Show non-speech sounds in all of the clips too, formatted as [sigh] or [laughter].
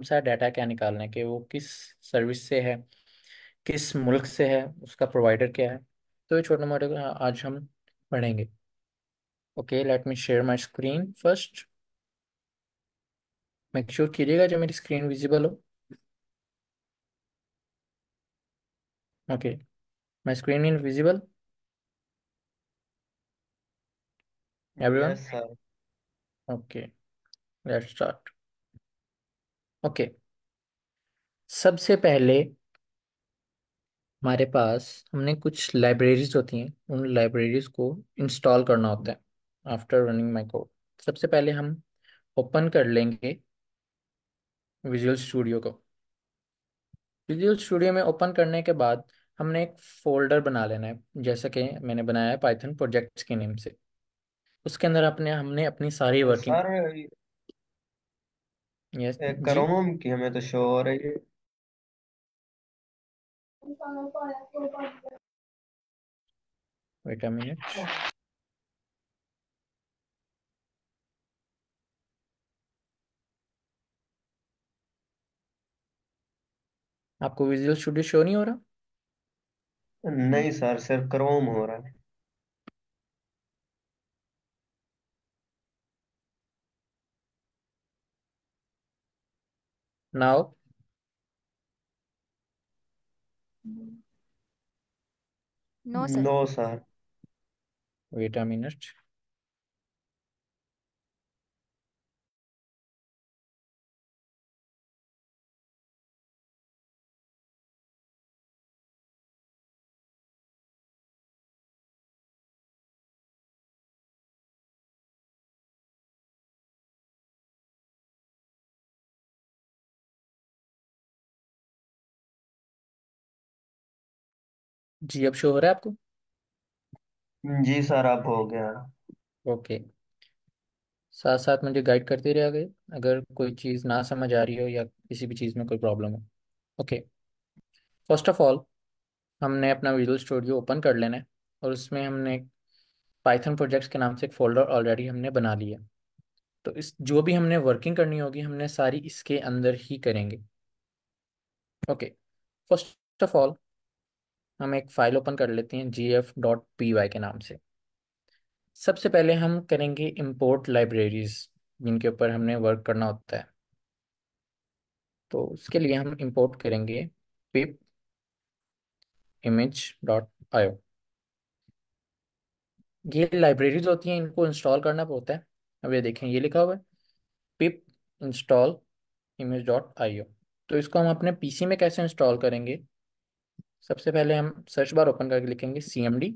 सा डाटा क्या निकालना है कि वो किस सर्विस से है किस मुल्क से है उसका प्रोवाइडर क्या है। तो ये छोटे मोटे आज हम पढ़ेंगे। Okay let me share my screen first make sure कीजिएगा जो मेरी स्क्रीन विजिबल हो। Okay my screen in visible everyone okay let's start okay. सबसे पहले हमारे पास, हमने कुछ लाइब्रेरीज होती हैं, उन लाइब्रेरीज को इंस्टॉल करना होता है आफ्टर रनिंग माय कोड सबसे पहले हम ओपन कर लेंगे विजुअल स्टूडियो को। विजुअल स्टूडियो में ओपन करने के बाद हमने एक फोल्डर बना लेना है, जैसा कि मैंने बनाया है पाइथन प्रोजेक्ट्स के नेम से। उसके अंदर अपने, हमने अपनी सारी वर्किंग सर यस एक जी। क्रोम की हमें तो शो हो रही है। वेट अ मिनट आपको विजुअल स्टूडियो शो नहीं हो रहा? नहीं सर सिर्फ़ क्रोम हो रहा है। Now no sir no sir wait a minute जी अब शो हो रहा है आपको? जी सर अब हो गया। ओके साथ साथ मुझे गाइड करते रहे आगे अगर कोई चीज़ ना समझ आ रही हो या किसी भी चीज़ में कोई प्रॉब्लम हो। ओके फ़र्स्ट ऑफ़ ऑल हमने अपना विजुअल स्टूडियो ओपन कर लेना है और उसमें हमने पाइथन प्रोजेक्ट्स के नाम से एक फोल्डर ऑलरेडी हमने बना लिया तो इस जो भी हमने वर्किंग करनी होगी हमने सारी इसके अंदर ही करेंगे। ओके फ़र्स्ट ऑफ़ ऑल हम एक फ़ाइल ओपन कर लेते हैं जी एफ़ डॉट पी वाई के नाम से। सबसे पहले हम करेंगे इम्पोर्ट लाइब्रेरीज जिनके ऊपर हमने वर्क करना होता है। तो उसके लिए हम इम्पोर्ट करेंगे पिप इमेज डॉट आयो ये लाइब्रेरीज होती हैं, इनको इंस्टॉल करना होता है। अब ये देखें, ये लिखा हुआ है pip install image dot IO तो इसको हम अपने पीसी में कैसे इंस्टॉल करेंगे? सबसे पहले हम सर्च बार ओपन करके लिखेंगे सी एम डी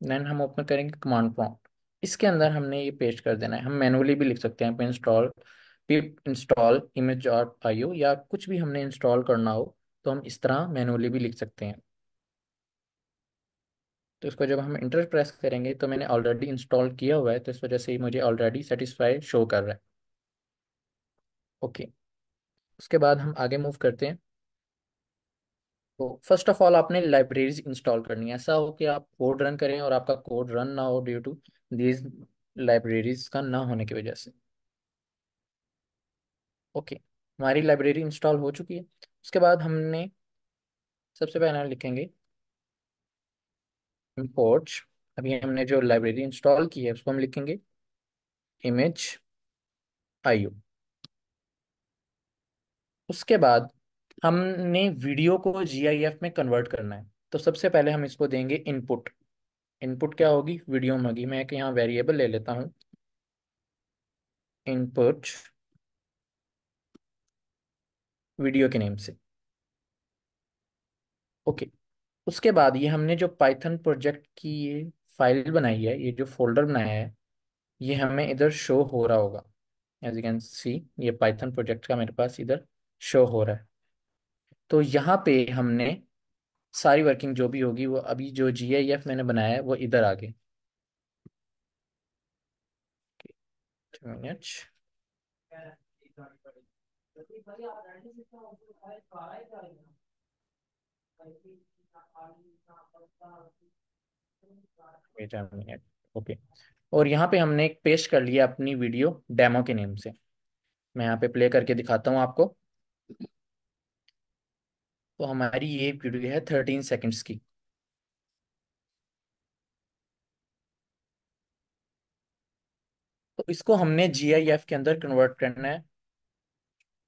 देन हम ओपन करेंगे कमांड प्रॉम्प्ट इसके अंदर हमने ये पेस्ट कर देना है। हम मैनुअली भी लिख सकते हैं इंस्टॉल पिप इंस्टॉल इमेज और आईओ या कुछ भी हमने इंस्टॉल करना हो तो हम इस तरह मैनुअली भी लिख सकते हैं। तो इसको जब हम इंटर प्रेस करेंगे तो मैंने ऑलरेडी इंस्टॉल किया हुआ है तो इस वजह से ही मुझे ऑलरेडी सेटिस्फाई शो कर रहा है। ओके उसके बाद हम आगे मूव करते हैं। तो फ़र्स्ट ऑफ़ ऑल आपने लाइब्रेरीज इंस्टॉल करनी है। ऐसा हो कि आप कोड रन करें और आपका कोड रन ना हो ड्यू टू दीज लाइब्रेरीज का ना होने की वजह से। ओके हमारी लाइब्रेरी इंस्टॉल हो चुकी है। उसके बाद हमने, सबसे पहले लिखेंगे इंपोर्ट अभी हमने जो लाइब्रेरी इंस्टॉल की है, उसको हम लिखेंगे इमेज आईओ उसके बाद हमने वीडियो को जीआईएफ में कन्वर्ट करना है। तो सबसे पहले हम इसको देंगे इनपुट इनपुट क्या होगी? वीडियो होगी। मैं एक यहाँ वेरिएबल ले लेता हूँ। इनपुट वीडियो के नेम से। ओके उसके बाद ये हमने जो पाइथन प्रोजेक्ट की ये फ़ाइल बनाई है, ये जो फोल्डर बनाया है, ये हमें इधर शो हो रहा होगा। एज यू कैन सी ये पाइथन प्रोजेक्ट का मेरे पास इधर शो हो रहा है। तो यहाँ पे हमने सारी वर्किंग जो भी होगी, वो अभी जो जी आई एफ़ मैंने बनाया है, वो इधर आ मिनट ओके और यहाँ पे हमने एक पेस्ट कर लिया अपनी वीडियो डेमो के नेम से। मैं यहाँ पे प्ले करके दिखाता हूँ आपको। तो हमारी ये वीडियो है थर्टीन सेकेंड्स की। तो इसको हमने जी आई एफ़ के अंदर कन्वर्ट करना है।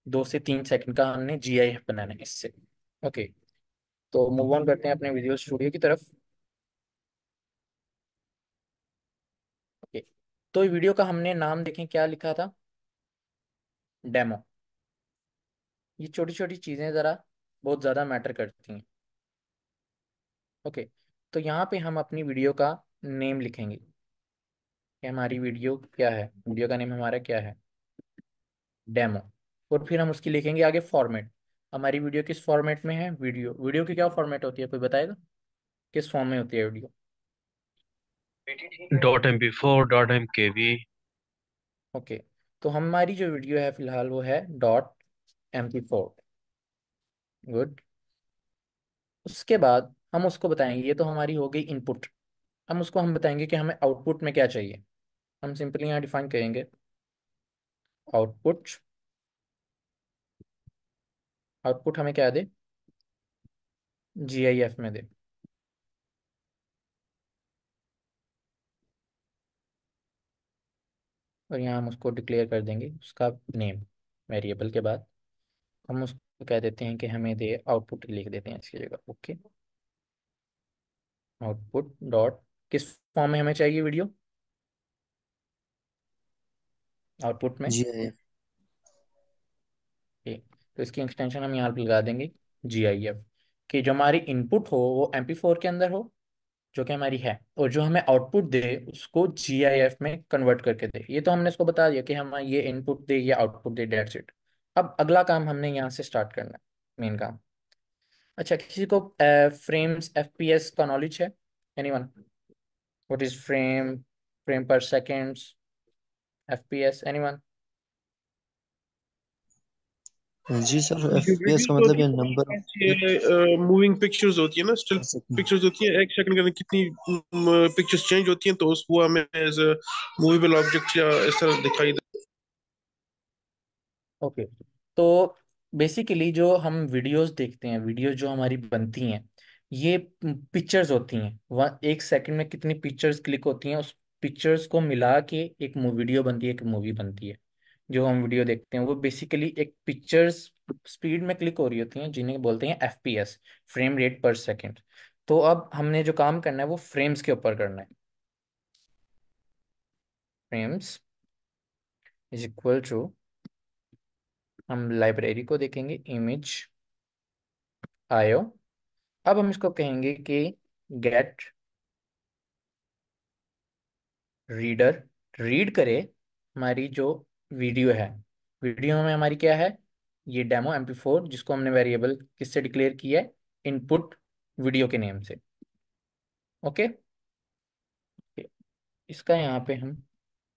दो से तीन सेकंड का हमने जी आई एफ़ बनाना है इससे। ओके तो मूव ऑन करते हैं अपने वीडियो स्टूडियो की तरफ़। ओके तो वीडियो का हमने नाम देखें, क्या लिखा था? डेमो ये छोटी छोटी चीज़ें ज़रा। बहुत ज़्यादा मैटर करती हैं। ओके तो यहाँ पे हम अपनी वीडियो का नेम लिखेंगे। कि हमारी वीडियो क्या है? वीडियो का नेम हमारा क्या है? डेमो। और फिर हम उसकी लिखेंगे आगे फॉर्मेट। हमारी वीडियो किस फॉर्मेट में है? वीडियो। वीडियो की क्या फॉर्मेट होती है? कोई बताएगा? किस फॉर्म में होती है video? Dot M P four dot M K V. Okay तो हमारी जो वीडियो है फ़िलहाल वो है dot M P four. Good. उसके बाद हम उसको बताएँगे, ये तो हमारी हो गई इनपुट हम उसको, हम बताएँगे कि हमें आउटपुट में क्या चाहिए। हम सिंपली यहाँ डिफाइन करेंगे। आउटपुट आउटपुट हमें क्या दे? जी आई एफ़ में दे। और यहाँ हम उसको डिक्लेयर कर देंगे, उसका नेम वेरिएबल के बाद। हम उसको कह देते हैं कि हमें दे आउटपुट लिख देते हैं इसकी जगह ओके आउटपुट डॉट किस फॉर्म में हमें चाहिए वीडियो आउटपुट में? जी तो इसकी एक्सटेंशन हम यहाँ पे लगा देंगे जी आई एफ़ कि जो हमारी इनपुट हो वो एम पी फोर के अंदर हो जो कि हमारी है और जो हमें आउटपुट दे उसको जी आई एफ़ में कन्वर्ट करके दे। ये तो हमने इसको बता दिया कि हम ये इनपुट दे या आउटपुट दे डेट्स इट अब अगला काम हमने यहाँ से स्टार्ट करना है मेन काम। अच्छा किसी को फ्रेम्स एफ़ पी एस का नॉलेज है? Anyone what is frame frame per seconds F P S anyone ji sir FPS का मतलब ये है नंबर मूविंग पिक्चर्स होती है ना स्टिल पिक्चर्स होती है एक सेकंड के अंदर कितनी पिक्चर्स चेंज होती हैं तो उस वो हमें एज अ मूवेबल ऑब्जेक्ट या इस तरह दिखाई ओके। तो बेसिकली जो हम वीडियोस देखते हैं वीडियो जो हमारी बनती हैं, ये पिक्चर्स होती हैं। वह एक सेकंड में कितनी पिक्चर्स क्लिक होती हैं, उस पिक्चर्स को मिला के एक वीडियो बनती है, एक मूवी बनती है, जो हम वीडियो देखते हैं। वो बेसिकली एक पिक्चर्स स्पीड में क्लिक हो रही होती हैं, जिन्हें बोलते हैं FPS frame rate per second. तो अब हमने जो काम करना है, वो फ्रेम्स के ऊपर करना है। फ्रेम्स इज़ इक्वल टू हम लाइब्रेरी को देखेंगे इमेज आयो। अब हम इसको कहेंगे कि गेट रीडर रीड करे हमारी जो वीडियो है। वीडियो में हमारी क्या है? ये डेमो एम पी फोर जिसको हमने वेरिएबल किससे डिक्लेयर किया है? इनपुट वीडियो के नेम से। ओके इसका यहाँ पे हम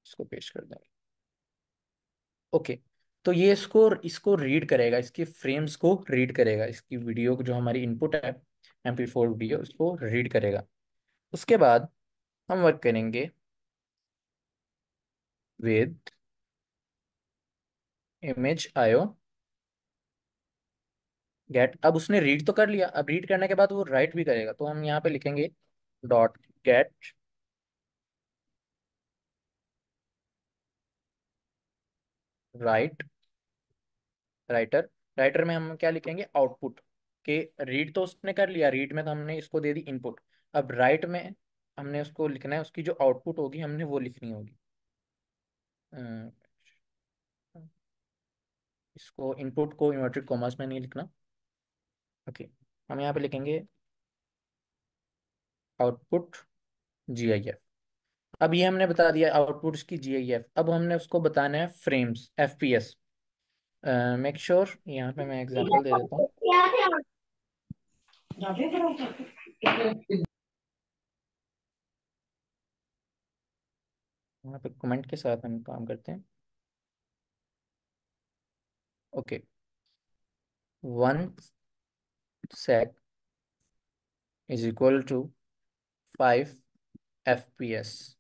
इसको पेश कर देंगे। ओके तो ये इसको इसको रीड करेगा, इसकी फ्रेम्स को रीड करेगा, इसकी वीडियो जो हमारी इनपुट है एम पी फोर वीडियो उसको रीड करेगा। उसके बाद हम वर्क करेंगे विद इमेज आयो गेट अब उसने रीड तो कर लिया, अब रीड करने के बाद वो राइट भी करेगा। तो हम यहाँ पे लिखेंगे dot get write writer writer में हम क्या लिखेंगे? आउटपुट के रीड तो उसने कर लिया रीड में तो हमने इसको दे दी इनपुट अब राइट में हमने उसको लिखना है, उसकी जो आउटपुट होगी, हमने वो लिखनी होगी. इसको इनपुट को इन्वर्टेड कॉमर्स में नहीं लिखना. ओके हम यहाँ पे लिखेंगे आउटपुट जी आई एफ़ अब ये हमने बता दिया आउटपुट की जी आई एफ़ अब हमने उसको बताना है frames F P S make sure यहाँ पे मैं एग्जांपल दे देता हूँ यहाँ पे कमेंट के साथ हम काम करते हैं okay one sec is equal to 5 fps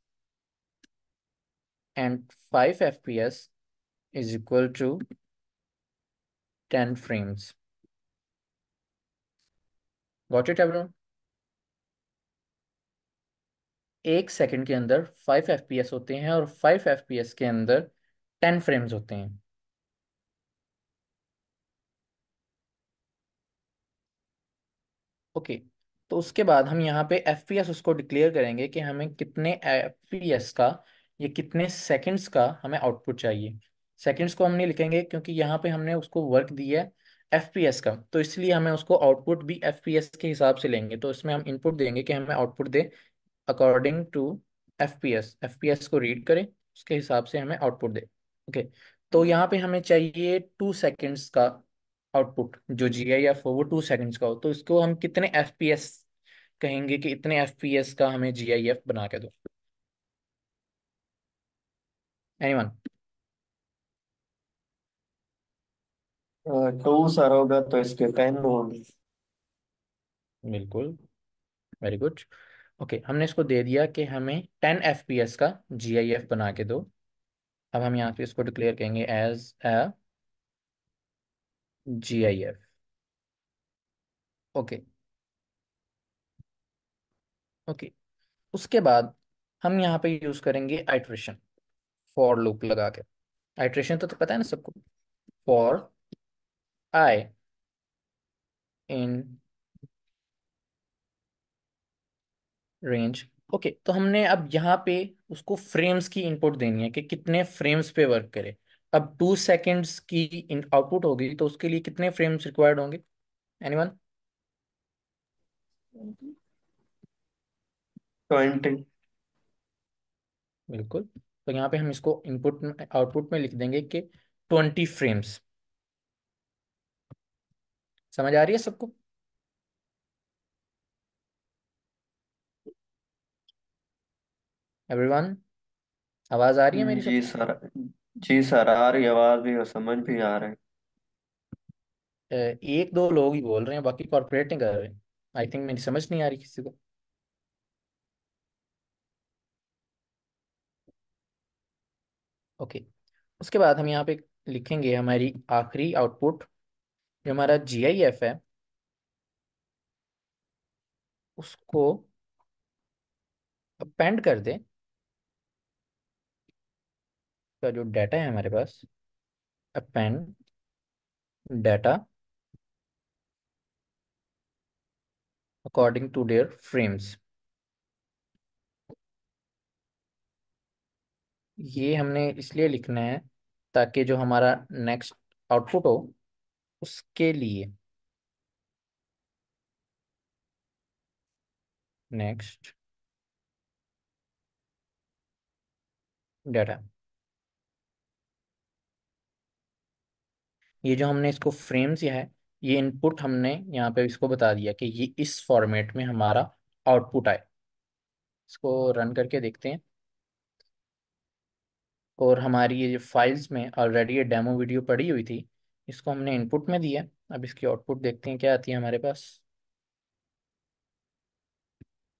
and 5 fps is equal to 10 frames. Got it everyone? एक सेकंड के अंदर 5 fps होते हैं और 5 fps के अंदर 10 फ्रेम्स होते हैं ओके okay, तो उसके बाद हम यहाँ पे fps उसको डिक्लेयर करेंगे कि हमें कितने fps का ये कितने सेकंड्स का हमें आउटपुट चाहिए सेकंड्स को हम नहीं लिखेंगे क्योंकि यहाँ पे हमने उसको वर्क दिया है fps का। तो इसलिए हमें उसको आउटपुट भी fps के हिसाब से लेंगे। तो इसमें हम इनपुट देंगे कि हमें आउटपुट दे अकॉर्डिंग टू fps fps को रीड करें, उसके हिसाब से हमें आउटपुट दे। ओके? तो यहाँ पे हमें चाहिए टू सेकेंड्स का आउटपुट जो जी आई एफ़ हो वो टू सेकेंड्स का हो। तो इसको हम कितने एफ़ पी एस कहेंगे कि इतने एफ़ पी एस का हमें जी आई एफ़ बना के दो? एनीवन टू सर होगा तो इसके टेन होंगे। बिल्कुल वेरी गुड ओके हमने इसको दे दिया कि हमें टेन एफ़ पी एस का जी आई एफ़ बना के दो। अब हम यहाँ पे इसको डिक्लेयर करेंगे as a G I F okay okay उसके बाद हम यहाँ पे यूज़ करेंगे आइट्रेशन फॉर लूप लगा के। आइट्रेशन तो, तो पता है ना सबको? For I in range okay okay, तो हमने अब यहाँ पे उसको फ्रेम्स की इनपुट देनी है कि कितने फ्रेम्स पे वर्क करे। अब टू सेकेंड्स की आउटपुट होगी तो उसके लिए कितने फ्रेम्स रिक्वायर्ड होंगे? एनीवन ट्वेंटी बिल्कुल। तो यहाँ पे हम इसको इनपुट आउटपुट में लिख देंगे कि ट्वेंटी फ्रेम्स समझ आ रही है सबको? एवरीवन आवाज़ आ रही है मेरी जी सर जी सर आ रही आवाज़ भी और समझ भी आ रही एक दो लोग ही बोल रहे हैं बाकी कॉर्पोरेट नहीं कर रहे। आई थिंक मेरी समझ नहीं आ रही किसी को। Okay okay. उसके बाद हम यहाँ पे लिखेंगे हमारी आखिरी आउटपुट जो हमारा जी आई एफ़ है, उसको अपेंड कर दें। का जो डाटा है हमारे पास append data according to their frames ये हमने इसलिए लिखना है ताकि जो हमारा नेक्स्ट आउटपुट हो उसके लिए। नेक्स्ट डाटा ये जो हमने इसको फ्रेम्स या है, ये इनपुट हमने यहाँ पे इसको बता दिया कि ये इस फॉर्मेट में हमारा आउटपुट आए। इसको रन करके देखते हैं। और हमारी ये जो फाइल्स में ऑलरेडी ये डेमो वीडियो पड़ी हुई थी इसको हमने इनपुट में दिया। अब इसकी आउटपुट देखते हैं, क्या आती है हमारे पास।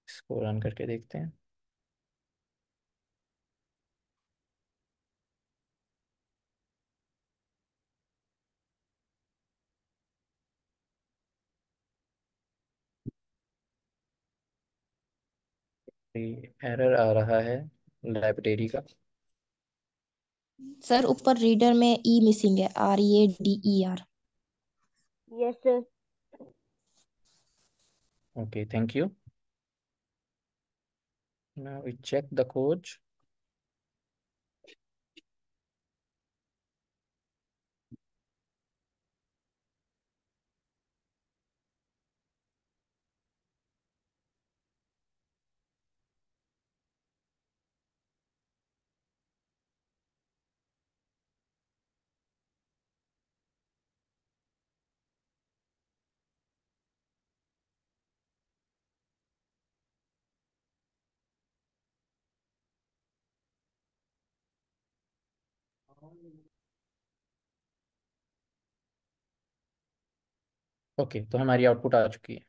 इसको रन करके देखते हैं। एरर आ रहा है लाइब्रेरी का। सर ऊपर रीडर में e ई मिसिंग है R A D E R yes okay thank you now we check the code okay तो हमारी आउटपुट आ चुकी है।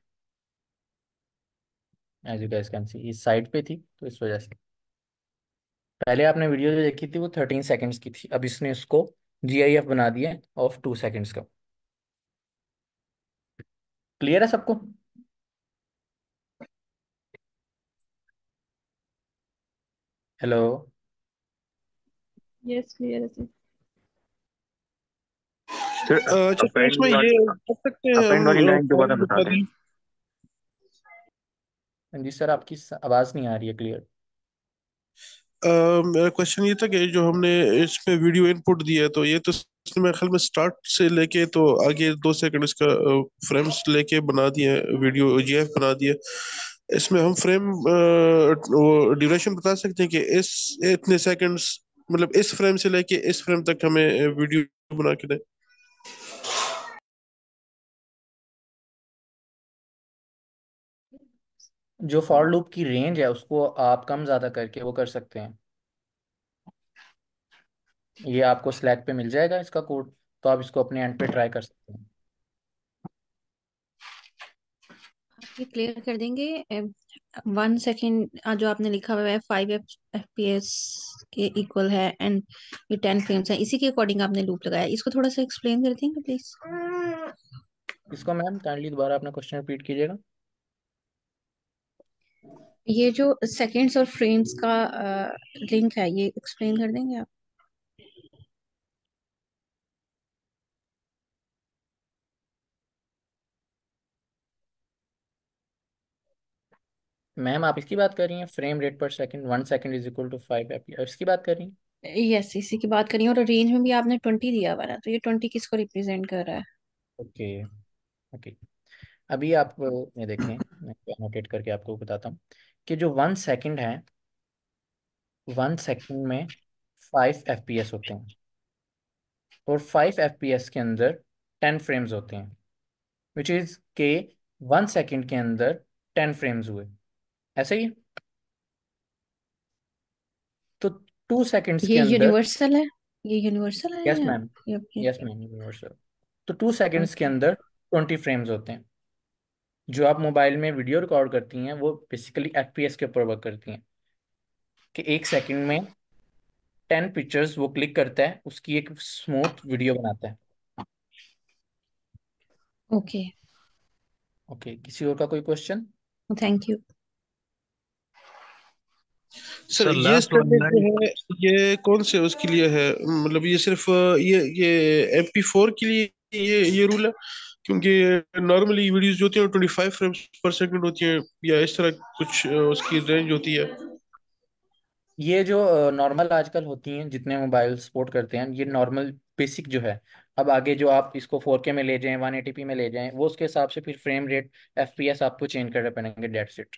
As you guys can see इस साइड पे थी तो इस वजह से। पहले आपने वीडियो जो देखी थी, वो थर्टीन सेकेंड्स की थी। अब इसने उसको जीआईएफ बना दिया है ऑफ़ टू सेकेंड्स का। क्लियर है सबको? हेलो यस क्लियर है सर सर अच्छा तो इसमें ये कर सकते हैं अपेंड वाली लाइन दोबारा बता बता दें। दें जी सर आपकी आवाज़ नहीं आ रही है क्लियर अ, मेरा क्वेश्चन ये था कि जो हमने इसमें वीडियो इनपुट दिया है तो ये तो इसने मेरे ख्याल में स्टार्ट से लेके तो आगे दो सेकंड इसका फ्रेम्स लेके बना दिए वीडियो जीएफ बना दिए इसमें हम फ्रेम वो ड्यूरेशन बता सकते हैं कि इस इतने सेकंड्स मतलब इस फ्रेम से लेके इस फ्रेम तक हमें वीडियो बना के दें। जो फॉर लूप की रेंज है, उसको आप कम ज़्यादा करके वो कर सकते हैं। ये आपको स्लैक पे मिल जाएगा इसका कोड तो आप इसको अपने एंड पे ट्राई कर सकते हैं आप ये क्लियर कर देंगे। वन सेकेंड जो आपने लिखा हुआ है फाइव एफ़ पी एस के इक्वल है एंड ये टेन फ्रेम्स है। इसी के अकॉर्डिंग आपने लूप लगाया। इसको थोड़ा सा एक्सप्लेन कर देंगे प्लीज़ इसको मैम काइंडली दोबारा अपना क्वेश्चन रिपीट कीजिएगा। ये जो सेकेंड्स और फ्रेम्स का लिंक है ये एक्सप्लेन कर देंगे आप? मैम आप इसकी बात कर रही हैं frame rate per second one second is equal to five इसकी बात कर रही हैं? यस yes, इसी की बात करिए और रेंज में भी आपने ट्वेंटी दिया हुआ है तो ये ट्वेंटी किसको रिप्रेजेंट कर रहा है? Okay okay. अभी आप ये देखें मैं नोटेट करके आपको बताता हूँ कि जो वन सेकंड है वन सेकंड में फाइव एफ़ होते हैं और फाइव एफ़ के अंदर टेन फ्रेम्स होते हैं विच इज़ के वन सेकंड के अंदर टेन फ्रेम्स हुए। ऐसे ही? तो टू सेकंड्स ये के अंदर यूनिवर्सल है? ये यूनिवर्सल है यस या मैम या यस मैम यूनिवर्सल तो टू सेकंड्स के ओके अंदर ट्वेंटी फ्रेम्स होते हैं। जो आप मोबाइल में वीडियो रिकॉर्ड करती हैं वो बेसिकली एफपीएस के ऊपर वर्क करती हैं। कि एक सेकंड में टेन पिक्चर्स वो क्लिक करता है उसकी एक स्मूथ वीडियो बनाता है। ओके ओके किसी और का कोई क्वेश्चन थैंक यू सर ये स्टैंडर्ड जो है ये कौन से उसके लिए है? मतलब ये सिर्फ़ ये ये एम पी फोर के लिए ये ये रूल है? क्योंकि नॉर्मली वीडियोस जो होती हैं twenty five frames per second होती हैं या इस तरह कुछ उसकी रेंज होती है? ये जो नॉर्मल आजकल होती हैं जितने मोबाइल सपोर्ट करते हैं ये नॉर्मल बेसिक जो है। अब आगे जो आप इसको 4K में ले जाएँ 180p में ले जाएँ वो उसके हिसाब से फिर फ्रेम रेट FPS आपको चेंज करने पड़ेंगे डेट्स इट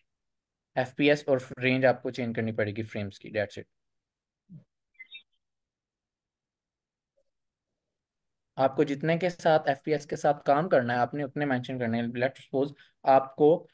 FPS और रेंज आपको चेंज करनी पड़ेगी फ्रेम्स की डेट्स इट आपको जितने के साथ एफ़ के साथ काम करना है, आपने उतने मेंशन करने हैं। लेट्स सपोज़ आपको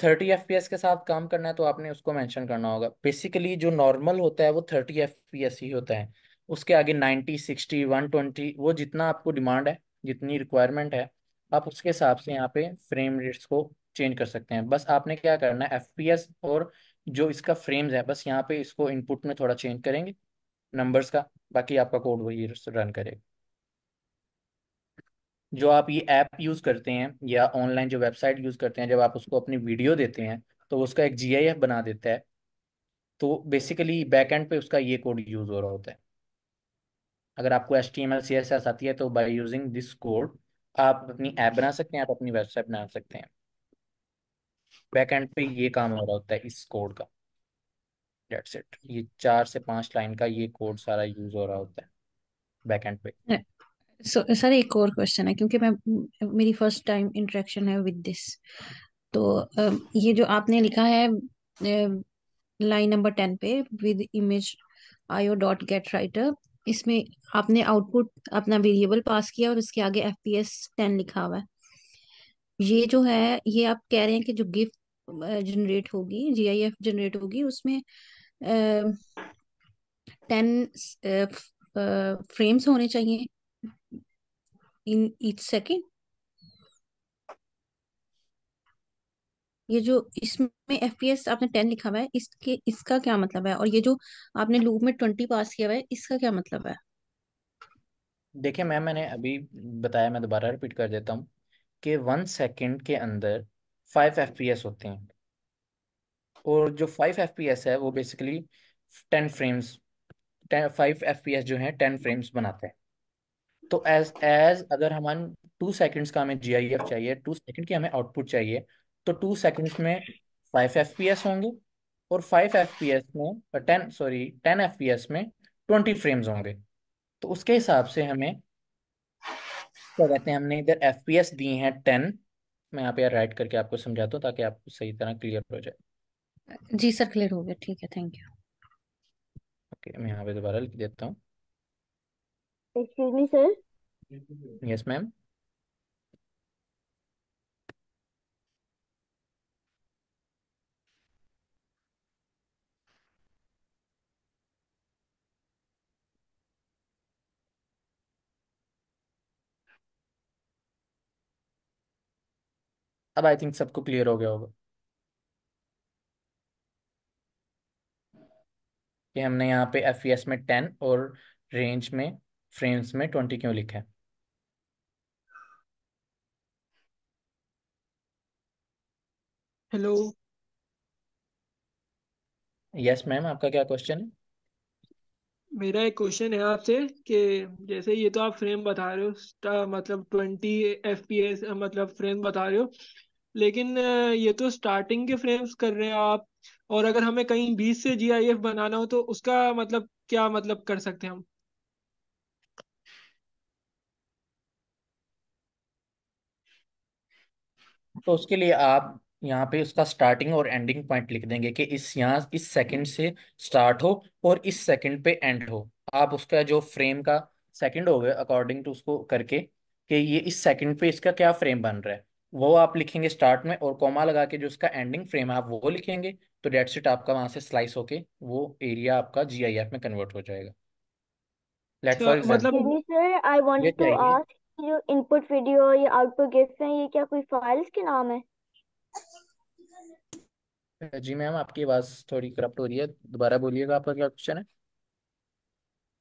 थर्टी एफ़ के साथ काम करना है तो आपने उसको मेंशन करना होगा। बेसिकली जो नॉर्मल होता है, वो थर्टी एफ़ पी एस ही होता है। उसके आगे नाइन्टी सिक्सटी वन ट्वेंटी वो जितना आपको डिमांड है, जितनी रिक्वायरमेंट है, आप उसके हिसाब से यहाँ पे फ्रेम रेट्स को चेंज कर सकते हैं। बस आपने क्या करना है एफपीएस और जो इसका फ्रेम्स है, बस यहाँ पे इसको इनपुट में थोड़ा चेंज करेंगे नंबर्स का, बाकी आपका कोड वही रन करेगा। जो आप ये ऐप यूज़ करते हैं या ऑनलाइन जो वेबसाइट यूज़ करते हैं, जब आप उसको अपनी वीडियो देते हैं तो उसका एक जीआईएफ बना देता है तो बेसिकली बैकएंड पे उसका ये कोड यूज़ हो रहा होता है। अगर आपको H T M L C S S आती है तो बाई यूजिंग दिस कोड आप अपनी ऐप बना सकते हैं, आप अपनी वेबसाइट बना सकते हैं। बैकएंड पे ये काम हो रहा होता है, इस कोड का। डेट्स इट ये चार से पाँच लाइन का ये कोड सारा यूज़ हो रहा होता है बैकएंड पे। सो सर एक और क्वेश्चन है, क्योंकि मैं, मेरी फ़र्स्ट टाइम इंटरेक्शन है विद दिस तो ये जो आपने लिखा है लाइन नंबर टेन पे with image IO dot get writer इसमें आपने आउटपुट अपना वेरिएबल पास किया और उसके आगे एफ़ पी एस टेन लिखा हुआ है। ये जो है, ये आप कह रहे हैं कि जो गिफ्ट जनरेट होगी जी आई एफ़ जनरेट होगी, उसमें टेन फ्रेम्स होने चाहिए इन ईच सेकेंड। ये जो इसमें एफपीएस आपने टेन लिखा हुआ है, इसके, इसका क्या मतलब है? और ये जो आपने लूप में ट्वेंटी पास किया हुआ है, इसका क्या मतलब है? देखिए मैम, मैंने अभी बताया, मैं दोबारा रिपीट कर देता हूँ। कि वन सेकेंड के अंदर फाइव एफ़ पी एस होते हैं। और जो फाइव एफ़ पी एस है, वो basically ten frames five F P S जो है टेन फ्रेम्स बनाते हैं। तो एज एज अगर हम टू सेकंड्स का हमें जी आई एफ़ चाहिए टू सेकंड की हमें आउटपुट चाहिए तो टू सेकंड्स में फाइव एफ़ पी एस होंगे और फाइव एफ़ पी एस में ten sorry ten F P S में ट्वेंटी फ्रेम्स होंगे। तो उसके हिसाब से हमें क्या कहते हैं हमने इधर एफ़ पी एस दिए हैं टेन मैं यहाँ पे राइट करके आपको समझाता हूँ ताकि आपको सही तरह क्लियर हो जाए। जी सर क्लियर हो गया। ठीक है थैंक यू ओके मैं यहाँ पे दोबारा लिख देता हूँ। Excuse me sir yes ma'am अब आई थिंक सबको क्लियर हो गया होगा। कि हमने यहाँ पे एफपीएस में टेन और रेंज में फ्रेम्स में ट्वेंटी क्यों लिखा है? हेलो यस मैम आपका क्या क्वेश्चन है? मेरा एक क्वेश्चन है आपसे कि जैसे ये तो आप फ्रेम बता रहे हो मतलब ट्वेंटी एफ़ पी एस मतलब फ्रेम बता रहे हो लेकिन ये तो स्टार्टिंग के फ्रेम्स कर रहे हैं आप, और अगर हमें कहीं बीच से जी आई एफ़ बनाना हो तो उसका मतलब क्या मतलब कर सकते हैं हम? तो उसके लिए आप यहाँ पे उसका स्टार्टिंग और एंडिंग पॉइंट लिख देंगे कि इस यहाँ, इस सेकंड से स्टार्ट हो और इस सेकंड पे एंड हो। आप उसका जो फ्रेम का सेकंड हो गया अकॉर्डिंग टू उसको करके, कि ये इस सेकंड पे इसका क्या फ्रेम बन रहा है। वो आप लिखेंगे स्टार्ट में और कॉमा लगा के जो उसका एंडिंग फ्रेम है आप वो लिखेंगे तो डेट शीट आपका वहाँ से स्लाइस होके वो एरिया आपका जीआईएफ में कन्वर्ट हो जाएगा। Let for example sir I ये वांटेड टू चाहिए आस्क जो इनपुट वीडियो ये आउटपुट गिफ्ट हैं ये क्या कोई फाइल्स के नाम है? जी मैम आपकी आवाज़ थोड़ी करप्ट हो रही है। दोबारा बोलिएगा आपका क्या क्वेश्चन है।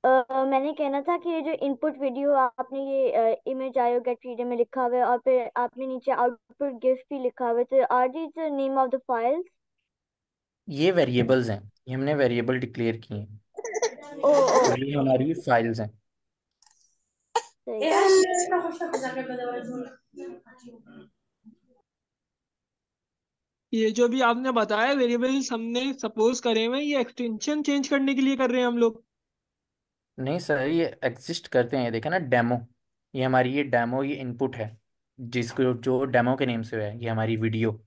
अ, मैंने कहना था कि ये जो इनपुट वीडियो आपने ये इमेज आयो गेट रीडर में लिखा हुआ है और फिर आपने नीचे आउटपुट गिफ्ट भी लिखा हुआ है तो are these name of the files ये वेरिएबल्स हैं ये हमने वेरिएबल डिक्लेयर किए हैं। ओ ओ। ये हमारी फाइल्स हैं। ये जो भी आपने बताया वेरिएबल्स हमने सपोज़ करे हुए ये एक्सटेंशन चेंज करने के लिए कर रहे हैं हम लोग। नहीं सर ये एग्जिस्ट करते हैं देखे ना डेमो ये हमारी ये डेमो ये इनपुट है जिसको जो डेमो के नेम से है ये हमारी वीडियो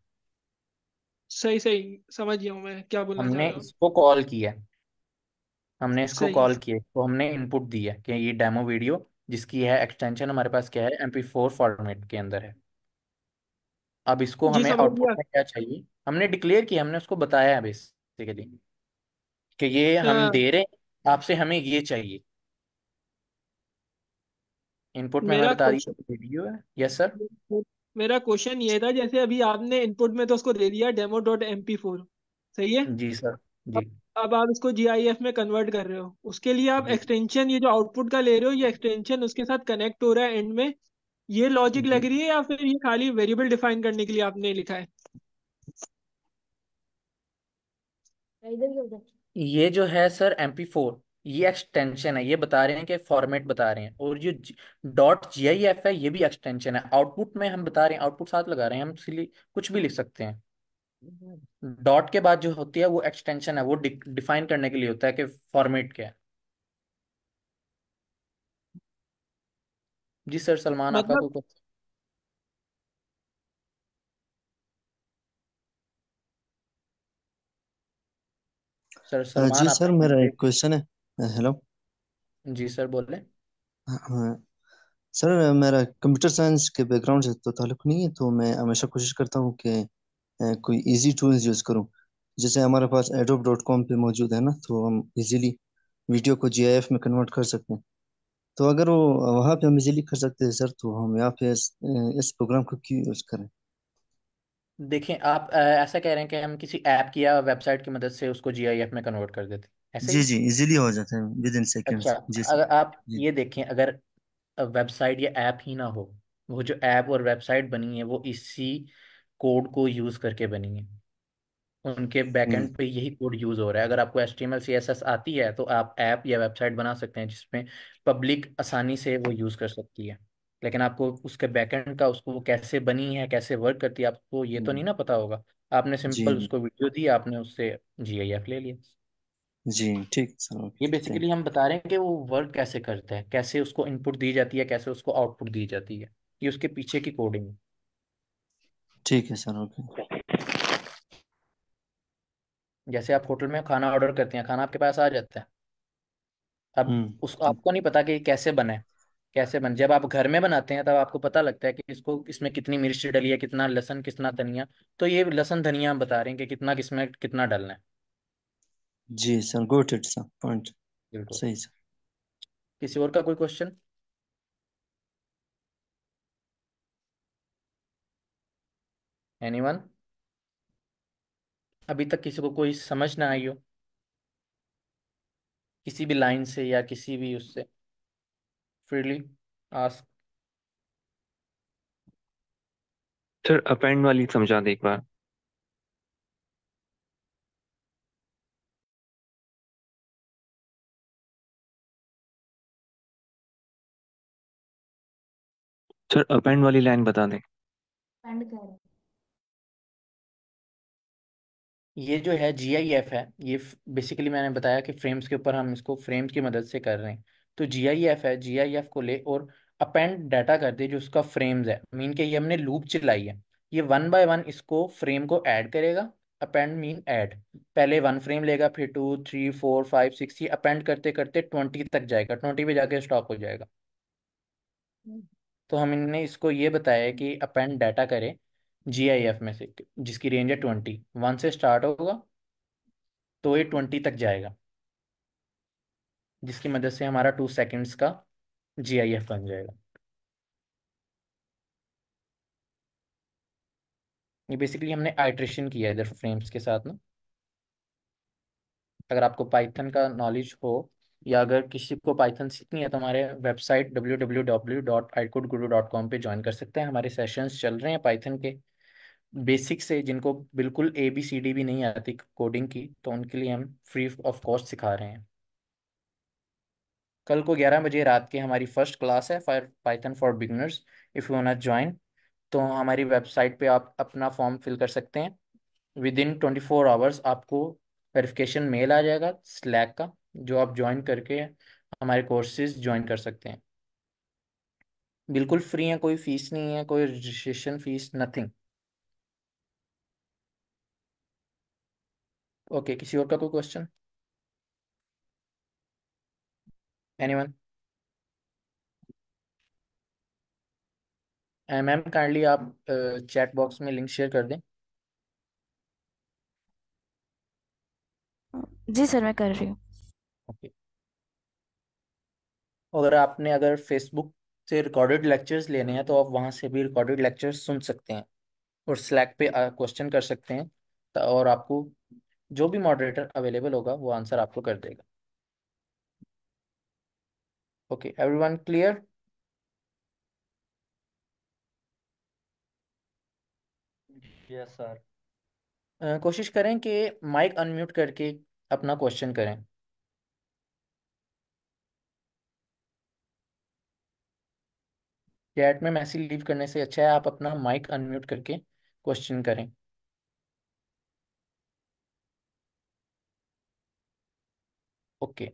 सही सही समझ गया हूँ मैं क्या बोलना चाह हमने रहे हो इसको कॉल किया है। हमने इसको सही। कॉल किया है, तो हमने इनपुट दिया है कि ये डेमो वीडियो जिसकी है एक्सटेंशन हमारे पास क्या है एम पी फोर फॉर्मेट के अंदर है। अब इसको जी हमें समझ आउटपुट गया। में क्या चाहिए? हमने डिक्लेयर किया हमने उसको बताया है बेसिकली कि ये हम अ, दे रहे हैं आपसे हमें ये चाहिए। इनपुट में हमें मेरा बता क्वेश्चन वीडियो है यस सर मेरा क्वेश्चन ये था जैसे अभी आपने इनपुट में तो उसको दे दिया demo dot M P four सही है? जी सर जी। अब आप इसको जी आई एफ़ में कन्वर्ट कर रहे हो। उसके लिए आप एक्सटेंशन ये जो आउटपुट का ले रहे हो ये एक्सटेंशन उसके साथ कनेक्ट हो रहा है एंड में। ये लॉजिक लग रही है या फिर ये खाली वेरिएबल डिफाइन करने के लिए आपने लिखा है? ये जो है सर एम पी फोर ये एक्सटेंशन है। ये बता रहे हैं कि फॉर्मेट बता रहे हैं। और ये डॉट जी आई एफ़ है ये भी एक्सटेंशन है। आउटपुट में हम बता रहे हैं आउटपुट साथ लगा रहे हैं हम इसलिए कुछ भी लिख सकते हैं। डॉट के बाद जो होती है वो एक्सटेंशन है वो डिफाइन करने के लिए होता है कि फॉर्मेट क्या है। जी सर सलमान आपका मतलब कोई सर सलमान जी सर मेरा एक क्वेश्चन है। हेलो जी सर बोले। हाँ सर मेरा कंप्यूटर साइंस के बैकग्राउंड से तो ताल्लुक नहीं है तो मैं हमेशा कोशिश करता हूँ कि अ, कोई इजी टूल्स यूज़ करूँ। जैसे हमारे पास एडोब डॉट कॉम पे मौजूद है ना तो हम इजीली वीडियो को जीआईएफ में कन्वर्ट कर सकते हैं। तो अगर वो वहाँ पे हम इजीली कर सकते हैं सर तो हम यहाँ पे इस, इस प्रोग्राम को क्यों यूज़ करें? देखें आप अ, ऐसा कह रहे हैं कि हम किसी ऐप की या वेबसाइट की मदद से उसको जीआईएफ में कन्वर्ट कर देते हैं। ऐसे जी ही? जी इजीली हो जाता है विद इन अच्छा सेकेंड्स जी सर। अगर आप जी। ये देखें अगर वेबसाइट या ऐप ही ना हो वो जो ऐप और वेबसाइट बनी है वो इसी कोड को यूज़ करके बनी है। उनके हम्म। बैकएंड पे यही कोड यूज़ हो रहा है। अगर आपको एस एस आती है तो आप ऐप या वेबसाइट बना सकते हैं जिसमें पब्लिक आसानी से वो यूज़ कर सकती है। लेकिन आपको उसके बैकएंड का उसको वो कैसे बनी है कैसे वर्क करती है आपको ये तो हम्म, नहीं ना पता होगा। आपने जी सिंपल उसको वीडियो दी आपने उससे जी आई एफ़ ले लिया। जी ठीक सर ये ओके थैंक बेसिकली हम बता रहे हैं कि वो वर्क कैसे करता है कैसे उसको इनपुट दी जाती है कैसे उसको आउटपुट दी जाती है। ये उसके पीछे की कोडिंग है। ठीक है सर ओके। जैसे आप होटल में खाना ऑर्डर करते हैं खाना आपके पास आ जाता है। अब हम्म। उस आपको नहीं पता कि कैसे बने कैसे बने जब आप घर में बनाते हैं तब आपको पता लगता है कि इसको इसमें कितनी मिर्च डली है कितना लहसुन कितना धनिया। तो ये लहसुन धनिया हम बता रहे हैं कि कितना किसमें कितना डालना है। जी sir got it sir point. सही सर। किसी और का कोई क्वेश्चन? एनीवन? अभी तक किसी को कोई समझ ना आई हो किसी भी लाइन से या किसी भी उससे। फ्रीली आस्क सर अपेंड वाली समझा दे एक बार। सर अपेंड वाली लाइन बता दें। ये जो है जी आई एफ़ है ये बेसिकली मैंने बताया कि फ्रेम्स के ऊपर हम इसको फ्रेम्स की मदद से कर रहे हैं। तो जी आई एफ़ है जी आई एफ़ को ले और अपेंड डाटा कर दे जो उसका फ्रेम्स है। मीन के ये हमने लूप चलाई है। ये वन बाय वन इसको फ्रेम को ऐड करेगा। अपेंड मीन ऐड पहले वन फ्रेम लेगा, फिर two three four five six ये अपेंड करते करते ट्वेंटी तक जाएगा। ट्वेंटी पे जाके स्टॉप हो जाएगा। तो हमने इसको ये बताया कि अपेंड डाटा करे जी आई एफ़ में से, जिसकी रेंज है ट्वेंटी वन से स्टार्ट होगा तो ये ट्वेंटी तक जाएगा। जिसकी मदद से हमारा टू सेकंड्स का जी आई एफ़ बन जाएगा। ये बेसिकली हमने आइट्रेशन किया है इधर फ्रेम्स के साथ ना अगर आपको पाइथन का नॉलेज हो, या अगर किसी को पाइथन सीखनी है तो हमारे website W W W dot Guru dot com पर ज्वाइन कर सकते हैं। हमारे सेशंस चल रहे हैं पाइथन के। बेसिक से जिनको बिल्कुल ए बी सी डी भी नहीं आती कोडिंग की तो उनके लिए हम फ्री ऑफ़ कॉस्ट सिखा रहे हैं। कल को 11 बजे रात के हमारी फ़र्स्ट क्लास है fire, Python for beginners if you want join तो हमारी वेबसाइट पे आप अपना फॉर्म फिल कर सकते हैं। Within twenty four hours आपको वेरिफिकेशन मेल आ जाएगा स्लैक का, जो आप ज्वाइन करके हमारे कोर्सेज ज्वाइन कर सकते हैं। बिल्कुल फ्री है, कोई फ़ीस नहीं है, कोई रजिस्ट्रेशन फ़ीस नथिंग ओके किसी और का कोई क्वेश्चन एनीवन मैम काइंडली आप चैट बॉक्स में लिंक शेयर कर दें. जी सर मैं कर रही हूँ। ओके अगर आपने अगर फेसबुक से रिकॉर्डेड लेक्चर्स लेने हैं तो आप वहाँ से भी रिकॉर्डेड लेक्चर्स सुन सकते हैं और स्लैक पे क्वेश्चन कर सकते हैं। और आपको जो भी मॉडरेटर अवेलेबल होगा वो आंसर आपको कर देगा। Okay everyone clear yes sir कोशिश करें कि माइक अनम्यूट करके अपना क्वेश्चन करें। चैट में मैसेज लीव करने से अच्छा है आप अपना माइक अनम्यूट करके क्वेश्चन करें। Okay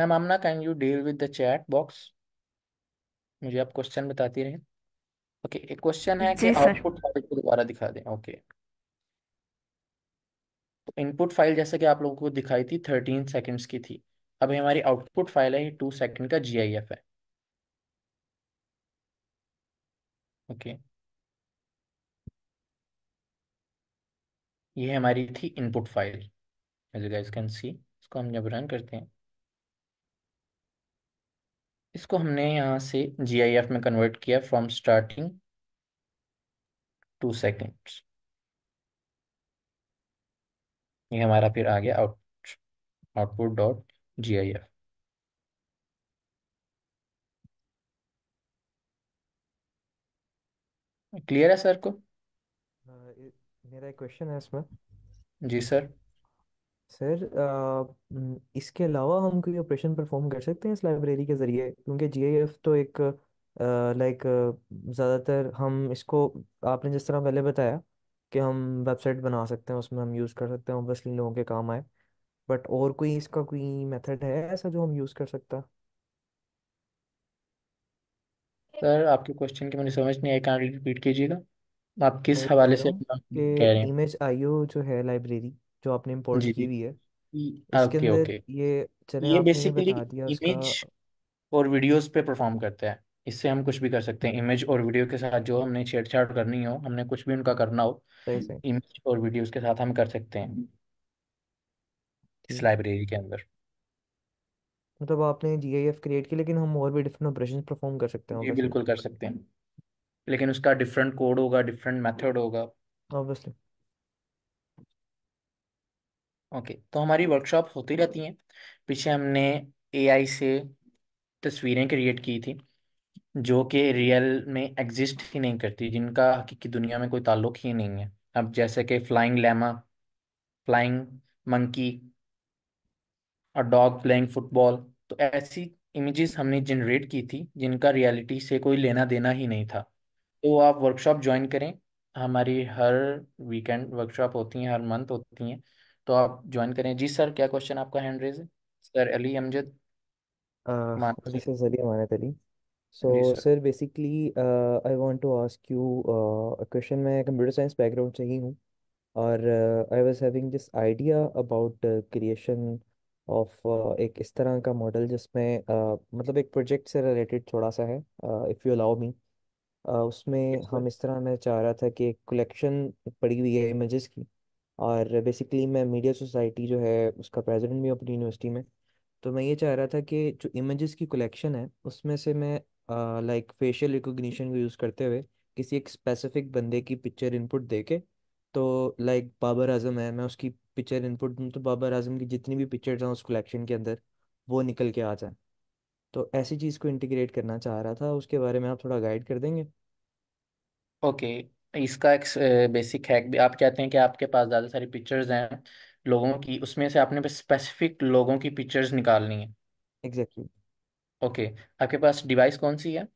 ma'am Aamna can you deal with the chat box मुझे आप क्वेश्चन बताती रहे। ओके okay, एक क्वेश्चन है कि जी सर। आउटपुट फ़ाइल को दोबारा दिखा दें। ओके तो इनपुट फ़ाइल जैसे कि आप लोगों को दिखाई थी थर्टीन सेकेंड्स की थी। अभी हमारी आउटपुट फ़ाइल है ये टू सेकेंड का जी आई एफ़ है। ओके ये हमारी थी input file as you guys can see इसको हम जब रन करते हैं। इसको हमने यहाँ से जीआईएफ में कन्वर्ट किया फ्रॉम स्टार्टिंग टू सेकेंड्स ये हमारा फिर आ गया out output dot G I F clear है सर को? Uh, मेरा एक क्वेश्चन है इसमें। जी सर सर अ, इसके अलावा हम कोई ऑपरेशन परफॉर्म कर सकते हैं इस लाइब्रेरी के ज़रिए? क्योंकि जीआईएफ तो एक लाइक ज़्यादातर हम इसको आपने जिस तरह पहले बताया कि हम वेबसाइट बना सकते हैं उसमें हम यूज़ कर सकते हैं ऑब्वियसली लोगों के काम आए। बट और कोई इसका कोई मेथड है ऐसा जो हम यूज़ कर सकता? है सर आपके क्वेश्चन की मुझे समझ नहीं आई काइंडली रिपीट कीजिएगा। आप किस मैं ये हवाले रहा से हूँ अपना कह रहे कि हैं इमेज आईओ जो है लाइब्रेरी जो आपने इंपोर्ट जी की हुई है जी इसके ओके अंदर ओके। ये चले ये आपने ये बेसिकली बता दिया उसका इमेज और वीडियोस पे परफॉर्म करते हैं। इससे हम कुछ भी कर सकते हैं। इमेज और वीडियो के साथ जो हमने छेड़छाड़ करनी हो हमने कुछ भी उनका करना हो सही सही। इमेज और वीडियोस के साथ हम कर सकते हैं। इस ठीक। लाइब्रेरी के अंदर। मतलब आपने जीआईएफ क्रिएट की लेकिन हम और भी डिफरेंट ऑपरेशन परफॉर्म कर सकते हैं जी ऑब्वियसली बिल्कुल कर सकते हैं। लेकिन उसका डिफरेंट कोड होगा डिफरेंट मेथड होगा। ऑब्वियसली ओके तो हमारी वर्कशॉप होती रहती हैं। पीछे हमने एआई से तस्वीरें क्रिएट की थी, जो कि रियल में एग्जिस्ट ही नहीं करती, जिनका हकीकी दुनिया में कोई ताल्लुक ही नहीं है। अब जैसे कि फ्लाइंग लैमा, फ्लाइंग मंकी और डॉग प्लेइंग फुटबॉल तो ऐसी इमेजेस हमने जनरेट की थी, जिनका रियलिटी से कोई लेना देना ही नहीं था। तो आप वर्कशॉप ज्वाइन करें। हमारी हर वीकेंड वर्कशॉप होती हैं, हर मंथ होती हैं। तो आप ज्वाइन करें। जी सर क्या क्वेश्चन आपका हैंड रेज है? सर अली अमजद मान अली सर ज़रिए माने तली so ji sir sir basically I want to ask you a question मैं कंप्यूटर साइंस बैकग्राउंड से ही हूँ और I was having this idea about creation of एक इस तरह का मॉडल जिसमें uh, मतलब एक प्रोजेक्ट से रिलेटेड थोड़ा सा है इफ़ यू अलाउ मी उसमें सर हम इस तरह मैं चाह रहा था कि एक कलेक्शन पड़ी हुई है इमेजेस की। और बेसिकली मैं मीडिया सोसाइटी जो है, उसका प्रेसिडेंट भी हूँ अपनी यूनिवर्सिटी में तो मैं ये चाह रहा था कि जो इमेजेस की कलेक्शन है, उसमें से मैं लाइक फेशियल रिकॉग्निशन को यूज़ करते हुए किसी एक स्पेसिफिक बंदे की पिक्चर इनपुट देके तो लाइक बाबर आज़म है, मैं उसकी पिक्चर इनपुट दूँ तो बाबर आज़म की जितनी भी पिक्चर्स हैं उस कलेक्शन के अंदर, वो निकल के आ जाए। तो ऐसी चीज़ को इंटीग्रेट करना चाह रहा था, उसके बारे में आप थोड़ा गाइड कर देंगे? ओके इसका एक बेसिक हैक भी आप कहते हैं कि आपके पास ज़्यादा सारी पिक्चर्स हैं लोगों की उसमें से आपने बस स्पेसिफिक लोगों की पिक्चर्स निकालनी है। एग्जैक्टली ओके आपके पास डिवाइस कौन सी है?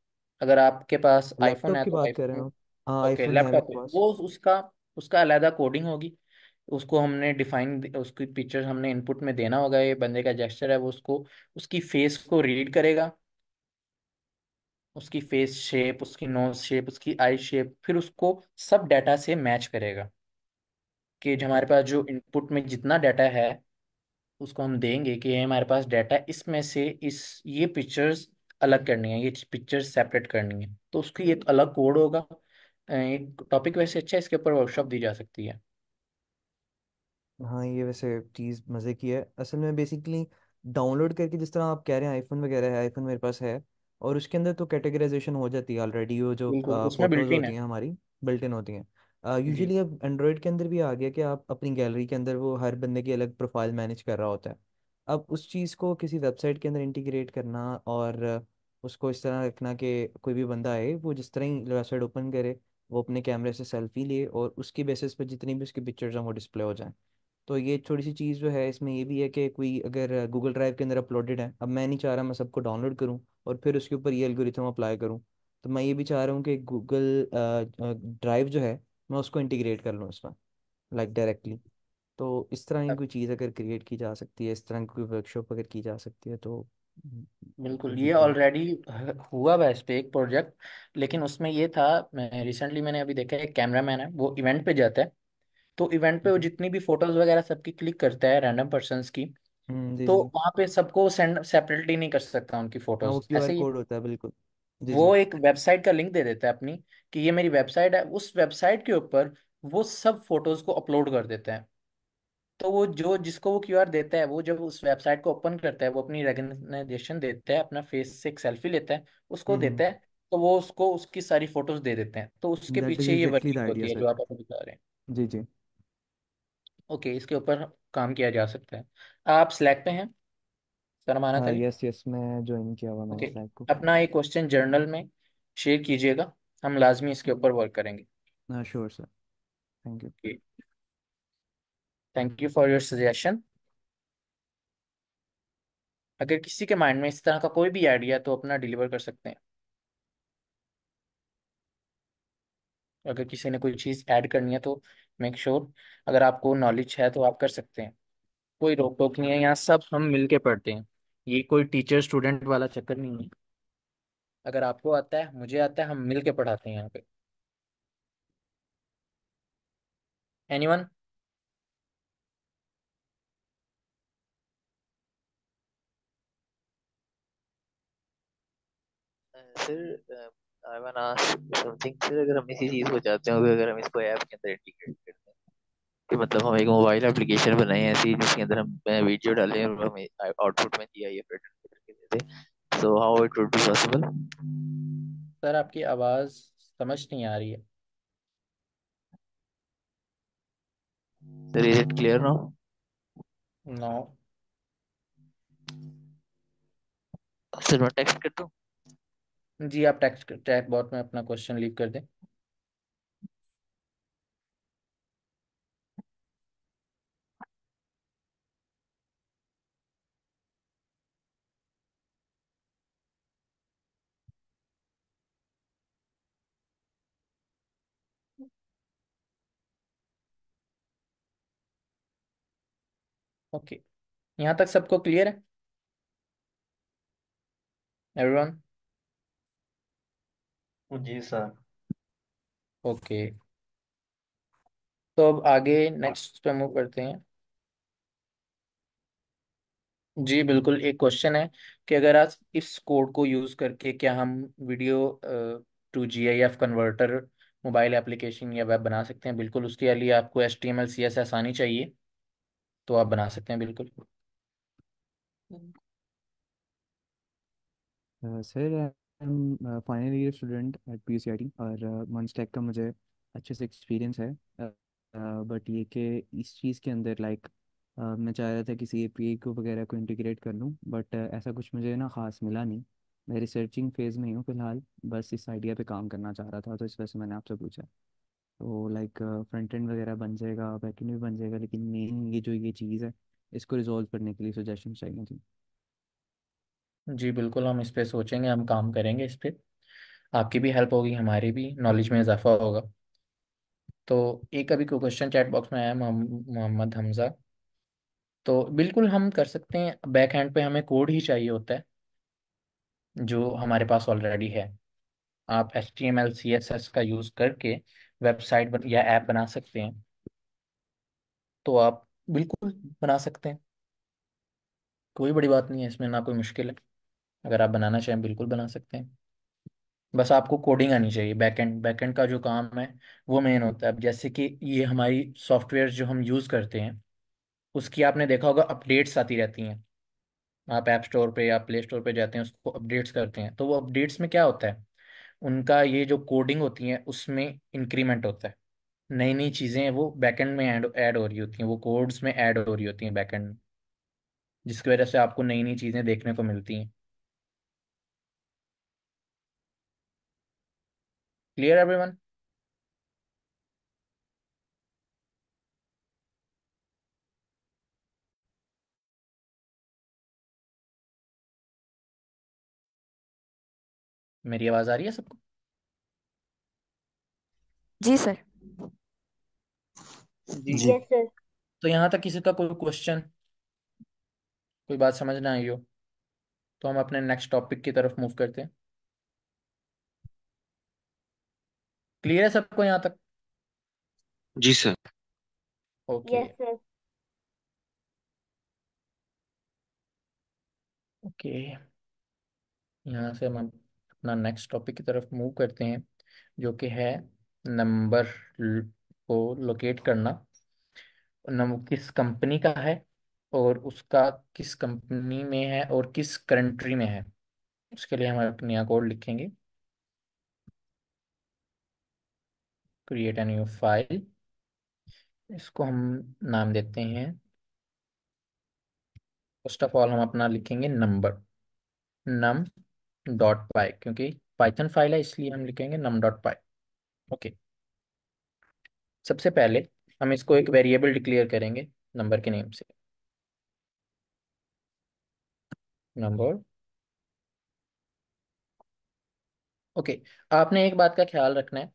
अगर आपके पास आईफोन लैपटॉप है की तो बात कर रहे आईफोन हो? हाँ ओके आईफोन है लैपटॉप मेरे है पास। वो उसका उसका अलहदा कोडिंग होगी। उसको हमने डिफाइन उसकी पिक्चर हमने इनपुट में देना होगा ये बंदे का जेस्चर है वो उसको उसकी फेस को रीड करेगा। उसकी फेस शेप उसकी नोज़ शेप उसकी आई शेप फिर उसको सब डाटा से मैच करेगा। कि जो हमारे पास जो इनपुट में जितना डाटा है, उसको हम देंगे कि ये हमारे पास डाटा इसमें से इस, ये पिक्चर्स अलग करनी है, ये पिक्चर्स सेपरेट करनी है। तो उसकी एक अलग कोड होगा। एक टॉपिक वैसे अच्छा है, इसके ऊपर वर्कशॉप दी जा सकती है। हाँ ये वैसे चीज़ मज़े की है। असल में बेसिकली डाउनलोड करके जिस तरह आप कह रहे हैं आईफोन वगैरह है आईफोन मेरे पास है और उसके अंदर तो कैटेगराइजेशन हो जाती है ऑलरेडी वो जो बिल्कुल उसमें फ़ोटोज़ बिल्ट इन होती है। हैं हमारी बिल्ट इन होती हैं। जी। यूजुअली अब एंड्रॉयड के अंदर भी आ गया कि आप अपनी गैलरी के अंदर वो हर बंदे की अलग प्रोफ़ाइल मैनेज कर रहा होता है। अब उस चीज़ को किसी वेबसाइट के अंदर इंटीग्रेट करना और उसको इस तरह रखना कि कोई भी बंदा आए वो जिस तरह ही वेबसाइट ओपन करे वो अपने कैमरे से सेल्फी ले और उसकी बेसिस पर जितनी भी उसकी पिक्चर्स हैं वो डिस्प्ले हो जाएँ। तो ये छोटी सी चीज़ जो है इसमें ये भी है कि कोई अगर गूगल ड्राइव के अंदर अपलोडेड है अब मैं नहीं चाह रहा मैं सबको डाउनलोड करूँ और फिर उसके ऊपर ये एल्गोरिथम अप्लाई करूँ तो मैं ये भी चाह रहा हूँ कि गूगल ड्राइव जो है मैं उसको इंटीग्रेट कर लूँ इसमें लाइक डायरेक्टली तो इस तरह की कोई चीज़ अगर क्रिएट की जा सकती है इस तरह की कोई वर्कशॉप अगर की जा सकती है तो बिल्कुल ये ऑलरेडी हुआ हुआ है इस पे एक प्रोजेक्ट लेकिन उसमें ये था मैं रिसेंटली मैंने अभी देखा है एक कैमरामैन है वो इवेंट पे जाता है। तो इवेंट पे वो जितनी भी फ़ोटोज़ वगैरह सबकी क्लिक करता है रैंडम पर्सन्स की हम्म जी तो जी। वहाँ पे सबको सेंड सेपरेटली नहीं कर सकता उनकी हाँ वो फ़ोटोज़ क्यूआर ऐसे ही कोड होता है बिल्कुल। जी जी। वो एक वेबसाइट का लिंक दे देता है अपनी कि ये मेरी वेबसाइट है उस वेबसाइट के ऊपर वो सब फ़ोटोज़ को अपलोड कर देते हैं। तो वो जो जिसको वो क्यूआर देता है वो जब उस वेबसाइट को ओपन करता है वो अपनी रिकग्निशन देता है अपना फेस से एक सेल्फी लेता है उसको हम्म देता है तो वो उसको उसकी सारी फ़ोटोज़ दे देते हैं। तो उसके दैट इज़ पीछे ये एग्जैक्टली द वर्किंग आइडिया होती है सर जो आप अभी बता रहे हैं। जी जी। ओके इसके ऊपर काम किया जा सकता है। आप स्लैक पे हैं? सर माना हाँ तली यस यस मैं ज्वाइन किया हुआ मैंने ओके स्लैक को। अपना एक क्वेश्चन जर्नल में शेयर कीजिएगा। हम लाजमी इसके ऊपर वर्क करेंगे। हाँ sure sir thank you thank you for your suggestion अगर किसी के माइंड में इस तरह का कोई भी आइडिया तो अपना डिलीवर कर सकते हैं। अगर किसी ने कोई चीज़ ऐड करनी है तो मेक श्योर sure, अगर आपको नॉलेज है तो आप कर सकते हैं। कोई रोक टोक नहीं है यहाँ सब हम मिल के पढ़ते हैं। ये कोई टीचर स्टूडेंट वाला चक्कर नहीं है। अगर आपको आता है मुझे आता है हम मिल के पढ़ाते हैं यहाँ पे। Anyone sir I want ask something sir अगर हम इसी चीज़ को चाहते हो अगर हम इसको ऐप के अंदर इंटीग्रेट कर दें कि मतलब हम एक मोबाइल एप्लीकेशन बनाए ऐसी जिसके अंदर हम वीडियो डालें और हमें आउटपुट में दिया ये रिटर्न करके दे दे। So how it would be possible sir आपकी आवाज़ समझ नहीं आ रही है। Sir is it clear now no sir मैं टेक्स्ट कर दूँ जी, आप टैक्स चैट बॉट में अपना क्वेश्चन लीव कर दें। ओके। okay. यहाँ तक सबको क्लियर है? एवरीवन जी सर। ओके। तो अब आगे नेक्स्ट पे मूव करते हैं। जी बिल्कुल एक क्वेश्चन है कि अगर आज इस कोड को यूज़ करके क्या हम video to G I F converter mobile application या वेब बना सकते हैं? बिल्कुल उसके लिए आपको H T M L C S S आनी चाहिए। तो आप बना सकते हैं बिल्कुल। Sir I'm final year student at P C I T और मंस्टेक का मुझे अच्छे से एक्सपीरियंस है। बट ये कि इस चीज़ के अंदर लाइक मैं चाह रहा था कि सी ए पी ए को वगैरह को इंटीग्रेट कर लूँ बट ऐसा कुछ मुझे ना ख़ास मिला नहीं। मैं रिसर्चिंग फ़ेज़ में ही हूँ फ़िलहाल, बस इस आइडिया पे काम करना चाह रहा था तो इस वजह से मैंने आपसे पूछा। तो लाइक फ्रंट एंड वगैरह बन जाएगा बैक एंड भी बन जाएगा, लेकिन मेन ये जो ये चीज़ है, इसको रिजॉल्व करने के लिए सजेशन चाहिए थी। जी, बिल्कुल, हम इस पे सोचेंगे, हम काम करेंगे इस पे। आपकी भी हेल्प होगी, हमारी भी नॉलेज में इजाफा होगा। तो एक अभी क्वेश्चन चैट बॉक्स में आया, मोहम- मोहम्मद हमजा। तो बिल्कुल हम कर सकते हैं, बैक हैंड पे हमें कोड ही चाहिए होता है, जो हमारे पास ऑलरेडी है। आप H T M L C S S का यूज़ करके वेबसाइट या ऐप बना सकते हैं। तो आप बिल्कुल बना सकते हैं। कोई बड़ी बात नहीं है, इसमें ना कोई मुश्किल है। अगर आप बनाना चाहें, बिल्कुल बना सकते हैं। बस आपको कोडिंग आनी चाहिए बैकएंड बैकएंड का जो काम है, वो मेन होता है। अब जैसे कि ये हमारी सॉफ्टवेयर जो हम यूज़ करते हैं, उसकी आपने देखा होगा अपडेट्स आती रहती हैं। आप ऐप स्टोर पे या प्ले स्टोर पे जाते हैं, उसको अपडेट्स करते हैं। तो वो अपडेट्स में क्या होता है? उनका ये जो कोडिंग होती है, उसमें इंक्रीमेंट होता है। नई नई चीज़ें वो बैकएंड में ऐड ऐड हो रही होती हैं। वो कोड्स में ऐड हो रही होती हैं बैकएंड में, जिसकी वजह से आपको नई नई चीज़ें देखने को मिलती हैं। क्लियर एवरीवन मेरी आवाज़ आ रही है सबको? जी सर। जी। जी। सर तो यहाँ तक किसी का कोई क्वेश्चन कोई बात समझ ना आई हो तो हम अपने नेक्स्ट टॉपिक की तरफ़ मूव करते हैं। क्लियर है सबको यहाँ तक? जी sir. Okay yes sir okay यहाँ से हम अपना नेक्स्ट टॉपिक की तरफ़ मूव करते हैं जो कि है नंबर को लोकेट करना। नंबर किस कंपनी का है और उसका किस कंपनी में है और किस कंट्री में है? उसके लिए हम एक नया कोड लिखेंगे। क्रिएट ए न्यू फ़ाइल इसको हम नाम देते हैं। फ़र्स्ट ऑफ़ ऑल हम अपना लिखेंगे नंबर नम डॉट पाई क्योंकि पाइथन फ़ाइल है, इसलिए हम लिखेंगे नम डॉट पाई ओके सबसे पहले हम इसको एक वेरिएबल डिक्लेयर करेंगे नंबर के नेम से। Number okay okay. आपने एक बात का ख्याल रखना है।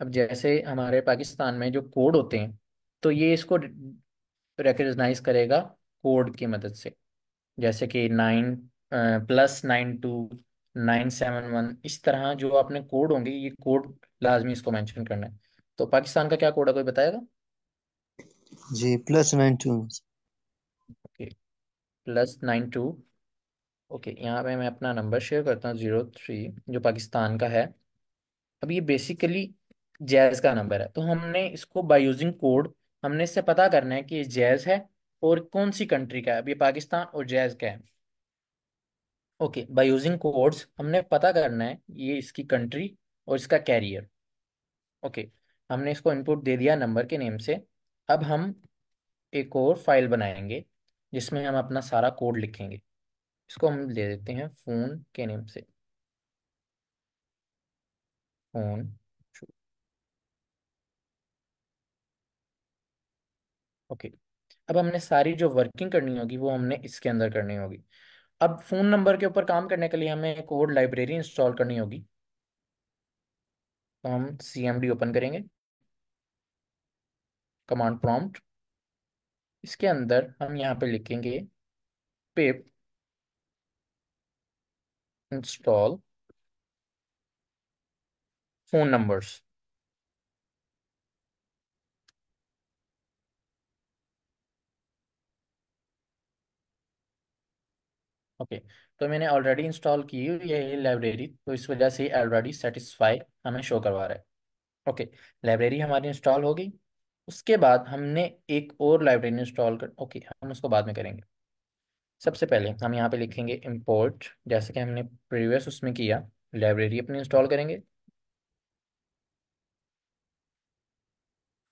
अब जैसे हमारे पाकिस्तान में जो कोड होते हैं तो ये इसको रिकग्नाइज करेगा कोड की मदद से। जैसे कि nine plus nine two nine seven one इस तरह जो अपने कोड होंगे ये कोड लाजमी इसको मेंशन करना है। तो पाकिस्तान का क्या कोड है कोई बताएगा? जी plus nine two okay plus nine two okay यहाँ पे मैं अपना नंबर शेयर करता हूँ ज़ीरो थ्री जो पाकिस्तान का है। अब ये बेसिकली जैज़ का नंबर है। तो हमने इसको बाय यूजिंग कोड हमने इससे पता करना है कि ये जैज़ है और कौन सी कंट्री का है। अब ये पाकिस्तान और जैज़ का है। ओके बाय यूजिंग कोड्स हमने पता करना है ये इसकी कंट्री और इसका कैरियर ओके हमने इसको इनपुट दे दिया नंबर के नेम से। अब हम एक और फ़ाइल बनाएँगे, जिसमें हम अपना सारा कोड लिखेंगे। इसको हम दे देते हैं फ़ोन के नेम से। Phone okay. अब हमने सारी जो वर्किंग करनी होगी, वो हमने इसके अंदर करनी होगी। अब फ़ोन नंबर के ऊपर काम करने के लिए हमें एक लाइब्रेरी इंस्टॉल करनी होगी। तो हम सी एम डी ओपन करेंगे। कमांड प्रॉम्प्ट इसके अंदर हम यहाँ पे लिखेंगे pip install phone numbers okay तो मैंने ऑलरेडी इंस्टॉल की हुई है ये लाइब्रेरी तो इस वजह से ऑलरेडी सेटिस्फाई हमें शो करवा रहा है। ओके लाइब्रेरी हमारी इंस्टॉल हो गई, उसके बाद हमने एक और लाइब्रेरी इंस्टॉल कर, ओके, हम उसको बाद में करेंगे। सबसे पहले हम यहाँ पे लिखेंगे इम्पोर्ट जैसे कि हमने प्रीवियस उसमें किया लाइब्रेरी अपनी इंस्टॉल करेंगे।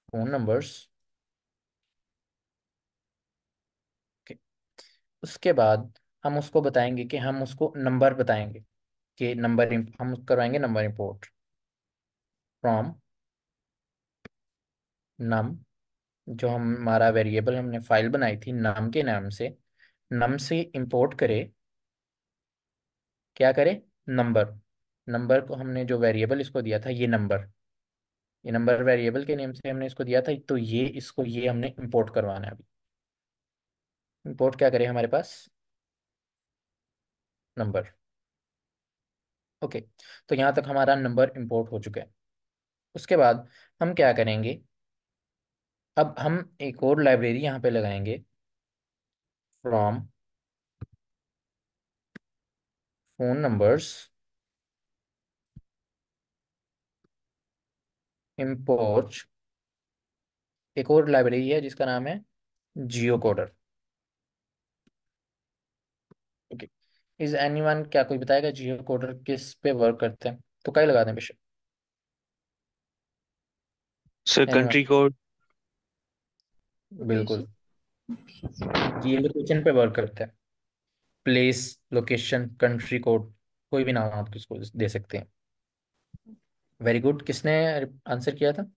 फ़ोन नंबर्स उसके बाद हम उसको बताएँगे कि हम उसको नंबर बताएँगे कि नंबर हम करवाएँगे नंबर इंपोर्ट फ्रॉम नम जो हम हमारा वेरिएबल हमने फ़ाइल बनाई थी नम के नाम से नम से इंपोर्ट करे, क्या करे? नंबर नंबर को हमने जो वेरिएबल इसको दिया था, ये नंबर ये नंबर वेरिएबल के नेम से हमने इसको दिया था तो ये इसको, ये हमने इंपोर्ट करवाना है अभी। इंपोर्ट क्या करे हमारे पास? नंबर। ओके तो यहाँ तक हमारा नंबर इंपोर्ट हो चुका है। उसके बाद हम क्या करेंगे? अब हम एक और लाइब्रेरी यहाँ पे लगाएँगे। फ्रॉम फ़ोन नंबर्स इंपोर्ट एक और लाइब्रेरी है जिसका नाम है जियो कोडर इज़ एनीवन क्या कोई बताएगा जियो कोडर किस पे वर्क करते हैं? तो कई लगा दें बेशक। सर एनीवन कंट्री कोड बिल्कुल। ये लोकेशन पे वर्क करता है। प्लेस लोकेशन कंट्री कोड कोई भी नाम आप किसको दे सकते हैं। वेरी गुड किसने आंसर किया था?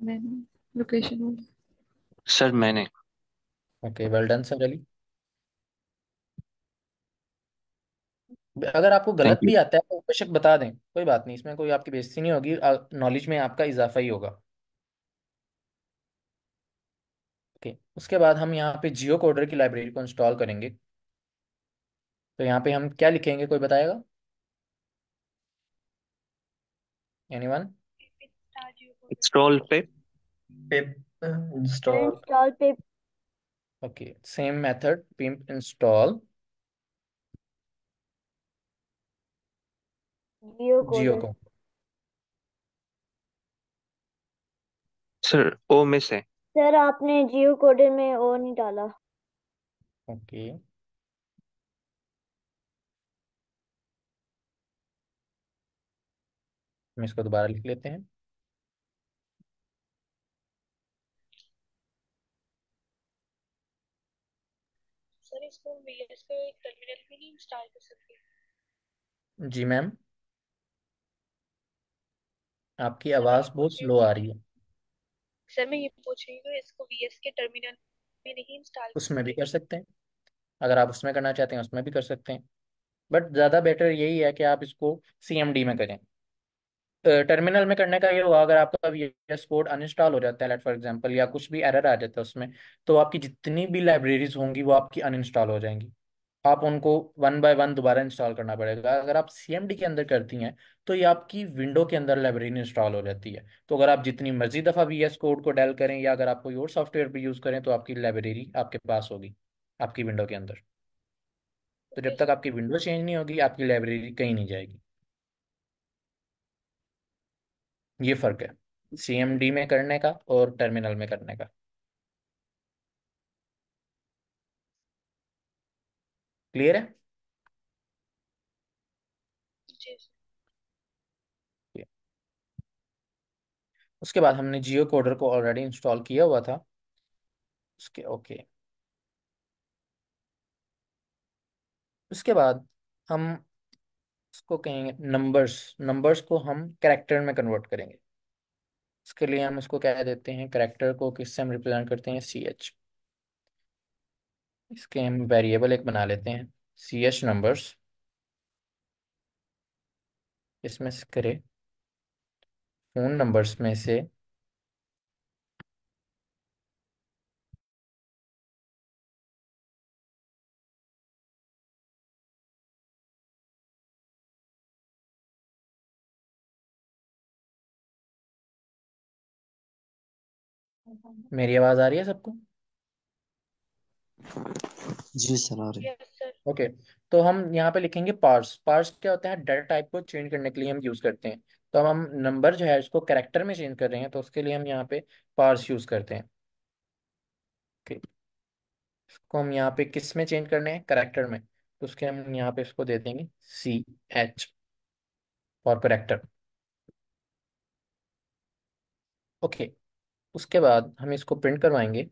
मैंने। लोकेशन सर मैंने। Okay well done sir Ali. अगर आपको थैंक गलत यू भी आता है तो बेशक बता दें कोई बात नहीं इसमें कोई आपकी बेइज्जती नहीं होगी नॉलेज में आपका इजाफा ही होगा। ओके उसके बाद हम यहाँ पे जियो कोडर की लाइब्रेरी को इंस्टॉल करेंगे। तो यहाँ पे हम क्या लिखेंगे कोई बताएगा? एनीवन इंस्टॉल पे पिप इंस्टॉल इंस्टॉल पे ओके सेम मेथड पिम्प इंस्टॉल जियो जियो कोडर को। सर ओ मिस है सर आपने जियो कोडर में ओ नहीं डाला। ओके। हम इसको दोबारा लिख लेते हैं। सर इसको वीएस को टर्मिनल पे नहीं इंस्टॉल कर सकते। जी मैम आपकी आवाज़ बहुत स्लो आ रही है। सर मैं ये पूछ रही हूँ इसको वीएस के टर्मिनल में नहीं इंस्टॉल उसमें भी कर सकते हैं। अगर आप उसमें करना चाहते हैं उसमें भी कर सकते हैं। बट ज़्यादा बेटर यही है कि आप इसको सीएमडी में करें। टर्मिनल में करने का ये हुआ अगर आपका वीएस कोड अनइंस्टॉल हो जाता है लेट फॉर एग्जांपल या कुछ भी एरर आ जाता है उसमें तो आपकी जितनी भी लाइब्रेरीज होंगी वो आपकी अनइंस्टॉल हो जाएँगी। आप उनको वन बाय वन दोबारा इंस्टॉल करना पड़ेगा। अगर आप सीएमडी के अंदर करती हैं तो ये आपकी विंडो के अंदर लाइब्रेरी इंस्टॉल हो जाती है। तो अगर आप जितनी मर्ज़ी दफ़ा वीएस कोड को डायल करें, या अगर आप कोई और सॉफ्टवेयर भी यूज़ करें तो आपकी लाइब्रेरी आपके पास होगी, आपकी विंडो के अंदर। तो जब तक आपकी विंडो चेंज नहीं होगी, आपकी लाइब्रेरी कहीं नहीं जाएगी। ये फ़र्क है सीएमडी में करने का और टर्मिनल में करने का। क्लियर है? उसके बाद हमने जियो कोडर को ऑलरेडी इंस्टॉल किया हुआ था। उसके ओके उसके बाद हम इसको कहेंगे नंबर्स नंबर्स को हम कैरेक्टर में कन्वर्ट करेंगे। इसके लिए हम इसको कह देते हैं कैरेक्टर को किससे हम रिप्रेजेंट करते हैं? सी एच इसके हम वेरिएबल एक बना लेते हैं सी एच नंबर्स इसमें से करें फ़ोन नंबर्स में से मेरी आवाज़ आ रही है सबको? जी सर आ रही ओके तो हम यहाँ पे लिखेंगे पार्स पार्स क्या होता है? डाटा टाइप को चेंज करने के लिए हम यूज़ करते हैं। तो अब हम नंबर जो है उसको कैरेक्टर में चेंज कर रहे हैं तो उसके लिए हम यहाँ पे पार्स यूज़ करते हैं। ओके इसको हम यहाँ पे किसमें चेंज करने हैं? करेक्टर में। तो उसके हम यहाँ पे इसको दे देंगे C H for character okay उसके बाद हम इसको प्रिंट करवाएँगे।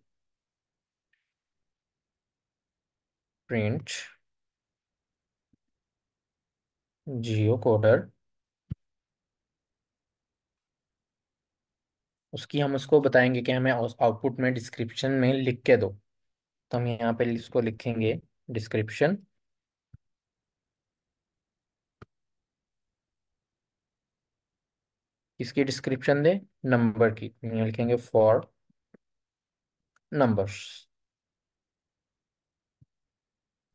प्रिंट जियो कोडर उसकी हम उसको बताएँगे कि हमें आउटपुट में डिस्क्रिप्शन में लिख के दो। तो हम यहाँ पे इसको लिखेंगे डिस्क्रिप्शन इसकी डिस्क्रिप्शन दे? नंबर की। लिखेंगे फॉर नंबर्स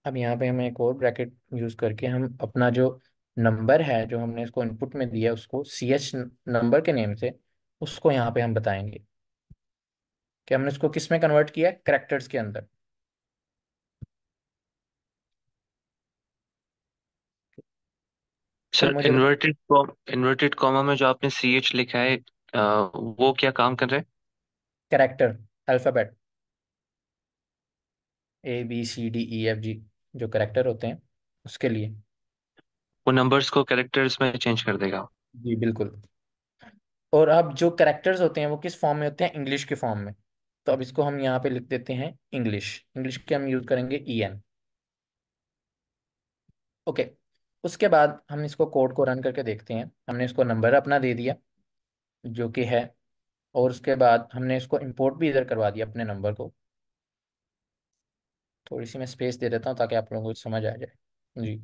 अब यहाँ पे हमें एक और ब्रैकेट यूज़ करके हम अपना जो नंबर है जो हमने इसको इनपुट में दिया उसको सी एच नंबर के नेम से उसको यहाँ पे हम बताएँगे। कि हमने इसको किसमें कन्वर्ट किया करेक्टर्स के अंदर। तो सर मुझे इन्वर्टेड इन्वर्टेड कॉमा में जो आपने सी एच लिखा है अ, वो क्या काम कर रहा है? Character alphabet A B C D E F G जो करेक्टर होते हैं उसके लिए। वो नंबर्स को कैरेक्टर्स में चेंज कर देगा। जी बिल्कुल। और अब जो करेक्टर्स होते हैं वो किस फॉर्म में होते हैं? इंग्लिश के फॉर्म में। तो अब इसको हम यहाँ पे लिख देते हैं इंग्लिश इंग्लिश के हम यूज़ करेंगे ई एन ओके उसके बाद हम इसको कोड को रन करके देखते हैं। हमने इसको नंबर अपना दे दिया जो कि है। और उसके बाद हमने इसको इंपोर्ट भी इधर करवा दिया अपने नंबर को। थोड़ी सी मैं स्पेस दे देता हूँ ताकि आप लोगों को समझ आ जाए। जी।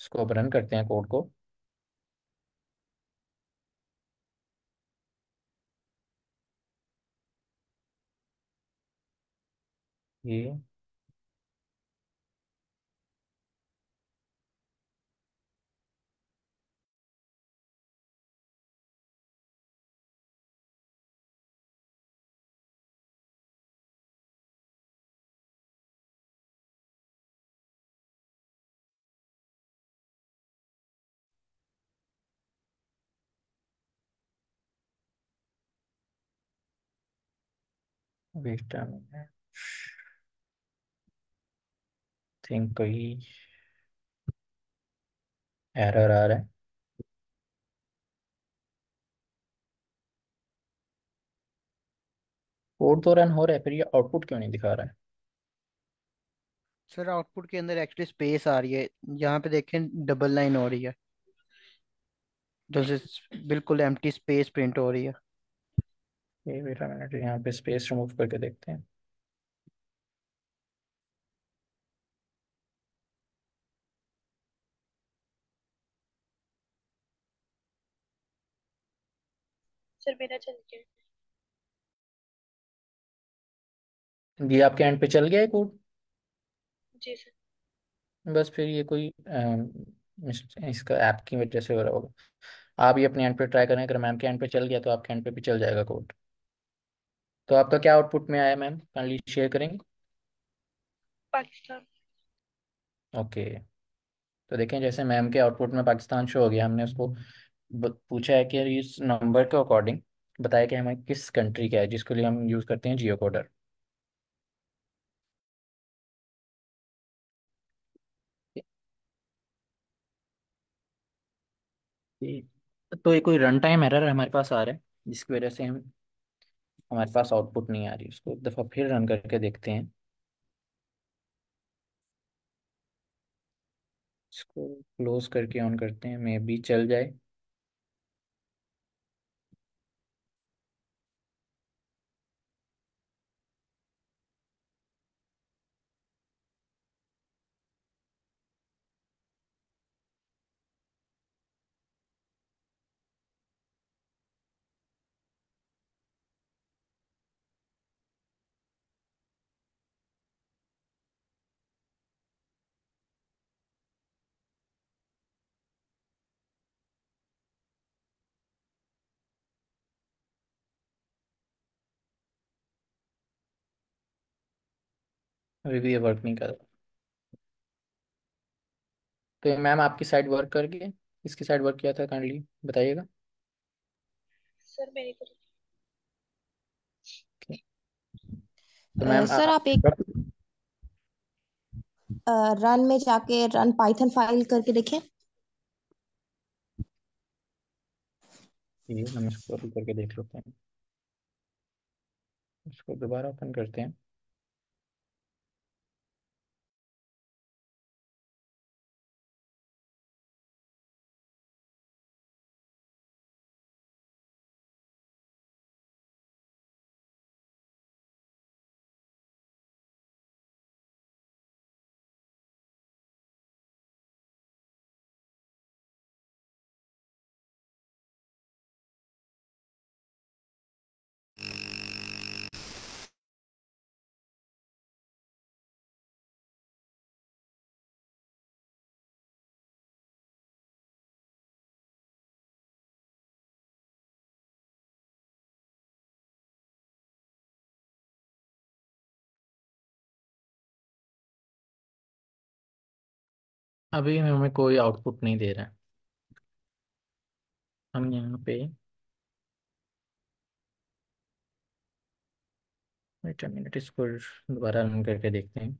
इसको अब रन करते हैं कोड को। ये वेट थिंक कोई एरर आ रहा है। कोड तो रन हो रहा है, फिर ये आउटपुट क्यों नहीं दिखा रहा है? सर आउटपुट के अंदर एक्चुअली स्पेस आ रही है। यहाँ पे देखें डबल लाइन हो रही है। जैसे बिल्कुल एम्प्टी स्पेस प्रिंट हो रही है। ये बेटा मिनट यहाँ पे स्पेस रिमूव करके देखते हैं। सर मेरा चल गया। ये आपके एंड पे चल गया है कोड जी सर। बस फिर ये कोई इस- इसका ऐप की वजह से हो रहा होगा। आप ये अपने एंड पे ट्राई करें अगर मैम के एंड पे चल गया तो आपके एंड पे भी चल जाएगा कोड तो आपका क्या आउटपुट में आया मैम काइंडली शेयर करेंगे। पाकिस्तान। ओके तो देखें जैसे मैम के आउटपुट में पाकिस्तान शो हो गया हमने उसको पूछा है कि इस नंबर के अकॉर्डिंग बताया कि हमें किस कंट्री का है जिसके लिए हम यूज़ करते हैं जियो कोडर। तो ये कोई रन टाइम एरर हमारे पास आ रहा है जिसकी वजह से हम हमारे पास आउटपुट नहीं आ रही उसको। एक दफ़ा फिर रन करके देखते हैं। इसको क्लोज करके ऑन करते हैं। मे बी चल जाए। अभी भी ये वर्क नहीं कर रहा। तो ये मैम आपकी साइड वर्क करके किसकी साइड वर्क किया था काइंडली बताइएगा? सर मेरे को तो मैम सर आप एक रन में जाके रन पाइथन फ़ाइल करके देखें। ये हम इसको करके देख लेते हैं। इसको दोबारा ओपन करते हैं। अभी हमें कोई आउटपुट नहीं दे रहा है। हम यहाँ पे वेट मिनट इसको दोबारा रन करके देखते हैं।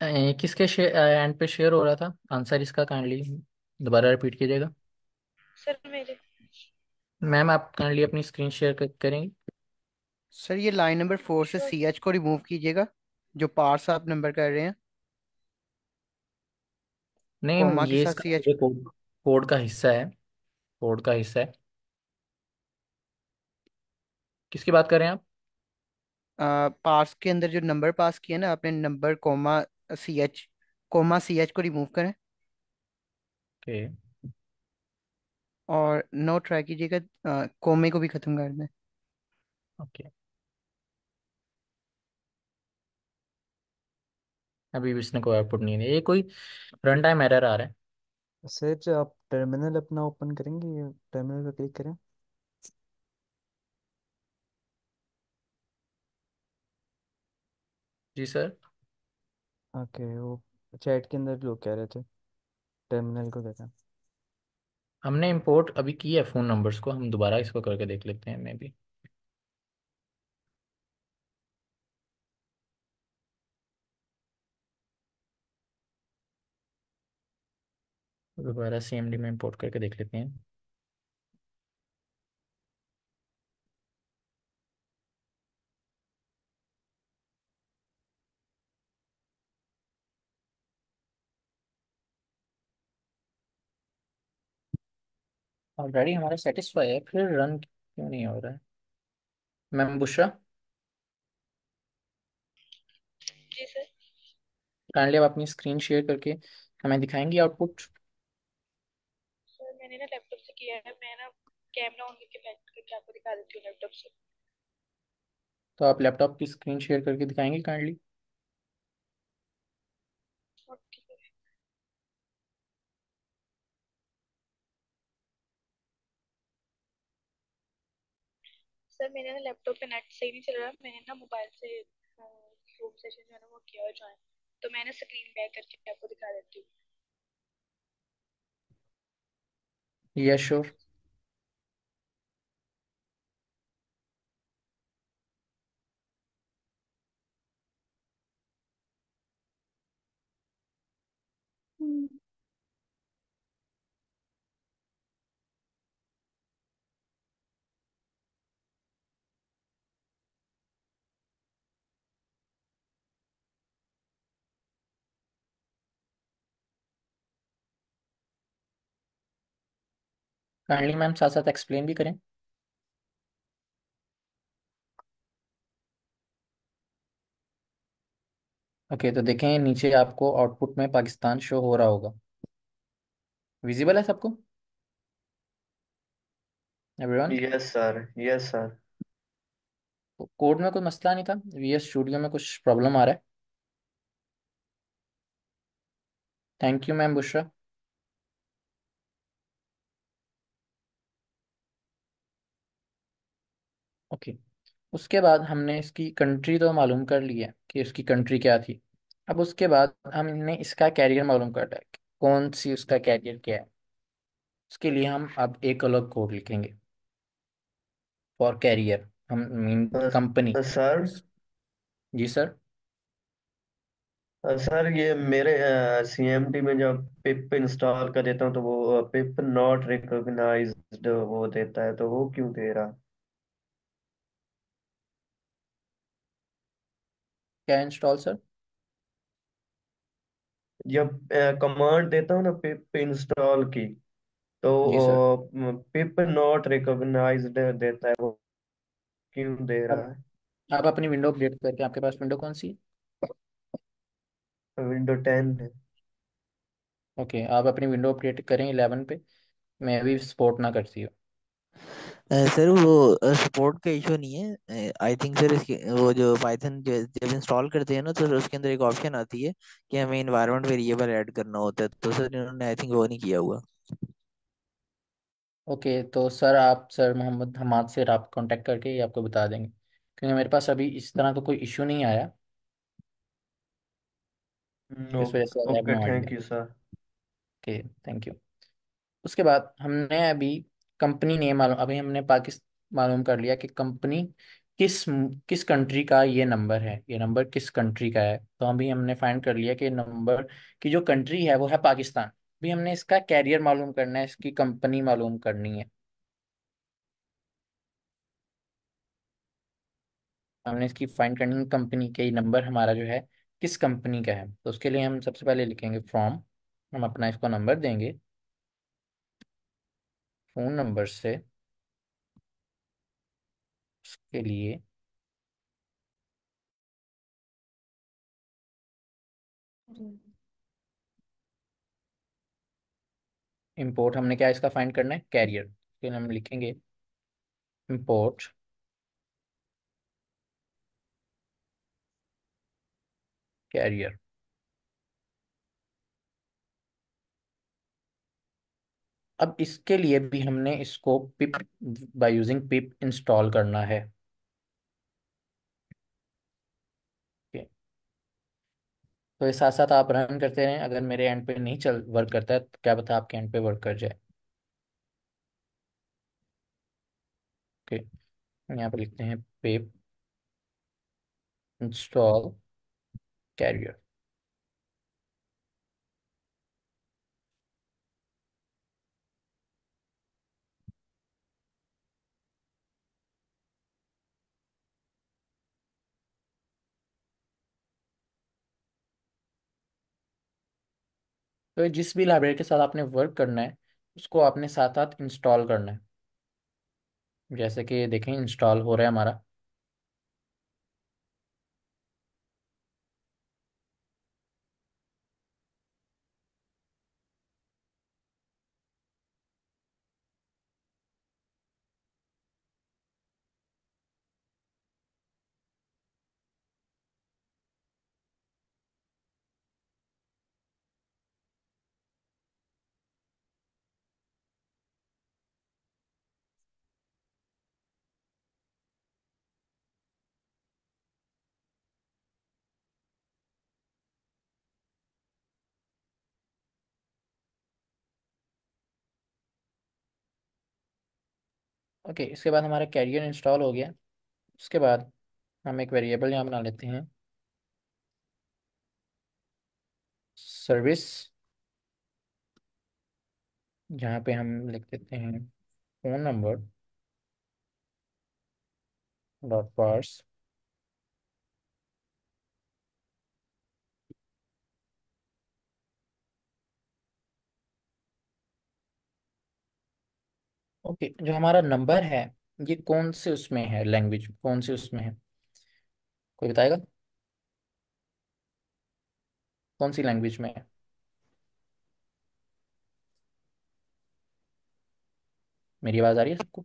ए, किसके एंड पे शेयर हो रहा था? आंसर इसका काइंडली दोबारा रिपीट कीजिएगा। सर मेरे। मैम आप काइंडली अपनी स्क्रीन शेयर करेंगे। सर ये लाइन नंबर फोर से सी एच को रिमूव कीजिएगा जो पार्स आप नंबर कर रहे हैं। नहीं कोमा के ये साथ इसका सी एच ये कोड कोड का हिस्सा है। कोड का हिस्सा है। किसकी बात कर रहे हैं आप? पार्स के अंदर जो नंबर पास किया ना आपने number comma C H comma C H को रिमूव करें। Okay okay. और नो ट्राई कीजिएगा कोमे को भी खत्म कर दें। Okay okay. अभी भी इसने कोई आउटपुट नहीं है। ये कोई रन टाइम एरर आ रहा है। सर आप टर्मिनल अपना ओपन करेंगे? टर्मिनल पर क्लिक करें। जी सर ओके, वो चैट के अंदर लोग कह रहे थे, टर्मिनल को देखा। हमने इंपोर्ट अभी की है फ़ोन नंबर्स को, हम दोबारा इसको करके देख लेते हैं मे बी दोबारा सी एम डी में इंपोर्ट करके देख लेते हैं। ऑलरेडी हमारा सेटिस्फाई है फिर रन क्यों नहीं हो रहा है? Ma'am Bushra ji sir. Kindly आप अपनी स्क्रीन शेयर करके हमें दिखाएँगी आउटपुट सर मैंने ना लैपटॉप से किया है मैं ना कैमरा ऑन करके बैठ करके आपको दिखा देती हूँ लैपटॉप से। तो आप लैपटॉप की स्क्रीन शेयर करके दिखाएँगे काइंडली सर मेरे ना लैपटॉप पे नेट सही नहीं चल रहा मैंने ना मोबाइल से रूम सेशन जो है ना वो किया है ज्वाइन तो मैंने स्क्रीन बैक करके आपको दिखा देती हूँ। यस श्योर काइंडली मैम साथ साथ एक्सप्लेन भी करें। ओके okay, तो देखें नीचे आपको आउटपुट में पाकिस्तान शो हो रहा होगा। विजिबल है सबको? Everyone yes sir yes sir code में कोई मसला नहीं था। वीएस स्टूडियो में कुछ प्रॉब्लम आ रहा है। Thank you ma'am Bushra okay. उसके बाद हमने इसकी कंट्री तो मालूम कर ली है कि उसकी कंट्री क्या थी। अब उसके बाद हमने इसका कैरियर मालूम करना है कौन सी उसका कैरियर क्या है। उसके लिए हम अब एक अलग कोड लिखेंगे। फॉर कैरियर हम मीन कंपनी। सर? जी सर? सर ये मेरे सीएमडी में जब पिप इंस्टॉल कर देता हूँ तो वो पिप नॉट रिकॉग्नाइज्ड वो देता है तो वो क्यों दे रहा? क्या इंस्टॉल सर जब कमांड देता हूँ ना पिप इंस्टॉल की तो जी सर पिप नॉट रिकॉग्नाइज्ड देता है वो। क्यों दे अब रहा है? आप अपनी विंडो अपडेट करके आपके पास विंडो कौन सी? है विंडो टेन है। ओके आप अपनी विंडो अपडेट करें इलेवन पे मैं भी सपोर्ट ना करती हूँ। सर वो सपोर्ट का इशू नहीं है। आई थिंक सर इसके वो जो पाइथन जब इंस्टॉल करते हैं ना तो उसके अंदर एक ऑप्शन आती है कि हमें इन्वायरमेंट वेरिएबल ऐड करना होता है। तो सर इन्होंने आई थिंक वो नहीं किया हुआ। ओके तो सर आप सर मोहम्मद हमाद से आप कांटेक्ट करके ये आपको बता देंगे। क्योंकि मेरे पास अभी इस तरह का कोई इशू नहीं आया। इस वजह से okay thank you sir okay thank you उसके बाद हमने अभी कंपनी नेम मालूम, अभी हमने पाकिस्तान मालूम कर लिया कि कंपनी किस किस कंट्री का ये नंबर है, ये नंबर किस कंट्री का है। तो अभी हमने फाइंड कर लिया कि नंबर की जो कंट्री है वो है पाकिस्तान। अभी हमने इसका कैरियर मालूम करना है, इसकी कंपनी मालूम करनी है। हमने इसकी फाइंड करनी कंपनी के नंबर हमारा जो है, किस कंपनी का है। तो उसके लिए हम सबसे पहले लिखेंगे फ्रॉम, हम अपना इसको नंबर देंगे। फ़ोन नंबर से उसके लिए इंपोर्ट हमने क्या इसका फाइंड करना है? कैरियर फिर हम लिखेंगे इंपोर्ट कैरियर अब इसके लिए भी हमने इसको pip by using pip install करना है। तो ये साथ साथ आप रन करते रहें। अगर मेरे एंड पे नहीं चल वर्क करता है तो क्या पता आपके एंड पे वर्क कर जाए। ओके यहाँ पे लिखते हैं पेप इंस्टॉल कैरियर तो जिस भी लाइब्रेरी के साथ आपने वर्क करना है, उसको आपने साथ साथ इंस्टॉल करना है। जैसे कि देखें इंस्टॉल हो रहा है हमारा। ओके, इसके बाद हमारा कैरियर इंस्टॉल हो गया। उसके बाद हम एक वेरिएबल यहाँ बना लेते हैं। सर्विस जहाँ पे हम लिख देते हैं phone number dot parse okay okay, जो हमारा नंबर है ये कौन से उसमें है लैंग्वेज कौन से उसमें है? कोई बताएगा? कौन सी लैंग्वेज में है? मेरी आवाज़ आ रही है सबको?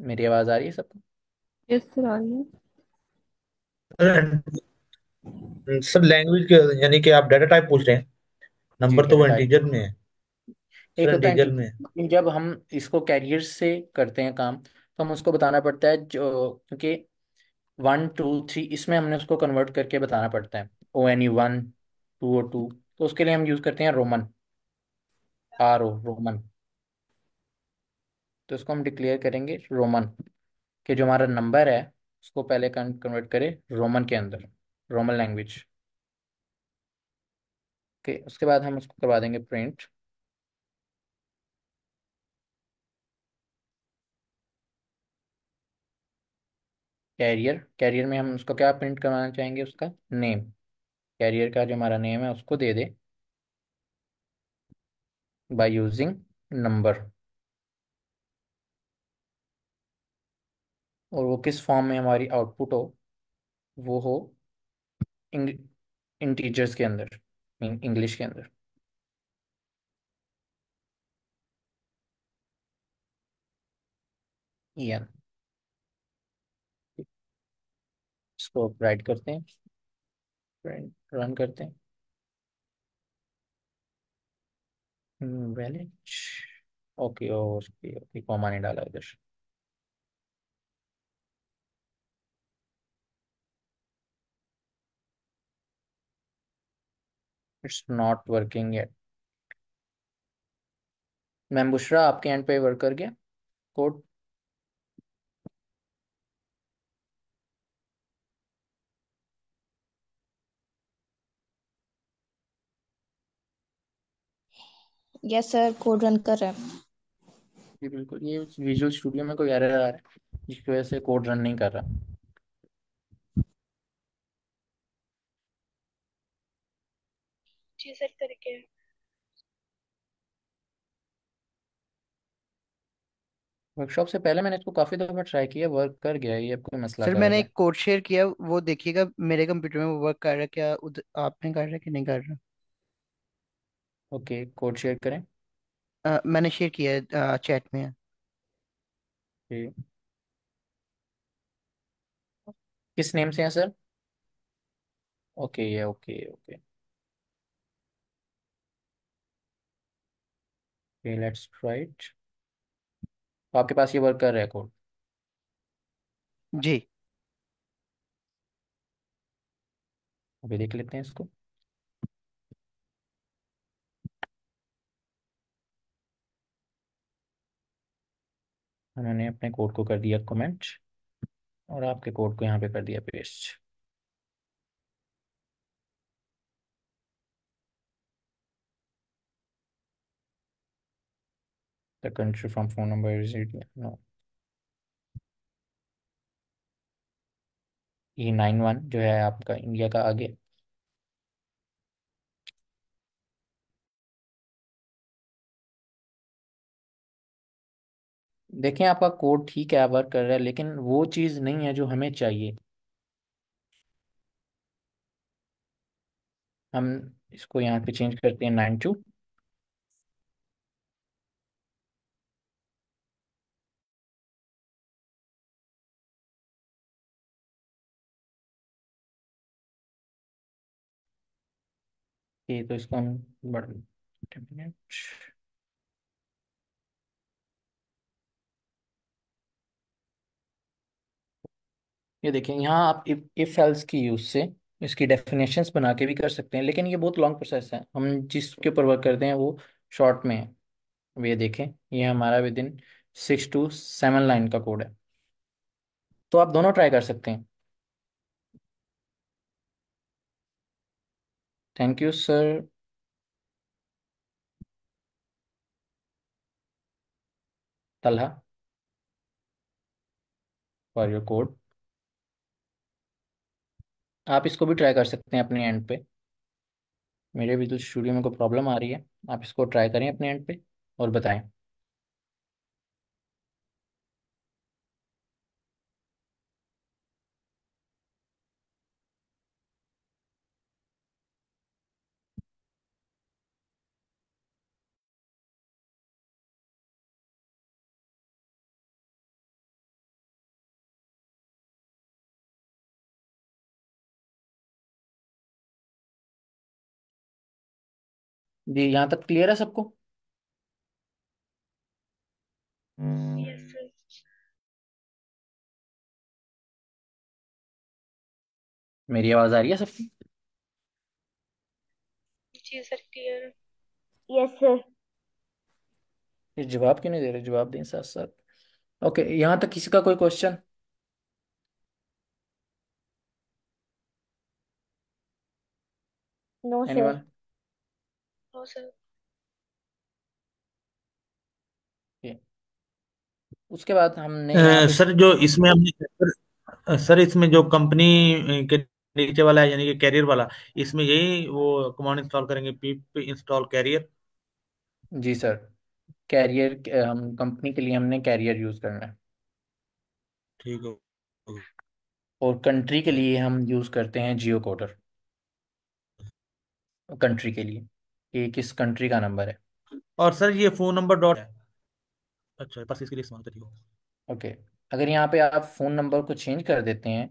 मेरी आवाज़ आ रही है सबको? यस सर आ रही है। सब लैंग्वेज के यानी कि आप डाटा टाइप पूछ रहे हैं। नंबर तो वो इंटीजर में है। एक सर होता है इंटीजर में जब हम इसको कैरियर से करते हैं काम तो हम उसको बताना पड़ता है जो क्योंकि वन टू थ्री इसमें हमने उसको कन्वर्ट करके बताना पड़ता है। O N E one two O two तो उसके लिए हम यूज़ करते हैं रोमन आर ओ रोमन तो उसको हम डिक्लेयर करेंगे रोमन कि जो हमारा नंबर है उसको पहले कन्वर्ट करें रोमन के अंदर। रोमन लैंग्वेज ओके उसके बाद हम उसको करवा देंगे प्रिंट कैरियर कैरियर में हम उसको क्या प्रिंट करवाना चाहेंगे उसका? नेम कैरियर का जो हमारा नेम है, उसको दे दे. बाय यूजिंग नंबर और वो किस फॉर्म में हमारी आउटपुट हो? वो हो इंटीजर्स के अंदर इंग्लिश के अंदर. इसको राइट करते हैं. रन करते हैं. Valid okay okay okay comma नहीं डाला इधर. It's not working yet ma'am Bushra आपके एंड पे वर्क कर गया? Code yes sir code run कर रहा है। जी बिल्कुल। ये विजुअल स्टूडियो में कोई एरर आ रहा है जिसकी वजह से कोड रन नहीं कर रहा। जी सर करके। वर्कशॉप से पहले मैंने इसको काफ़ी दफ़ा ट्राई किया वर्क कर गया ये अब कोई मसला सर मैंने एक कोड शेयर किया वो देखिएगा मेरे कंप्यूटर में वो वर्क कर रहा है क्या उधर आपने कर रहा है कि नहीं कर रहा? ओके कोड शेयर करें। अ, मैंने शेयर किया है चैट में। है ठीक किस नेम से है सर ओके ये okay okay okay let's try it तो आपके पास ये वर्क कर रहा है कोड जी। अभी देख लेते हैं इसको। उन्होंने अपने कोड को कर दिया कमेंट और आपके कोड को यहाँ पे कर दिया paste the country from phone number is no ये नाइन वन जो है आपका इंडिया का आगे। देखें आपका कोड ठीक है वर्क कर रहा है, लेकिन वो चीज़ नहीं है जो हमें चाहिए। हम इसको यहाँ पे चेंज करते हैं नाइन टू तो इसको हम बढ़ ये देखें यहाँ आप इफ़ एल्स की यूज़ से इसकी डेफिनेशंस बना के भी कर सकते हैं, लेकिन ये बहुत लॉन्ग प्रोसेस है। हम जिसके ऊपर वर्क करते हैं वो शॉर्ट में है। अब ये देखें, ये हमारा with in six two seven line का कोड है। तो आप दोनों ट्राई कर सकते हैं। Thank you sir Talha for your code आप इसको भी ट्राई कर सकते हैं अपने एंड पे। मेरे तो स्टूडियो में कोई प्रॉब्लम आ रही है। आप इसको ट्राई करें अपने एंड पे और बताएँ। जी यहाँ तक क्लियर है सबको? मेरी आवाज़ आ रही है सबकी जी सर क्लियर यस सर ये जवाब क्यों नहीं दे रहे? जवाब दें साथ साथ ओके यहाँ तक किसी का कोई question no sir no sir उसके बाद हमने यहाँ अ, पे सर जो इसमें हमने सर, सर इसमें जो कंपनी के नीचे वाला है यानी कि कैरियर वाला इसमें यही वो कमांड इंस्टॉल करेंगे पिप इंस्टॉल कैरियर? जी सर कैरियर हम कंपनी के लिए हमने कैरियर यूज़ करना है। ठीक है। और कंट्री के लिए हम यूज़ करते हैं जियो कोडर। कंट्री के लिए। कि किस कंट्री का नंबर है। और सर ये फ़ोन नंबर डॉट है? अच्छा बस इसके लिए इस्तेमाल करिए ओके अगर यहाँ पे आप फ़ोन नंबर को चेंज कर देते हैं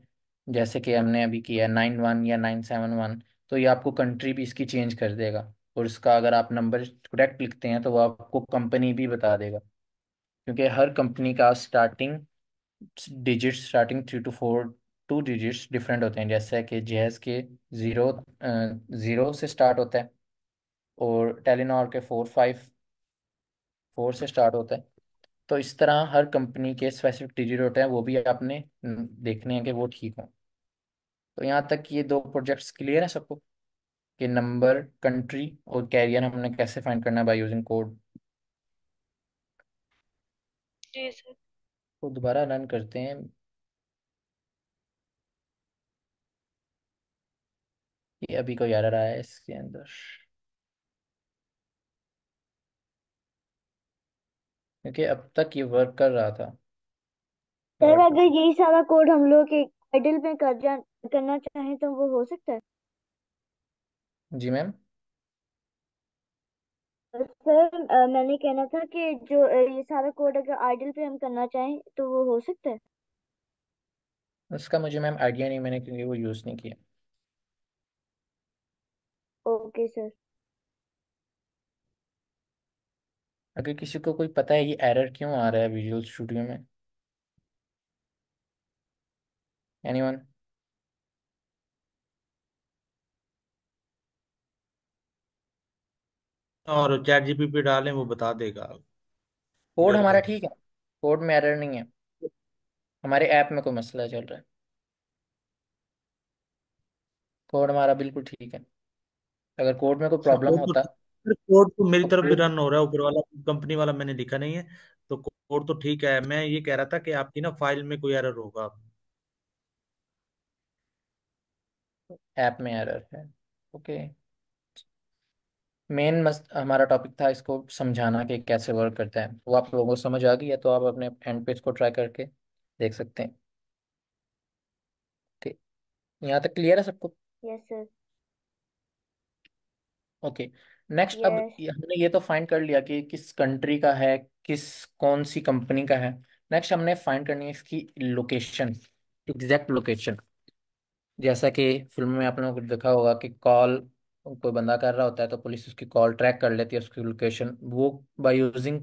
जैसे कि हमने अभी किया नाइन वन या नाइन सेवन वन तो ये आपको कंट्री भी इसकी चेंज कर देगा। और इसका अगर आप नंबर करेक्ट लिखते हैं तो वो आपको कंपनी भी बता देगा। क्योंकि हर कंपनी का starting digit starting three two four two digits different होते हैं। जैसे कि जेएस के ज़ीरो ज़ीरो से स्टार्ट होता है। और टेलीनॉर के फोर फाइव फोर से स्टार्ट होता है। तो इस तरह हर कंपनी के स्पेसिफिक डिजिट होते हैं वो भी आपने देखने हैं कि वो ठीक हो। तो यहाँ तक ये दो प्रोजेक्ट्स क्लियर है सबको कि नंबर कंट्री और कैरियर हमने कैसे फाइंड करना है बाय यूजिंग कोड जी सर। तो दोबारा रन करते हैं। ये अभी कोई एरर आया है इसके अंदर। क्योंकि अब तक ये वर्क कर रहा था। सर अगर यही सारा कोड हम लोग एक आइडल में कर जा करना चाहें तो वो हो सकता है। जी मैम सर अ, मैंने कहना था कि जो अ, ये सारा कोड अगर आइडल पे हम करना चाहें तो वो हो सकता है। उसका मुझे मैम आइडिया नहीं मैंने क्योंकि वो यूज़ नहीं किया। Okay sir. अगर किसी को कोई पता है ये एरर क्यों आ रहा है विजुअल स्टूडियो में? एनीवन और चैट जीपीटी पे डालें वो बता देगा। कोड हमारा ठीक है। कोड में एरर नहीं है। हमारे ऐप में कोई मसला चल रहा है। कोड हमारा बिल्कुल ठीक है। अगर कोड में कोई प्रॉब्लम कोड होता तो कोड तो मेरी तरफ़ भी रन हो रहा है ऊपर वाला कंपनी वाला मैंने लिखा नहीं है तो कोड तो ठीक है। मैं ये कह रहा था कि आपकी ना फ़ाइल में कोई एरर होगा। ऐप में एरर है। ओके मेन मस्त हमारा टॉपिक था इसको समझाना कि कैसे वर्क करता है। वो आप लोगों को समझ आ गई है तो आप अपने एंड पेज को ट्राई करके देख सकते हैं। ओके यहाँ तक क्लियर है सबको यस सर ओके नेक्स्ट अब यस हमने ये तो फाइंड कर लिया कि किस कंट्री का है किस कौन सी कंपनी का है। नेक्स्ट हमने फाइंड करनी है इसकी लोकेशन एग्जैक्ट लोकेशन जैसा कि फ़िल्म में आप लोगों को देखा होगा कि कॉल कोई बंदा कर रहा होता है तो पुलिस उसकी कॉल ट्रैक कर लेती है उसकी लोकेशन वो बाय यूजिंग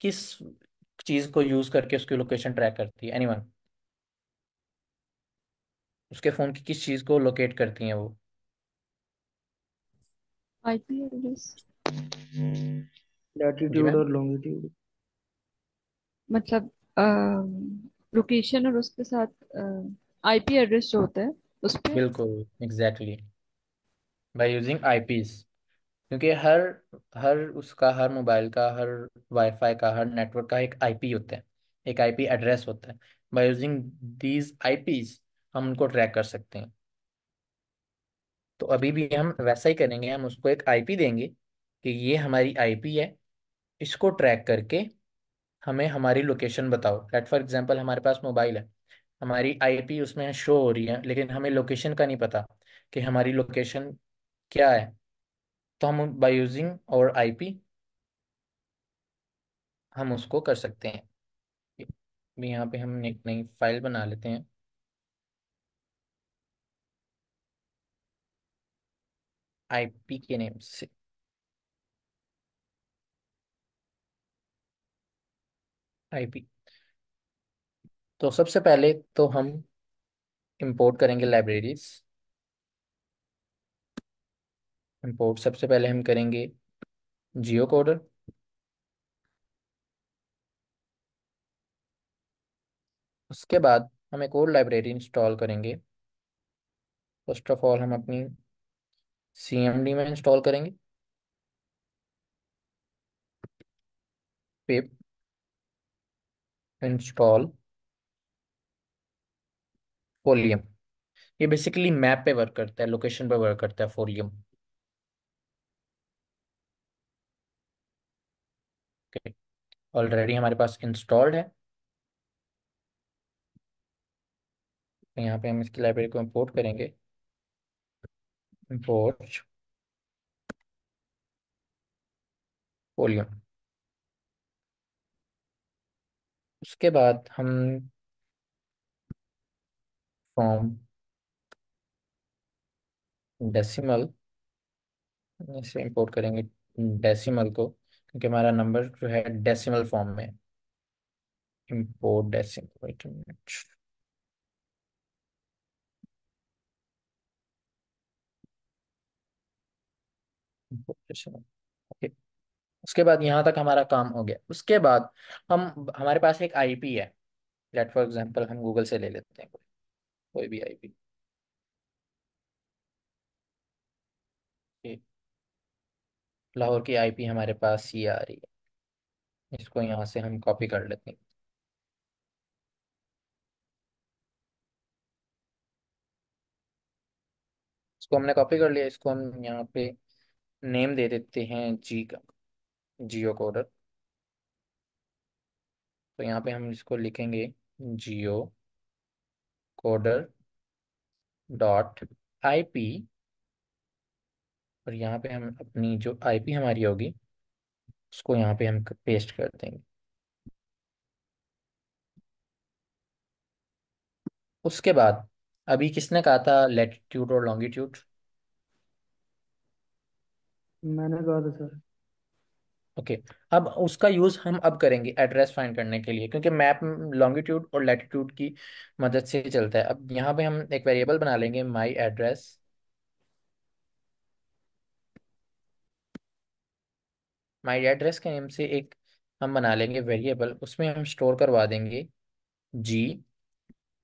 किस चीज़ को यूज़ करके उसकी लोकेशन ट्रैक करती है एनीवन उसके फ़ोन की किस चीज़ को लोकेट करती है वो। आईपी एड्रेस जी लैटिट्यूड मैम और लॉन्गिट्यूड मतलब लोकेशन और उसके साथ आईपी एड्रेस जो होता है उस पे? बिल्कुल एग्जैक्टली बाय यूजिंग आईपीज क्योंकि हर हर उसका हर मोबाइल का हर वाईफाई का हर नेटवर्क का एक आईपी होता है। एक आईपी एड्रेस होता है। बाय यूजिंग दीज आईपीज हम उनको ट्रैक कर सकते हैं। तो अभी भी हम वैसा ही करेंगे, हम उसको एक आईपी देंगे कि ये हमारी आईपी है। इसको ट्रैक करके हमें हमारी लोकेशन बताओ। लेट फॉर एग्जांपल हमारे पास मोबाइल है। हमारी आईपी उसमें शो हो रही है, लेकिन हमें लोकेशन का नहीं पता कि हमारी लोकेशन क्या है। तो हम बाय यूजिंग और आईपी हम उसको कर सकते हैं। यहाँ पे हम एक नई फ़ाइल बना लेते हैं। आईपी के नेम से आईपी तो सबसे पहले तो हम इंपोर्ट करेंगे लाइब्रेरीज इंपोर्ट सबसे पहले हम करेंगे जियो कोडर उसके बाद हम एक और लाइब्रेरी इंस्टॉल करेंगे. फ़र्स्ट ऑफ़ ऑल हम अपनी सी एम डी में इंस्टॉल करेंगे। पिप इंस्टॉल फोलियम ये बेसिकली मैप पे वर्क करता है लोकेशन पे वर्क करता है फोलियम ऑलरेडी हमारे पास इंस्टॉल्ड है। तो यहाँ पे हम इसकी लाइब्रेरी को इंपोर्ट करेंगे। इंपोर्ट फोलियम उसके बाद हम फ्रॉम डेसिमल इसे इंपोर्ट करेंगे डेसिमल को, क्योंकि हमारा नंबर जो है डेसिमल फॉर्म में import decimal wait minute okay. उसके बाद यहाँ तक हमारा काम हो गया। उसके बाद हम, हमारे पास एक आईपी है। लेट फॉर एग्जांपल हम गूगल से ले लेते हैं। कोई भी आईपी लाहौर की आईपी हमारे पास ये आ रही है। इसको यहाँ से हम कॉपी कर लेते हैं। इसको हमने कॉपी कर लिया। इसको हम यहाँ पे नेम दे देते हैं जी का, जियो कोडर तो यहाँ पे हम इसको लिखेंगे जियो कोडर डॉट आईपी और यहाँ पे हम अपनी जो आईपी हमारी होगी, उसको यहाँ पे हम पेस्ट कर देंगे। उसके बाद अभी किसने कहा था लेटिट्यूड और लॉन्गिट्यूड मैंने कहा था सर। Okay okay. अब उसका यूज़ हम अब करेंगे एड्रेस फाइंड करने के लिए, क्योंकि मैप लॉन्गिट्यूड और लैटिट्यूड की मदद से चलता है। अब यहाँ पे हम एक वेरिएबल बना लेंगे माई एड्रेस माई एड्रेस के नेम से एक हम बना लेंगे वेरिएबल, उसमें हम स्टोर करवा देंगे जी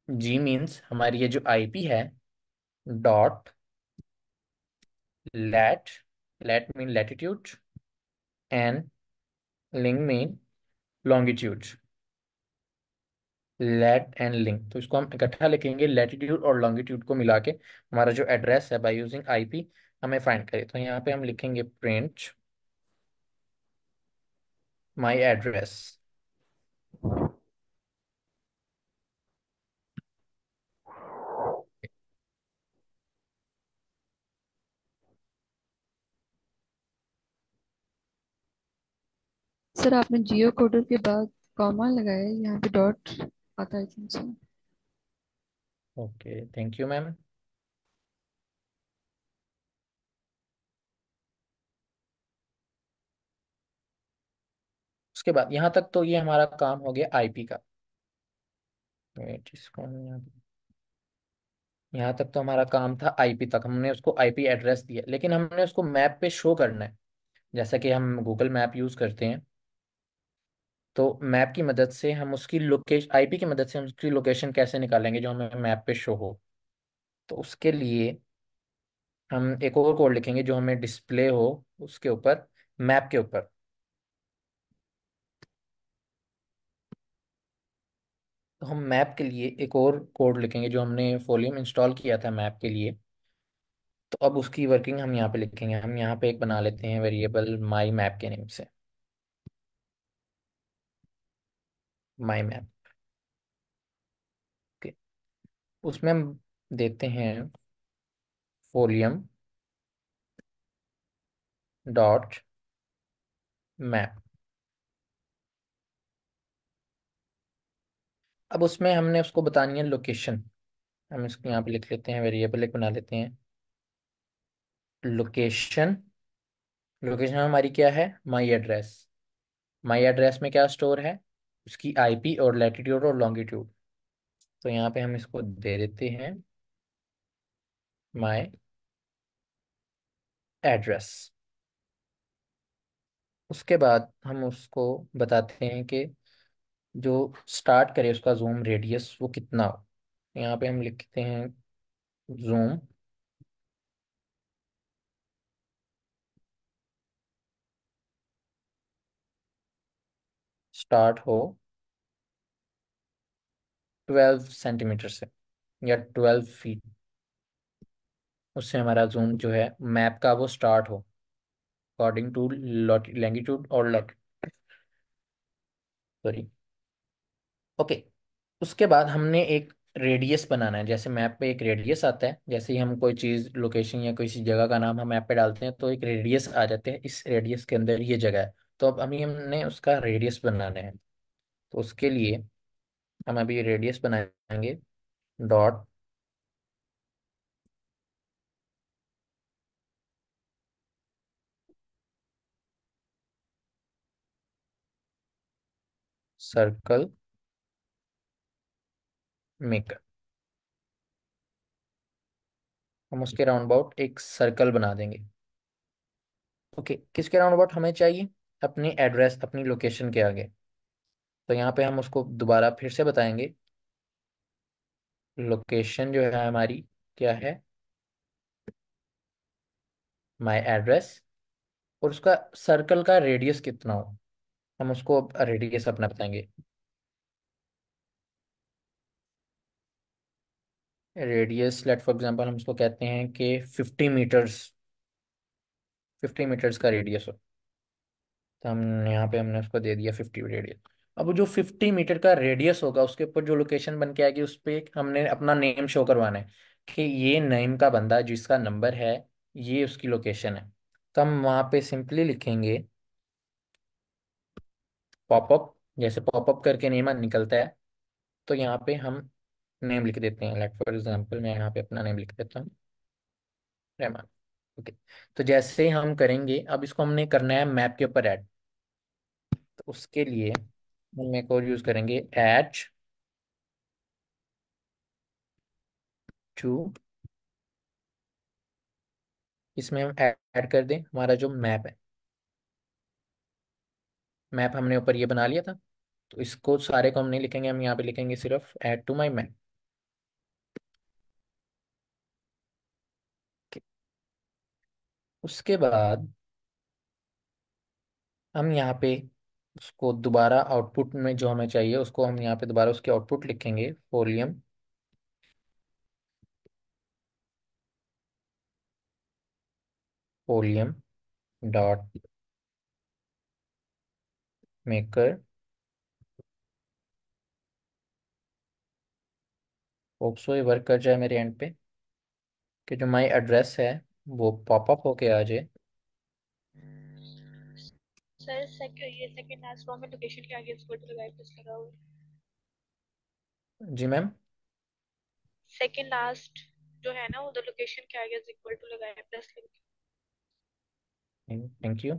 जी मीन्स हमारी ये जो आईपी है dot lat lat mean latitude and lng mean longitude lat and link तो इसको हम इकट्ठा लिखेंगे लैटिट्यूड और लॉन्गिट्यूड को मिला के। हमारा जो एड्रेस है बाय यूजिंग आईपी हमें फाइंड करे। तो यहाँ पे हम लिखेंगे प्रिंट माई एड्रेस सर, आपने जियो कोडर के बाद कॉमा लगाया, यहाँ पे डॉट आता है think so. Okay, thank you ma'am. उसके बाद, यहाँ तक तो ये हमारा काम हो गया आईपी का। इसको यहाँ तक तो हमारा काम था आईपी तक। हमने उसको आईपी एड्रेस दिया, लेकिन हमने उसको मैप पे शो करना है। जैसा कि हम गूगल मैप यूज़ करते हैं। तो मैप की मदद से हम उसकी लोकेशन आईपी की मदद से हम उसकी लोकेशन कैसे निकालेंगे जो हमें मैप पे शो हो। तो उसके लिए हम एक और कोड लिखेंगे जो हमें डिस्प्ले हो उसके ऊपर, मैप के ऊपर। तो हम मैप के लिए एक और कोड लिखेंगे जो हमने फोलियम इंस्टॉल किया था मैप के लिए। तो अब उसकी वर्किंग हम यहाँ पे लिखेंगे। हम यहाँ पे एक बना लेते हैं वेरिएबल माई मैप के नेम से। My map. उसमें हम देते हैं फोलियम डॉट मैप। अब उसमें हमने उसको बतानी है लोकेशन। हम इसको यहाँ पे लिख लेते हैं, वेरिएबल एक बना लेते हैं। लोकेशन लोकेशन हमारी क्या है? My address. माई एड्रेस में क्या स्टोर है? उसकी आईपी और लैटिट्यूड और लॉन्गिट्यूड तो यहाँ पे हम इसको दे देते हैं माई एड्रेस उसके बाद हम उसको बताते हैं कि जो स्टार्ट करे उसका जूम रेडियस वो कितना हो। यहाँ पे हम लिखते हैं जूम स्टार्ट हो ट्वेल्व सेंटीमीटर से या ट्वेल्व फीट उससे हमारा जूम जो है मैप का वो स्टार्ट हो अकॉर्डिंग टू लैंगिट्यूड और लॉट सॉरी ओके उसके बाद हमने एक रेडियस बनाना है, जैसे मैप पे एक रेडियस आता है, जैसे ही हम कोई चीज़ लोकेशन या किसी जगह का नाम हम मैप पे डालते हैं तो एक रेडियस आ जाते हैं, इस रेडियस के अंदर ये जगह है। तो अब अभी हमने उसका रेडियस बनाना है। तो उसके लिए हम अभी रेडियस बनाएँगे डॉट सर्कल मेकर हम उसके राउंड अबाउट एक सर्कल बना देंगे। ओके okay, किसके राउंड अबाउट हमें चाहिए? अपनी एड्रेस, अपनी लोकेशन के आगे। तो यहाँ पे हम उसको दोबारा फिर से बताएँगे। लोकेशन जो है हमारी, क्या है? माई एड्रेस और उसका सर्कल का रेडियस कितना हो? हम उसको रेडियस अपना बताएँगे। रेडियस लेट फॉर एग्जांपल हम उसको कहते हैं कि 50 मीटर्स 50 मीटर्स का रेडियस हो। तो हम, यहाँ पे हमने उसको दे दिया 50 रेडियस अब जो 50 मीटर का रेडियस होगा, उसके ऊपर जो लोकेशन बन के आएगी, उस पर हमने अपना नेम शो करवाना है कि ये नेम का बंदा जिसका नंबर है, ये उसकी लोकेशन है। तो हम वहाँ पे सिंपली लिखेंगे पॉपअप जैसे पॉपअप करके नेम निकलता है तो यहाँ पे हम नेम लिख देते हैं। लाइक फॉर एग्जांपल मैं यहाँ पे अपना नेम लिख देता हूँ, रहमान। ओके तो जैसे हम करेंगे, अब इसको हमने करना है मैप के ऊपर ऐड तो उसके लिए हम एक और यूज़ करेंगे एच टू इसमें हम ऐड कर दें, हमारा जो मैप है। मैप हमने ऊपर ये बना लिया था तो इसको सारे को हम नहीं लिखेंगे, हम यहाँ पे लिखेंगे सिर्फ़ ऐड टू माई मैप उसके बाद हम यहाँ पे उसको दोबारा आउटपुट में जो हमें चाहिए, उसको हम यहाँ पे दोबारा उसके आउटपुट लिखेंगे folium folium dot marker. Hope so ये वर्क कर जाए मेरे एंड पे, कि जो माई एड्रेस है, वो पॉपअप होके आ जाए। सर सेकंड ये सेकंड लास्ट रो में लोकेशन के आगे इसको लगाए प्लस लगा हुआ जी मैम। सेकंड लास्ट जो है ना उधर लोकेशन के आगे इक्वल टू लगाए प्लस लगा थैंक यू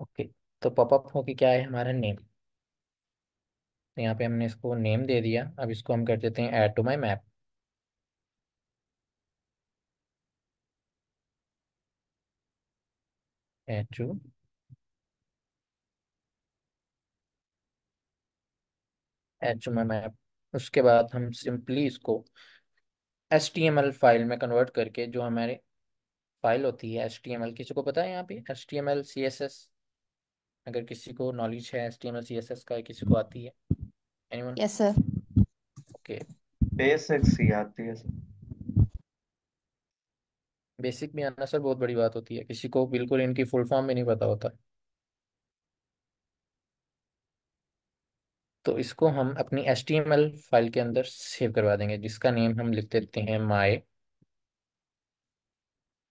ओके तो पॉपअप होके क्या है हमारा नेम तो यहाँ पे हमने इसको नेम दे दिया। अब इसको हम कर देते हैं add to my map add to add to my map उसके बाद हम सिंपली इसको H T M L file में कन्वर्ट करके जो हमारे फ़ाइल होती है एस टी एम एल किसी को पता है यहाँ पे? H T M L C S S अगर किसी को नॉलेज है S T M L C S S का किसी को आती है? Anyone yes sir okay basic C आती है सर बेसिक भी आना सर बहुत बड़ी बात होती है। किसी को बिल्कुल इनकी फुल फॉर्म भी नहीं पता होता। तो इसको हम अपनी H T M L file के अंदर सेव करवा देंगे, जिसका नेम हम लिख देते हैं माई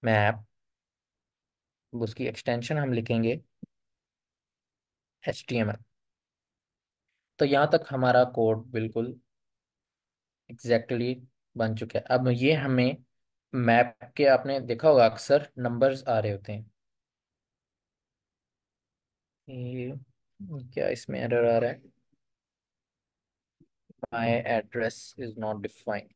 मैप। उसकी एक्सटेंशन हम लिखेंगे एच टी एम एल तो यहाँ तक हमारा कोड बिल्कुल एग्जैक्टली exactly बन चुका है। अब ये हमें मैप के आपने देखा होगा, अक्सर नंबर्स आ रहे होते हैं। ये क्या इसमें एरर आ रहा है? My address is not defined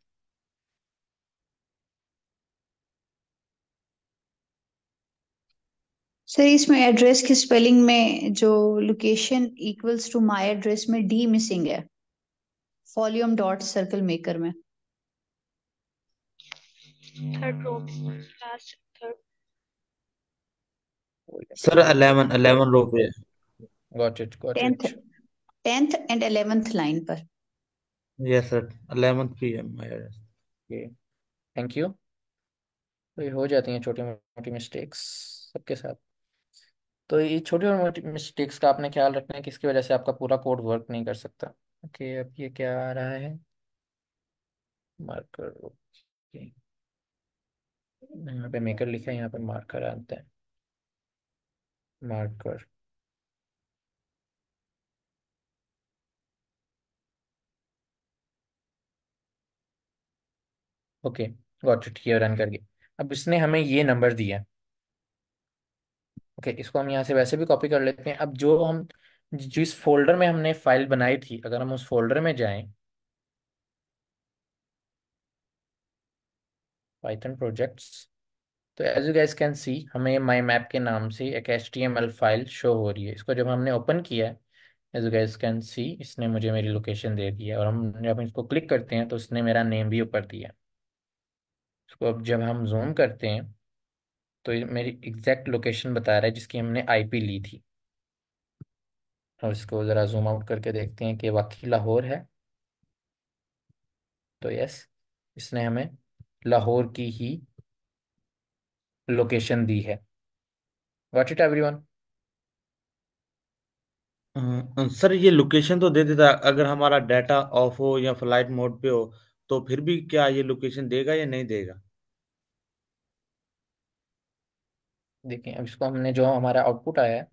sir इसमें एड्रेस की स्पेलिंग में जो location equals to my address में डी मिसिंग है। फॉलियम डॉट सर्कल मेकर में। Third row last third sir eleven eleven row पे got it got tenth it tenth and eleventh line पर yes sir eleven P M okay thank you तो ये हो जाती हैं छोटी मोटी मिस्टेक्स सबके साथ। तो ये छोटी और मोटी मिस्टेक्स का आपने ख्याल रखना है कि इसकी वजह से आपका पूरा कोड वर्क नहीं कर सकता। ओके okay, अब ये क्या आ रहा है? मार्कर ओके यहाँ पे मेकर लिखा है, यहाँ पे मार्कर आता है। मार्कर। ओके, गॉट इट, ये रन करके अब इसने हमें ये नंबर दिया। ओके, इसको हम यहाँ से वैसे भी कॉपी कर लेते हैं। अब जो हम, जिस फोल्डर में हमने फ़ाइल बनाई थी, अगर हम उस फोल्डर में जाएँ पाइथन प्रोजेक्ट्स तो as you guess can see हमें माई मैप के नाम से एक एच फ़ाइल शो हो रही है। इसको जब हमने ओपन किया है as you guess can see इसने मुझे मेरी लोकेशन दे दी है और हम जब इसको क्लिक करते हैं तो इसने मेरा नेम भी ऊपर दिया इसको अब जब हम जूम करते हैं तो मेरी एग्जैक्ट लोकेशन बता रहा है, जिसकी हमने आईपी ली थी। और इसको ज़रा जूम आउट करके देखते हैं कि वाकई लाहौर है। तो यस इसने हमें लाहौर की ही लोकेशन दी है। गॉट इट एवरीवन सर ये लोकेशन तो दे देता अगर हमारा डाटा ऑफ़ हो या फ़्लाइट मोड पे हो तो फिर भी क्या ये लोकेशन देगा या नहीं देगा? देखिए अब इसको हमने जो हमारा आउटपुट आया है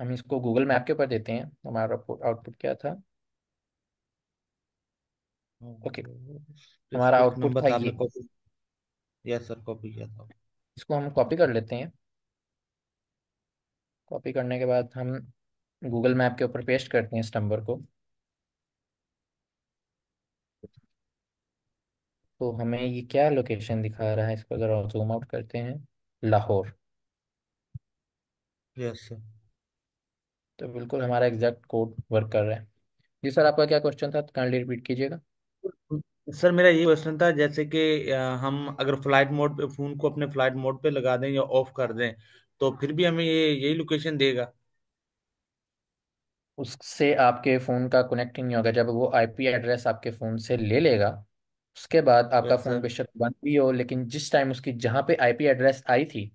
हम इसको गूगल मैप के ऊपर देते हैं। हमारा आउटपुट क्या था? ओके। हमारा एक आउटपुट नंबर था था आपने ये कॉपी यस सर कॉपी किया था। इसको हम कॉपी कर लेते हैं। कॉपी करने के बाद हम गूगल मैप के ऊपर पेस्ट करते हैं इस नंबर को। तो हमें ये क्या लोकेशन दिखा रहा है? इसको अगर जूम आउट करते हैं। लाहौर। यस सर तो बिल्कुल हमारा एग्जैक्ट कोड वर्क कर रहा है। जी सर आपका क्या क्वेश्चन था? काइंडली रिपीट कीजिएगा। सर मेरा ये क्वेश्चन था जैसे कि अ, हम अगर फ़्लाइट मोड पे फ़ोन को अपने फ़्लाइट मोड पे लगा दें या ऑफ़ कर दें तो फिर भी हमें ये यही लोकेशन देगा। उससे आपके फ़ोन का कनेक्टिंग नहीं होगा। जब वो आईपी एड्रेस आपके फ़ोन से ले लेगा उसके बाद आपका यस फ़ोन सर बेशक बंद भी हो लेकिन जिस टाइम उसकी जहाँ पे आईपी एड्रेस आई थी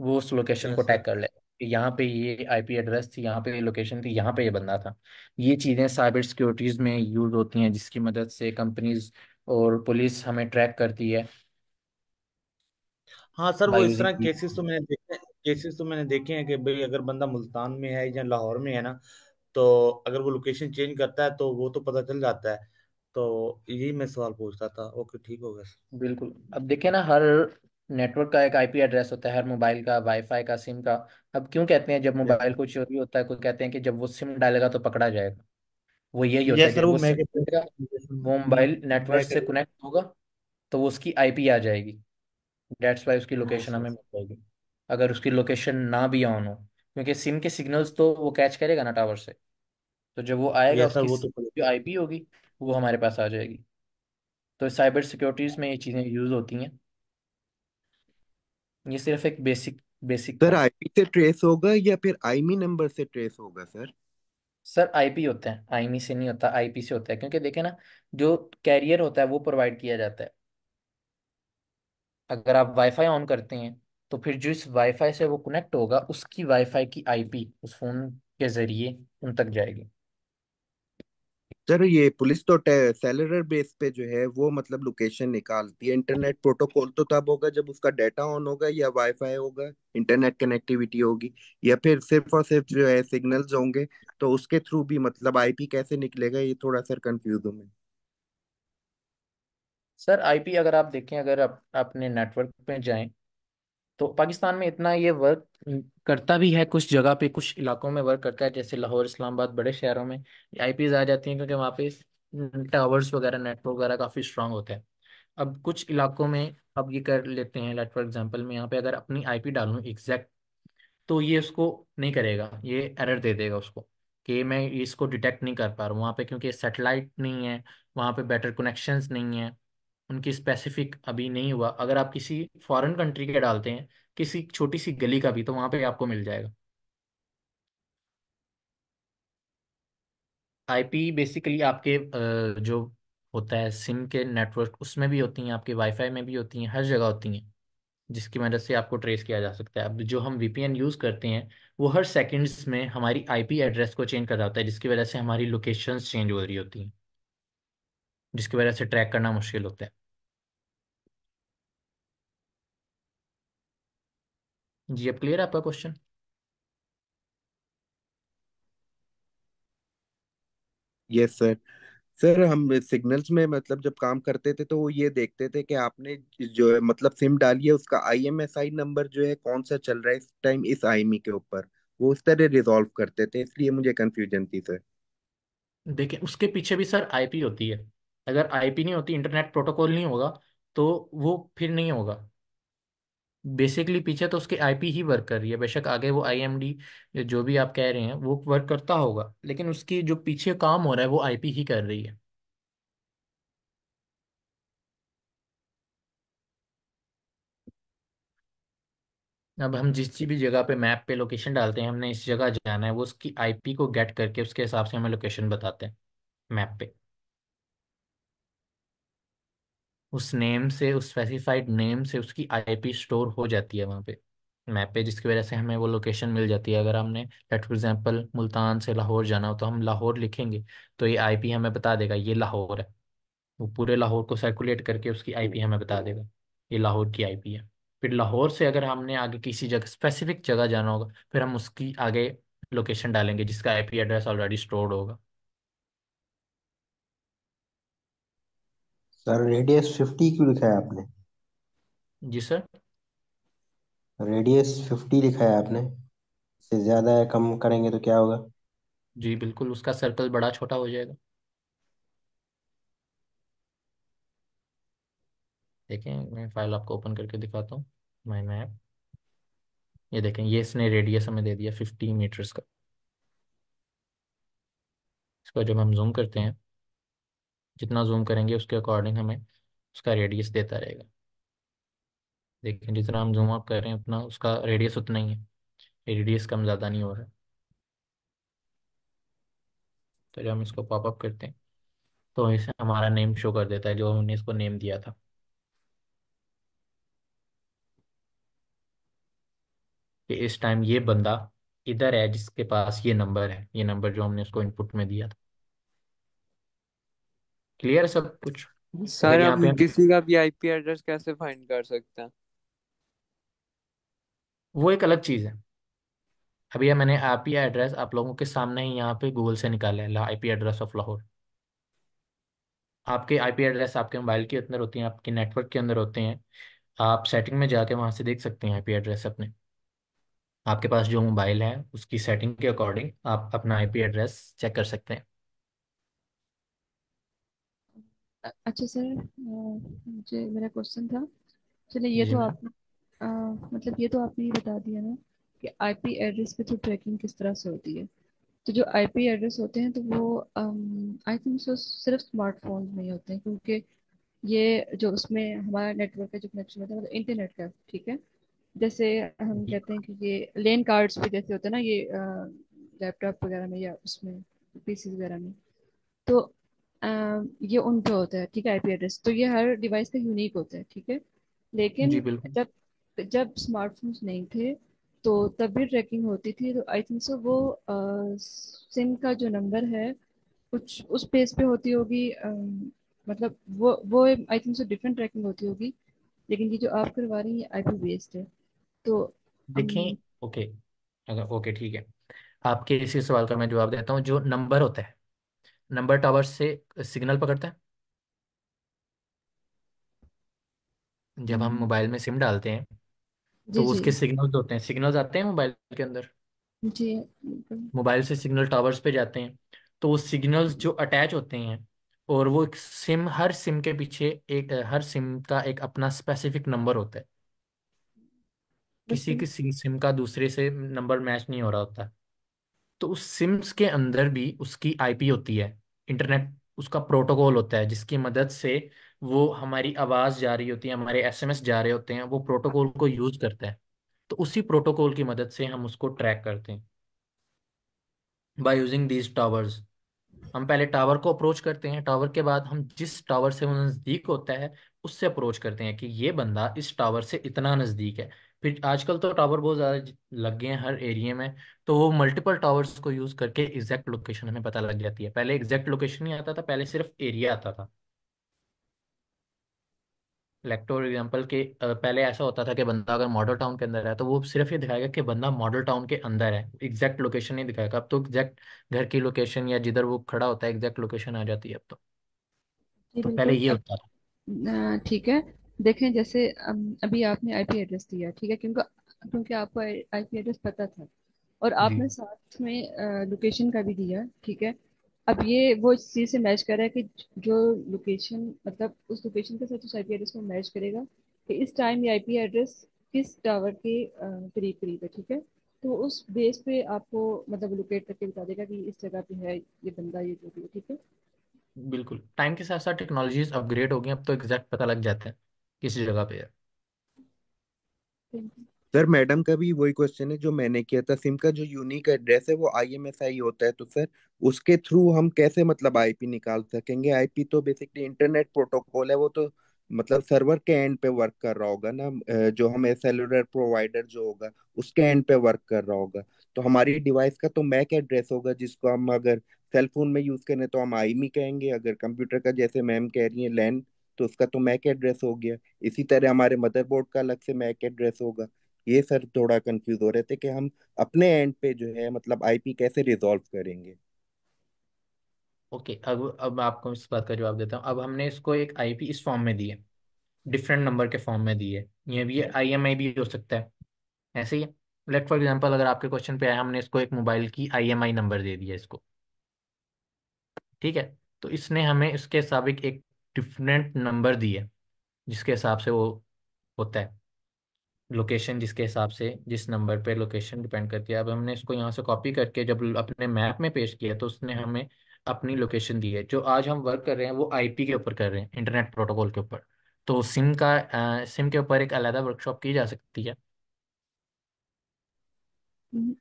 वो उस लोकेशन को यस टैग कर लेगा यहाँ पे ये आईपी एड्रेस थी यहाँ पे ये लोकेशन थी यहाँ पे ये बंदा था। ये चीज़ें साइबर सिक्योरिटीज़ में यूज़ होती हैं जिसकी मदद से कंपनीज़ और पुलिस हमें ट्रैक करती है। हाँ सर वो इस तरह यूजिंग केसेस तो मैंने देखे केसेस तो मैंने देखे हैं कि भाई अगर बंदा मुल्तान में है या लाहौर में है ना तो अगर वो लोकेशन चेंज करता है तो वो तो पता चल जाता है। तो यही मैं सवाल पूछता था। ओके ठीक हो गया सर। बिल्कुल। अब देखिए ना हर नेटवर्क का एक आईपी एड्रेस होता है हर मोबाइल का वाईफाई का सिम का। अब क्यों कहते हैं जब मोबाइल को चोरी होता है कोई कहते हैं कि जब वो सिम डालेगा तो पकड़ा जाएगा। वो यही होता है कि सर जब वो सिम डालेगा वो मोबाइल नेटवर्क से कनेक्ट होगा तो वो उसकी आईपी आ जाएगी। डेट्स वाई उसकी हाँ लोकेशन हमें मिल जाएगी। अगर उसकी लोकेशन ना भी ऑन हो क्योंकि सिम के सिग्नल्स तो वो कैच करेगा ना टावर से। तो जब वो आएगा सर उसकी वो तो जो आईपी होगी वो हमारे पास आ जाएगी। तो साइबर सिक्योरिटीज में ये चीज़ें यूज़ होती हैं। ये सिर्फ़ एक बेसिक बेसिक सर था आईपी से ट्रेस होगा या फिर आईमी नंबर से ट्रेस होगा सर सर आईपी होता है। आईमी से नहीं होता आईपी से होता है। क्योंकि देखे ना जो कैरियर होता है वो प्रोवाइड किया जाता है। अगर आप वाईफाई ऑन करते हैं तो फिर जिस वाईफाई से वो कनेक्ट होगा उसकी वाईफाई की आईपी उस फ़ोन के ज़रिए उन तक जाएगी। सर, ये पुलिस तो सेलुलर बेस पे जो है, वो मतलब लोकेशन निकालती है। इंटरनेट प्रोटोकॉल तो तब होगा जब उसका डाटा ऑन होगा या वाईफाई होगा, इंटरनेट कनेक्टिविटी होगी, या फिर सिर्फ़ और सिर्फ़ जो है सिग्नल्स होंगे तो उसके थ्रू भी मतलब आईपी कैसे निकलेगा, ये थोड़ा सर कंफ्यूज हूँ मैं। सर, आईपी अगर आप देखें, अगर आप अपने नेटवर्क पे जाएँ तो पाकिस्तान में इतना ये वर्क करता भी है, कुछ जगह पे, कुछ इलाकों में वर्क करता है, जैसे लाहौर, इस्लामाबाद, बड़े शहरों में आईपीज आ जाती हैं, क्योंकि वहाँ पे टावर्स वगैरह नेटवर्क वगैरह काफ़ी स्ट्रांग होते हैं। अब कुछ इलाकों में अब ये कर लेते हैं लेट फॉर एग्जांपल में यहाँ पे अगर अपनी आईपी डालूँ एग्जैक्ट तो ये उसको नहीं करेगा, ये एरर दे देगा उसको कि मैं इसको डिटेक्ट नहीं कर पा रहा हूँ वहाँ पे, क्योंकि सैटेलाइट नहीं है, वहाँ पे बेटर कनेक्शंस नहीं है, उनकी स्पेसिफिक अभी नहीं हुआ। अगर आप किसी फॉरेन कंट्री के डालते हैं किसी छोटी सी गली का भी तो वहाँ पे आपको मिल जाएगा। आईपी बेसिकली आपके जो होता है, सिम के नेटवर्क उसमें भी होती हैं, आपके वाईफाई में भी होती हैं, हर जगह होती हैं, जिसकी मदद से आपको ट्रेस किया जा सकता है। अब जो हम वीपीएन यूज़ करते हैं, वो हर सेकंड्स में हमारी आईपी एड्रेस को चेंज कर रहा होता है, जिसकी वजह से हमारी लोकेशंस चेंज हो रही होती हैं, जिसकी वजह से ट्रैक करना मुश्किल होता है। जी अब क्लियर है आपका क्वेश्चन यस सर सर हम सिग्नल्स में मतलब जब काम करते थे तो वो ये देखते थे कि आपने जो है मतलब सिम डाली है उसका आईएमएसआई नंबर जो है कौन सा चल रहा है इस टाइम इस आईएमई के ऊपर? वो उस तरह रिजॉल्व करते थे इसलिए मुझे कंफ्यूजन थी सर देखिए उसके पीछे भी सर आईपी होती है। अगर आईपी नहीं होती इंटरनेट प्रोटोकॉल नहीं होगा तो वो फिर नहीं होगा। बेसिकली पीछे तो उसकी आईपी ही वर्क कर रही है। बेशक आगे वो आईएमडी जो भी आप कह रहे हैं, वो वर्क करता होगा, लेकिन उसकी जो पीछे काम हो रहा है, वो आईपी ही कर रही है। अब हम जिस भी जगह पे मैप पे लोकेशन डालते हैं, हमने इस जगह जाना है, वो उसकी आईपी को गेट करके उसके हिसाब से हमें लोकेशन बताते हैं, मैप पे। उस नेम से, उस स्पेसिफाइड नेम से उसकी आईपी स्टोर हो जाती है वहाँ पे। मैप पे, जिसकी वजह से हमें वो लोकेशन मिल जाती है। अगर हमने लेट फॉर एग्जांपल मुल्तान से लाहौर जाना हो तो हम लाहौर लिखेंगे तो ये आईपी हमें बता देगा, ये लाहौर है। वो पूरे लाहौर को सर्कुलेट करके उसकी आईपी हमें बता देगा, ये लाहौर की आईपी है। फिर लाहौर से अगर हमने आगे किसी जगह स्पेसिफिक जगह जाना होगा, फिर हम उसकी आगे लोकेशन डालेंगे, जिसका आईपी एड्रेस ऑलरेडी स्टोर्ड होगा। सर रेडियस फिफ्टी क्यों लिखा है आपने? जी सर। रेडियस फिफ्टी लिखा है आपने। से ज़्यादा या कम करेंगे तो क्या होगा? जी बिल्कुल उसका सर्कल बड़ा छोटा हो जाएगा। देखें मैं फ़ाइल आपको ओपन करके दिखाता हूँ। माई मैप ये देखें ये इसने रेडियस हमें दे दिया फिफ्टी मीटर्स का। इसको जब हम जूम करते हैं जितना जूम करेंगे उसके अकॉर्डिंग हमें उसका रेडियस देता रहेगा। देखें, जितना हम जूम अप कर रहे हैं, उतना उसका रेडियस उतना ही है। रेडियस कम ज़्यादा नहीं हो रहा। तो जब हम इसको पॉपअप करते हैं तो इसे हमारा नेम शो कर देता है, जो हमने इसको नेम दिया था। कि इस टाइम ये बंदा इधर है जिसके पास ये नंबर है। ये नंबर जो हमने उसको इनपुट में दिया था। क्लियर सब कुछ? सर यहाँ पे हम हम किसी का भी आईपी एड्रेस कैसे फाइंड कर सकते हैं? वो एक अलग चीज़ है। अभी ये मैंने आईपी एड्रेस आप लोगों के सामने ही यहाँ पे गूगल से निकाला है आईपी एड्रेस ऑफ़ लाहौर आपके आईपी एड्रेस आपके मोबाइल के अंदर होती हैं आपके नेटवर्क के अंदर होते हैं। आप सेटिंग में जाके वहाँ से देख सकते हैं आईपी एड्रेस अपने। आपके पास जो मोबाइल है उसकी सेटिंग के अकॉर्डिंग आप अपना आईपी एड्रेस चेक कर सकते हैं अ- अच्छा सर मुझे मेरा क्वेश्चन था। चलिए ये जी तो मैडम आप मतलब ये तो आपने ही बता दिया ना कि आईपी एड्रेस के थ्रू ट्रैकिंग किस तरह से होती है। तो जो आईपी एड्रेस होते हैं तो वो आई थिंक सो सिर्फ़ स्मार्टफ़ोन में ही होते हैं क्योंकि ये जो उसमें हमारा नेटवर्क का जो कनेक्शन होता है मतलब इंटरनेट का ठीक है? जैसे हम कहते हैं कि ये लेन कार्ड्स भी जैसे होते हैं ना ये लैपटॉप वगैरह में या उसमें पीसी वगैरह में। तो ये उन पे होता है ठीक है आईपी एड्रेस तो ये हर डिवाइस का यूनिक होता है ठीक है? जी लेकिन बिल्कुल। जब जब स्मार्टफोन्स नहीं थे तो तब भी ट्रैकिंग होती थी तो आई थिंक सो वो सिम का जो नंबर है कुछ उस पेज पे होती होगी मतलब वो वो I think so different tracking होती होगी लेकिन ये जो आप करवा रही हैं आईपी बेस्ड है। तो देखें ओके अगर ओके ठीक है। आपके इसी सवाल का मैं जवाब देता हूँ जो नंबर होता है नंबर टावर से सिग्नल पकड़ता है। जब हम मोबाइल में सिम डालते हैं जी तो जी। उसके सिग्नल्स होते हैं। सिग्नल्स आते हैं मोबाइल के अंदर। जी बिल्कुल। मोबाइल से सिग्नल टावर्स पे जाते हैं। तो वो सिग्नल्स जो अटैच होते हैं और वो एक सिम हर सिम के पीछे एक हर सिम का एक अपना स्पेसिफिक नंबर होता है। किसी बिल्कुल। किसी सिम का दूसरे से नंबर मैच नहीं हो रहा होता। तो उस सिम्स के अंदर भी उसकी आईपी होती है, इंटरनेट, उसका प्रोटोकॉल होता है, जिसकी मदद से वो हमारी आवाज़ जा रही होती है, हमारे एसएमएस जा रहे होते हैं, वो प्रोटोकॉल को यूज़ करता है। तो उसी प्रोटोकॉल की मदद से हम उसको ट्रैक करते हैं। बाय यूजिंग दीज टावर्स हम पहले टावर को अप्रोच करते हैं। टावर के बाद हम जिस टावर से वो नज़दीक होता है, उससे अप्रोच करते हैं कि ये बंदा इस टावर से इतना नज़दीक है। फिर आजकल तो टावर बहुत ज़्यादा लग गए हैं हर एरिया में तो वो मल्टीपल टावर्स को यूज़ करके एग्जैक्ट लोकेशन हमें पता लग जाती है। पहले एग्जैक्ट लोकेशन नहीं आता था पहले सिर्फ़ एरिया आता था। लाइक फॉर एग्ज़ाम्पल के पहले ऐसा होता था कि बंदा अगर मॉडल टाउन के अंदर है तो वो सिर्फ़ ये दिखाएगा कि बंदा मॉडल टाउन के अंदर है। एग्जैक्ट लोकेशन नहीं दिखाएगा। अब तो एग्जैक्ट घर की लोकेशन या जिधर वो खड़ा होता है एग्जैक्ट लोकेशन आ जाती है अब तो। तो पहले ये होता था। ठीक है। देखें जैसे अभी आपने आईपी एड्रेस दिया ठीक है? क्योंकि क्योंकि आपको आईपी एड्रेस पता था। और आपने साथ में लोकेशन का भी दिया ठीक है? अब ये वो इस चीज़ से मैच कर रहा है कि जो लोकेशन मतलब उस लोकेशन के साथ उस आईपी एड्रेस को मैच करेगा कि इस टाइम ये आईपी एड्रेस किस टावर के करीब करीब है ठीक है? तो उस बेस पे आपको मतलब लोकेट करके बता देगा कि इस जगह पे है ये बंदा ये जो भी है ठीक है? बिल्कुल। टाइम के साथ साथ टेक्नोलॉजीज़ अपग्रेड हो गई अब तो एग्जैक्ट पता लग जाता है। किस जगह पे है। सर, मैडम का भी वही क्वेश्चन है जो मैंने किया था। सिम का जो यूनिक एड्रेस है, वो आईएमएसआई होता है। तो सर, उसके थ्रू हम कैसे मतलब आईपी निकाल सकेंगे? आईपी तो बेसिकली इंटरनेट प्रोटोकॉल है। वो तो मतलब सर्वर के एंड पे वर्क कर रहा होगा ना जो हमें सेलुलर प्रोवाइडर जो होगा, उसके एंड पे वर्क कर रहा होगा। तो हमारी डिवाइस का तो मैक एड्रेस होगा, जिसको हम अगर सेल फ़ोन में यूज़ करें तो हम आईमी कहेंगे। अगर कंप्यूटर का, जैसे मैम कह रही है लैन तो उसका तो मैक एड्रेस हो गया। इसी तरह हमारे मदरबोर्ड का अलग से मैक एड्रेस होगा। ये सर थोड़ा कंफ्यूज हो रहे थे कि हम अपने एंड पे जो है मतलब आईपी कैसे रिजॉल्व करेंगे। ओके okay, अब अब आपको इस बात का जवाब देता हूँ। अब हमने इसको एक आईपी इस फॉर्म में दी है। डिफरेंट नंबर के फॉर्म में दी है। ये भी आई एम आई भी हो सकता है। ऐसे ही लेट फॉर एग्जांपल अगर आपके क्वेश्चन पे आया हमने इसको एक मोबाइल की आईएमआई नंबर दे दिया इसको। ठीक है? तो इसने हमें इसके हिसाब एक डिफरेंट नंबर दिए जिसके हिसाब से वो होता है। लोकेशन जिसके हिसाब से जिस नंबर पे लोकेशन डिपेंड करती है। अब हमने इसको यहाँ से कॉपी करके जब अपने मैप में पेश किया तो उसने हमें अपनी लोकेशन दी है। जो आज हम वर्क कर रहे हैं वो आईपी के ऊपर कर रहे हैं इंटरनेट प्रोटोकॉल के ऊपर। तो सिम का आ, सिम के ऊपर एक अलग वर्कशॉप की जा सकती है। हम्म,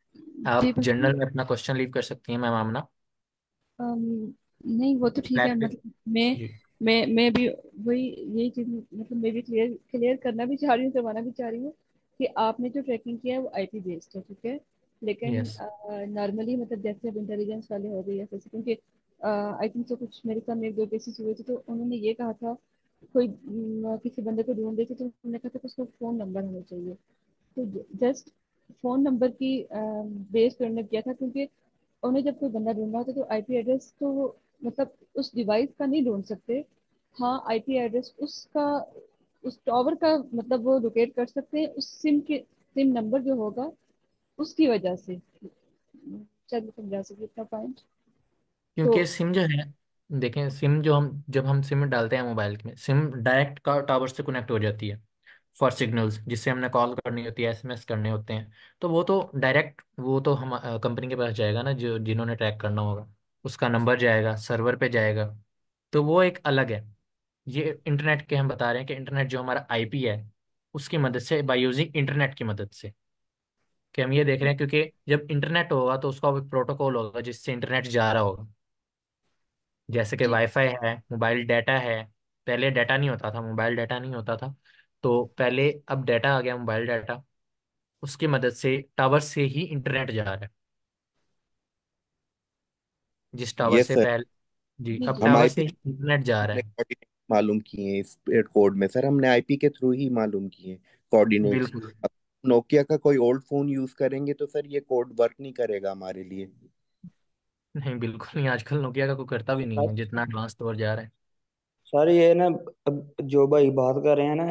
आप जनरल में अपना क्वेश्चन लीव कर सकती हैं मैम आमना। नहीं वो तो ठीक है मतलब मैं मैं मैं भी वही यही चीज़ मतलब मैं भी क्लियर क्लियर करना भी चाह रही हूँ करवाना भी चाह रही हूँ कि आपने जो ट्रैकिंग किया है वो आईपी बेस्ड है ठीक है? लेकिन नॉर्मली मतलब जैसे अब इंटेलिजेंस वाले हो गए जैसे क्योंकि आई थिंक तो कुछ मेरे सामने एक दो केसेस हुए थे तो उन्होंने ये कहा था कोई किसी बंदे को ढूंढ रहे थे तो उन्होंने कहा था कि उसको फ़ोन नंबर होना चाहिए। तो जस्ट फ़ोन नंबर की बेस पे उन्होंने किया था क्योंकि उन्हें जब कोई बंदा ढूंढना होता है तो आईपी एड्रेस तो मतलब उस डिवाइस का नहीं ढूंढ सकते। हाँ आईपी एड्रेस उसका उस टॉवर का मतलब वो लोकेट कर सकते हैं। उस सिम के सिम नंबर जो होगा उसकी वजह से। चल समझा सके इतना पॉइंट क्योंकि तो सिम जो है देखें सिम जो हम जब हम सिम डालते हैं मोबाइल में सिम डायरेक्ट का टावर से कनेक्ट हो जाती है फॉर सिग्नल्स जिससे हमने कॉल करनी होती है एसएमएस करने होते हैं। तो वो तो डायरेक्ट वो तो हम कंपनी के पास जाएगा ना जो जिन्होंने ट्रैक करना होगा। उसका नंबर जाएगा सर्वर पे जाएगा तो वो एक अलग है। ये इंटरनेट के हम बता रहे हैं कि इंटरनेट जो हमारा आईपी है उसकी मदद से बाय यूजिंग इंटरनेट की मदद से। कि हम ये देख रहे हैं क्योंकि जब इंटरनेट होगा तो उसका प्रोटोकॉल होगा जिससे इंटरनेट जा रहा होगा। जैसे कि वाईफाई है मोबाइल डाटा है पहले डाटा नहीं होता था मोबाइल डाटा नहीं होता था तो पहले अब डाटा आ गया मोबाइल डाटा उसकी मदद से टावर से ही इंटरनेट जा रहा है। जिस टावर ये से सर पहले जी अब हम टावर आईपी से ही इंटरनेट जा रहा है। कोऑर्डिनेट मालूम किए हैं इस कोड में। सर हमने आईपी के थ्रू ही मालूम किए हैं कोऑर्डिनेट्स बिल्कुल। अब नोकिया का कोई ओल्ड फ़ोन यूज़ करेंगे तो सर ये कोड वर्क नहीं करेगा हमारे लिए। नहीं बिल्कुल नहीं। आजकल नोकिया का कोई करता भी नहीं है जितना एडवांस तौर जा रहा है। सर ये ना अब जो भाई बात कर रहे हैं ना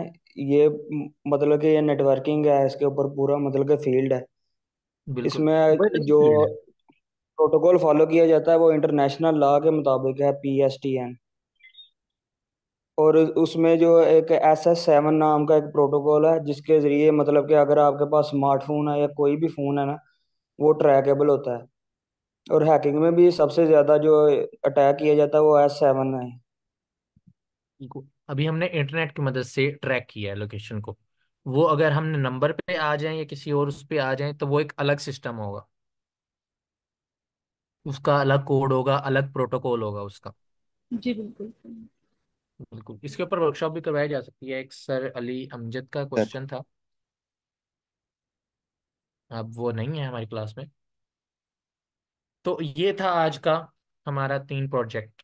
ये म- मतलब कि ये नेटवर्किंग है इसके ऊपर पूरा मतलब कि फ़ील्ड है। बिल्कुल। इसमें जो फ़ील्ड है। प्रोटोकॉल फॉलो किया जाता है, वो इंटरनेशनल लॉ के मुताबिक है पी एस टी एन और उसमें जो एक एस एस सेवन नाम का एक प्रोटोकॉल है, जिसके ज़रिए मतलब कि अगर आपके पास स्मार्टफ़ोन है या कोई भी फ़ोन है ना, वो ट्रैकेबल होता है। और हैकिंग में भी सबसे ज़्यादा जो अटैक किया जाता है, वो एस सेवन है। अभी हमने इंटरनेट की मदद से ट्रैक किया है लोकेशन को। वो अगर हमने नंबर पे आ जाए या किसी और उस पे आ जाए तो वो एक अलग सिस्टम होगा। उसका अलग कोड होगा अलग प्रोटोकॉल होगा उसका। जी बिल्कुल बिल्कुल। इसके ऊपर वर्कशॉप भी करवाई जा सकती है। एक सर अली अमजद का क्वेश्चन था। अब वो नहीं है हमारी क्लास में। तो ये था आज का हमारा तीन प्रोजेक्ट।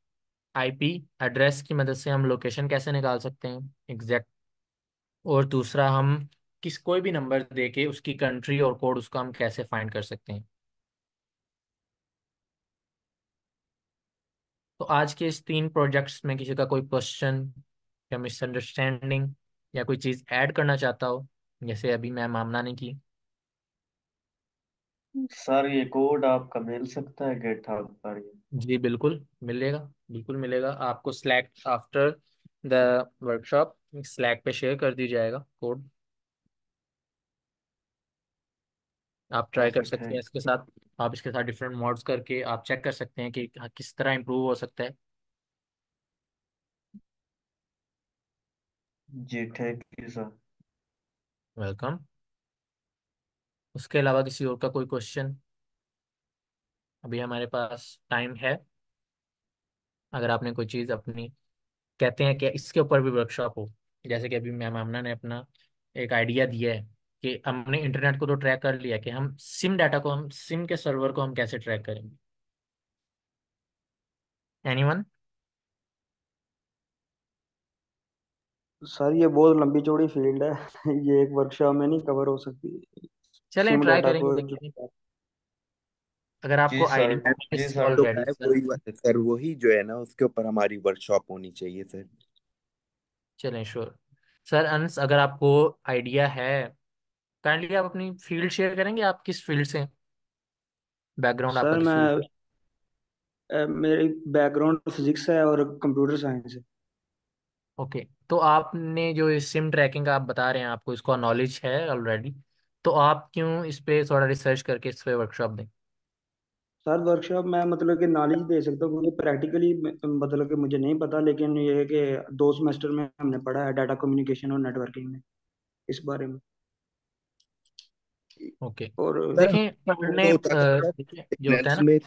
आईपी एड्रेस की मदद से हम लोकेशन कैसे निकाल सकते हैं एग्जैक्ट। और दूसरा हम किस कोई भी नंबर दे के उसकी कंट्री और कोड उसका हम कैसे फाइंड कर सकते हैं। तो आज के इस तीन प्रोजेक्ट्स में किसी का कोई क्वेश्चन या मिसअंडरस्टैंडिंग या कोई चीज़ ऐड करना चाहता हो जैसे अभी मैम आमना ने की। सर ये कोड आपका मिल सकता है गिटहब पर? जी बिल्कुल मिलेगा बिल्कुल मिलेगा। आपको Slack after the workshop Slack पे शेयर कर दी जाएगा कोड आप ट्राई कर सकते हैं इसके साथ। आप इसके साथ डिफरेंट मॉड्स करके आप चेक कर सकते हैं कि हाँ, किस तरह इम्प्रूव हो सकता है। जी थैंक यू सर वेलकम उसके अलावा किसी और का कोई क्वेश्चन अभी हमारे पास टाइम है। अगर आपने कोई चीज़ अपनी कहते हैं कि इसके ऊपर भी वर्कशॉप हो। जैसे कि अभी मैम आमना ने अपना एक आइडिया दिया है। कि हमने इंटरनेट को तो ट्रैक कर लिया कि हम सिम डाटा को हम सिम के सर्वर को हम कैसे ट्रैक करेंगे? एनीवन सर ये बहुत लंबी चौड़ी फ़ील्ड है। [laughs] ये एक वर्कशॉप में नहीं कवर हो सकती। चलें सिम ट्राई डाटा करेंगे को जो अगर जी आपको सर है जी सर है वही बात है सर वही जो है ना उसके ऊपर हमारी वर्कशॉप होनी चाहिए सर। चलें श्योर सर अंस अगर आपको आइडिया है काइंडली आप अपनी फ़ील्ड शेयर करेंगे आप किस फ़ील्ड से बैकग्राउंड आपका सर किस फ़ील्ड मैं अ, मेरी बैकग्राउंड फिजिक्स है और कंप्यूटर साइंस है। ओके तो आपने जो इस सिम ट्रैकिंग का आप बता रहे हैं आपको इसका नॉलेज है ऑलरेडी तो आप क्यों इस पे थोड़ा रिसर्च करके इस पे वर्कशॉप दें? सर वर्कशॉप मैं मतलब कि नॉलेज दे सकता हूँ क्योंकि प्रैक्टिकली मतलब कि मुझे नहीं पता लेकिन ये है कि दो सेमेस्टर में हमने पढ़ा है डाटा कम्युनिकेशन और नेटवर्किंग में इस बारे में। ओके। और देखें पढ़ने जो होता है ना में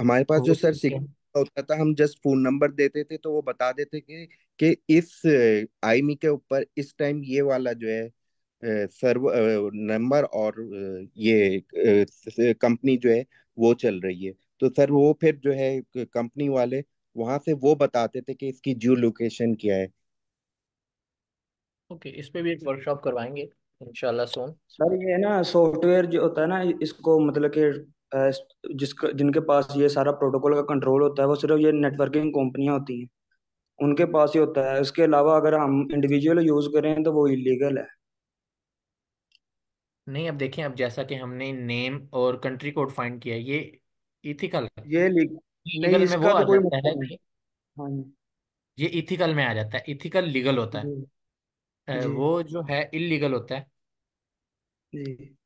हमारे पास जो सर सिग्नल होता था हम जस्ट फ़ोन नंबर देते थे तो वो बता देते कि कि इस आईमी के ऊपर इस टाइम ये वाला जो है सर्व नंबर और ये कंपनी जो है वो चल रही है। तो सर वो फिर जो है कंपनी वाले वहाँ से वो बताते थे कि इसकी जियो लोकेशन क्या है। ओके okay, इस पे भी एक वर्कशॉप करवाएँगे। इंशाल्लाह सोन सर ये ना सॉफ्टवेयर जो होता है ना इसको मतलब कि जिसका जिनके पास ये सारा प्रोटोकॉल का कंट्रोल होता है वो सिर्फ़ ये नेटवर्किंग कंपनियाँ होती हैं। उनके पास ही होता है। इसके अलावा अगर हम इंडिविजुअल यूज़ करें तो वो इलीगल है। नहीं अब देखें अब जैसा कि हमने नेम और कंट्री कोड फाइंड किया ये इथिकल है। ये लीगल में वो इसका आ तो कोई जाता है मतलब नहीं। हाँ जी। ये इथिकल में आ जाता है। इथिकल लीगल होता है। अ, जी। वो जो है इलीगल होता है। जी।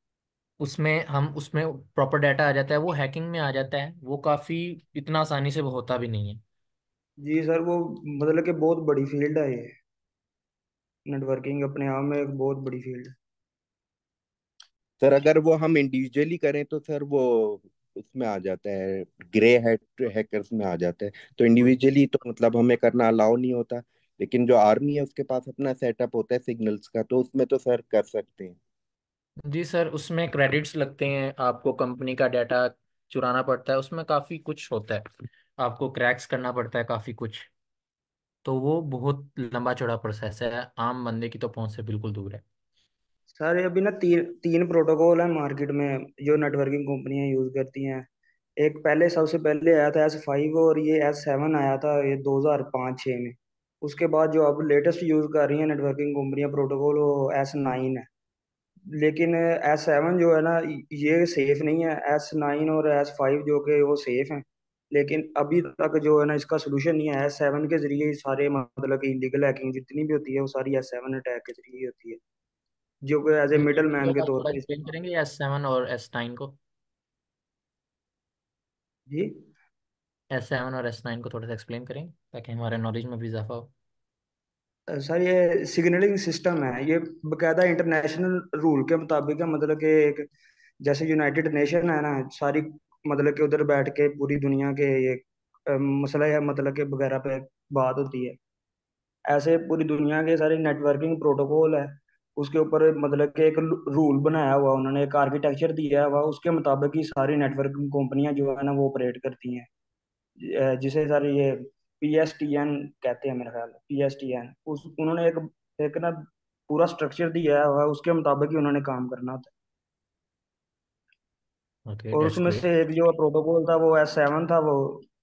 उसमें हम उसमें प्रॉपर डाटा आ जाता है वो हैकिंग में आ जाता है। वो काफ़ी इतना आसानी से वो होता भी नहीं है। जी सर वो मतलब कि बहुत बड़ी फ़ील्ड है ये। नेटवर्किंग अपने आप में एक बहुत बड़ी फ़ील्ड है। सर अगर वो हम इंडिविजुअली करें तो सर वो उसमें आ जाता है। ग्रे हैट हैकर्स में आ जाता है। तो इंडिविजुअली तो मतलब हमें करना अलाउ नहीं होता। लेकिन जो आर्मी है उसके पास अपना सेटअप होता है सिग्नल्स का तो उसमें तो सर कर सकते हैं। जी सर उसमें क्रेडिट्स लगते हैं आपको कंपनी का डाटा चुराना पड़ता है उसमें काफ़ी कुछ होता है। आपको क्रैक्स करना पड़ता है काफ़ी कुछ। तो वो बहुत लंबा चौड़ा प्रोसेस है आम बंदे की तो पहुँच से बिल्कुल दूर है। सर अभी ना तीन तीन प्रोटोकॉल है मार्केट में जो नेटवर्किंग कंपनियाँ यूज़ करती हैं। एक पहले सबसे पहले आया था एस फाइव और ये एस सेवन आया था ये दो हज़ार पाँच छः में। उसके बाद जो अब लेटेस्ट यूज़ कर रही हैं नेटवर्किंग कंपनियाँ प्रोटोकॉल वो एस नाइन है। लेकिन एस सेवन जो है ना ये सेफ़ नहीं है। एस नाइन और एस फाइव जो कि वो सेफ़ हैं। लेकिन अभी तक जो है ना इसका सोल्यूशन नहीं है। एस सेवन के ज़रिए ही सारे मतलब कि इलीगल हैकिंग जितनी भी होती है वो सारी एस सेवन अटैक के ज़रिए ही होती है। जो कि एज ए मिडल मैन के तौर थोड़ा पे एक्सप्लेन इस्तेमाल करेंगे एस सेवन और एस नाइन को? जी? एस सेवन और एस नाइन को थोड़ा सा एक्सप्लेन करेंगे ताकि हमारे नॉलेज में भी इजाफा हो। सर, ये सिग्नलिंग सिस्टम है, ये बकायदा इंटरनेशनल रूल के मुताबिक है मतलब कि एक जैसे यूनाइटेड नेशन है ना, सारी मतलब कि उधर बैठ के पूरी दुनिया के ये मसला है मतलब के वगैरह पे बात होती है। ऐसे पूरी दुनिया के सारे नेटवर्किंग प्रोटोकॉल है, उसके ऊपर मतलब कि एक रूल बनाया हुआ, उन्होंने एक आर्किटेक्चर दिया हुआ, उसके मुताबिक ही सारी नेटवर्किंग कंपनियाँ जो है ना, वो ऑपरेट करती हैं। जिसे सर ये पी एस टी एन कहते हैं मेरा ख्याल पी एस टी एन उस उन्होंने एक एक ना पूरा स्ट्रक्चर दिया हुआ है उसके मुताबिक ही उन्होंने काम करना होता ओके और उसमें से एक जो प्रोटोकॉल था वो एस सेवन था वो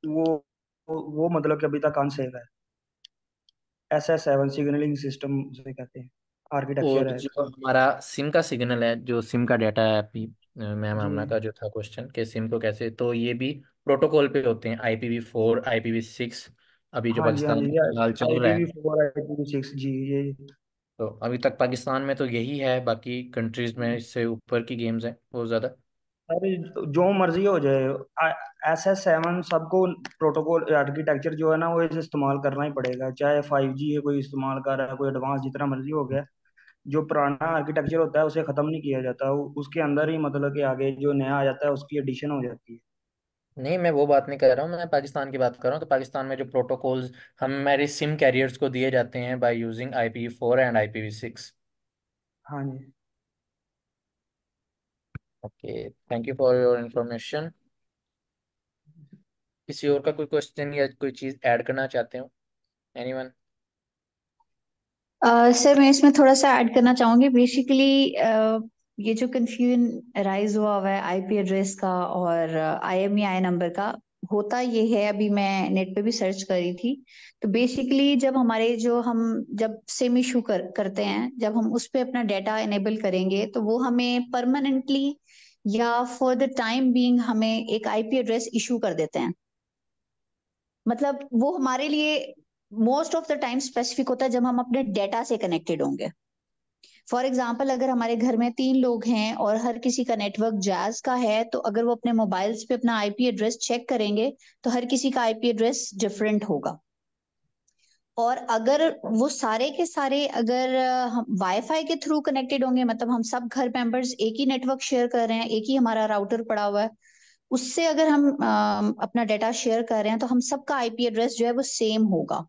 वो वो मतलब कि अभी तक अनसेफ है। S S seven signalling system उसे कहते हैं आर्किटेक्चर और है। जो हमारा सिम का सिग्नल है जो सिम का डाटा है मैम जी। आमना का जो था क्वेश्चन कि सिम को कैसे तो ये भी प्रोटोकॉल पे होते हैं आईपीवी फोर आईपीवी सिक्स अभी जो हाँ जी हाँ पाकिस्तान जी में फ़िलहाल आई चल रहा पी वी है four I P V six जी ये तो अभी तक पाकिस्तान में तो यही है बाकी कंट्रीज़ में इससे ऊपर की गेम्स हैं बहुत ज़्यादा। अरे जो मर्ज़ी हो जाए एस एस सेवन सबको प्रोटोकॉल आर्किटेक्चर जो है ना वो इसे इस्तेमाल करना ही पड़ेगा चाहे फाइव जी है कोई इस्तेमाल कर रहा है कोई एडवांस जितना मर्ज़ी हो गया। जो पुराना आर्किटेक्चर होता है उसे खत्म नहीं किया जाता। वो उसके अंदर ही मतलब कि आगे जो नया आ जाता है उसकी एडिशन हो जाती है। नहीं मैं वो बात नहीं कर रहा हूँ मैं पाकिस्तान की बात कर रहा हूँ कि पाकिस्तान में जो प्रोटोकॉल्स हमारे सिम कैरियर्स को दिए जाते हैं by using I P V four and I P V six हाँ जी। Okay thank you for your information किसी और का कोई क्वेश्चन या कोई चीज़ ऐड करना चाहते हो? एनीवन सर मैं इसमें थोड़ा सा ऐड करना चाहूँगी। बेसिकली ये जो कंफ्यूजन राइज हुआ हुआ है आईपी एड्रेस का और आईएमईआई नंबर का होता ये है अभी मैं नेट पे भी सर्च कर रही थी। तो बेसिकली जब हमारे जो हम जब सिम इशू कर, करते हैं जब हम उस पर अपना डेटा इनेबल करेंगे तो वो हमें परमानेंटली या फॉर द टाइम बीइंग हमें एक आईपी एड्रेस इशू कर देते हैं। मतलब वो हमारे लिए most of the time specific होता है जब हम अपने डेटा से कनेक्टेड होंगे। फॉर एग्ज़ाम्पल अगर हमारे घर में तीन लोग हैं और हर किसी का नेटवर्क जैज का है तो अगर वो अपने मोबाइल्स पे अपना आईपी एड्रेस चेक करेंगे तो हर किसी का आईपी एड्रेस डिफरेंट होगा। और अगर वो सारे के सारे अगर वाईफाई के थ्रू कनेक्टेड होंगे मतलब हम सब घर मेंबर्स एक ही नेटवर्क शेयर कर रहे हैं, एक ही हमारा राउटर पड़ा हुआ है, उससे अगर हम अपना डेटा शेयर कर रहे हैं तो हम सबका आईपी एड्रेस जो है वो सेम होगा।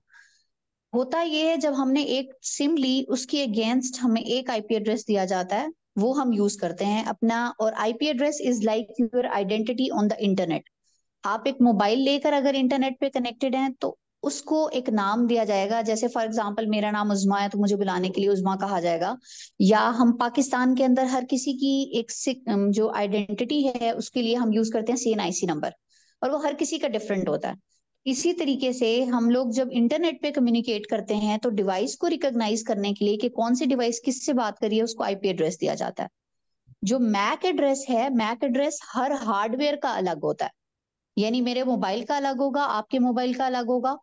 होता ये है, जब हमने एक सिम ली, उसके अगेंस्ट हमें एक आईपी एड्रेस दिया जाता है, वो हम यूज़ करते हैं अपना, और IP address is like your identity on the internet आप एक मोबाइल लेकर अगर इंटरनेट पे कनेक्टेड हैं तो उसको एक नाम दिया जाएगा, जैसे फॉर एग्ज़ाम्पल मेरा नाम उजमा है तो मुझे बुलाने के लिए उजमा कहा जाएगा. या हम पाकिस्तान के अंदर हर किसी की एक जो आइडेंटिटी है, उसके लिए हम यूज़ करते हैं सी एन आई सी नंबर और वो हर किसी का डिफरेंट होता है. इसी तरीके से हम लोग जब इंटरनेट पे कम्युनिकेट करते हैं तो डिवाइस को रिकॉग्नाइज करने के लिए कि कौन सी डिवाइस किससे बात करिए उसको आईपी एड्रेस दिया जाता है। जो मैक एड्रेस है मैक एड्रेस हर हार्डवेयर का अलग होता है। यानी मेरे मोबाइल का अलग होगा, आपके मोबाइल का अलग होगा,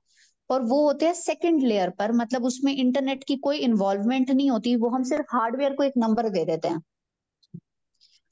और वो होते हैं सेकंड लेयर पर। मतलब उसमें इंटरनेट की कोई इन्वॉल्वमेंट नहीं होती, वो हम सिर्फ़ हार्डवेयर को एक नंबर दे देते हैं।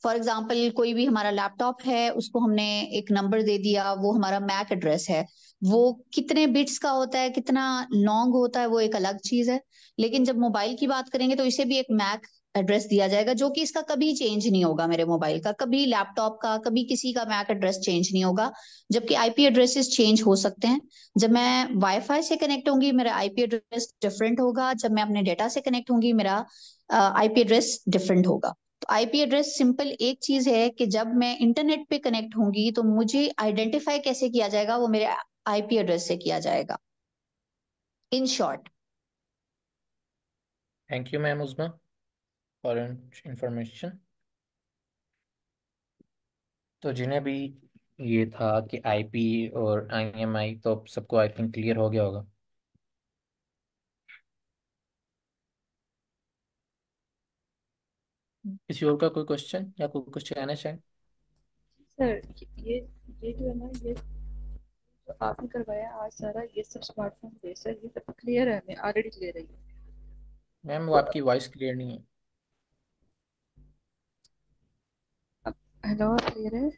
फॉर एग्ज़ाम्पल कोई भी हमारा लैपटॉप है, उसको हमने एक नंबर दे दिया, वो हमारा मैक एड्रेस है। वो कितने बिट्स का होता है, कितना लॉन्ग होता है, वो एक अलग चीज़ है। लेकिन जब मोबाइल की बात करेंगे तो इसे भी एक मैक एड्रेस दिया जाएगा, जो कि इसका कभी चेंज नहीं होगा मेरे मोबाइल का, कभी लैपटॉप का, कभी किसी का मैक एड्रेस चेंज नहीं होगा, जबकि आईपी एड्रेसेस चेंज हो सकते हैं। जब मैं वाईफाई से कनेक्ट होंगी, मेरा आईपी एड्रेस डिफरेंट होगा, जब मैं अपने डेटा से कनेक्ट होंगी, मेरा आईपी एड्रेस डिफरेंट होगा। तो आईपी एड्रेस सिंपल एक चीज़ है कि जब मैं इंटरनेट पे कनेक्ट होंगी तो मुझे आइडेंटिफाई कैसे किया जाएगा, वो मेरे आईपी एड्रेस से किया जाएगा। In short thank you ma'am Uzma for information तो जिन्हें भी ये था कि आईपी और आईएमआई तो सबको आई थिंक क्लियर हो गया होगा। किसी और का कोई क्वेश्चन या कोई कुछ कहना चाहें? सर ये ये जो है ना ये जो आपने करवाया आज सारा ये सब स्मार्टफ़ोन सर ये सब क्लियर है हमें ऑलरेडी क्लियर है मैम वो आपकी वॉइस क्लियर नहीं है। हेलो क्लियर है?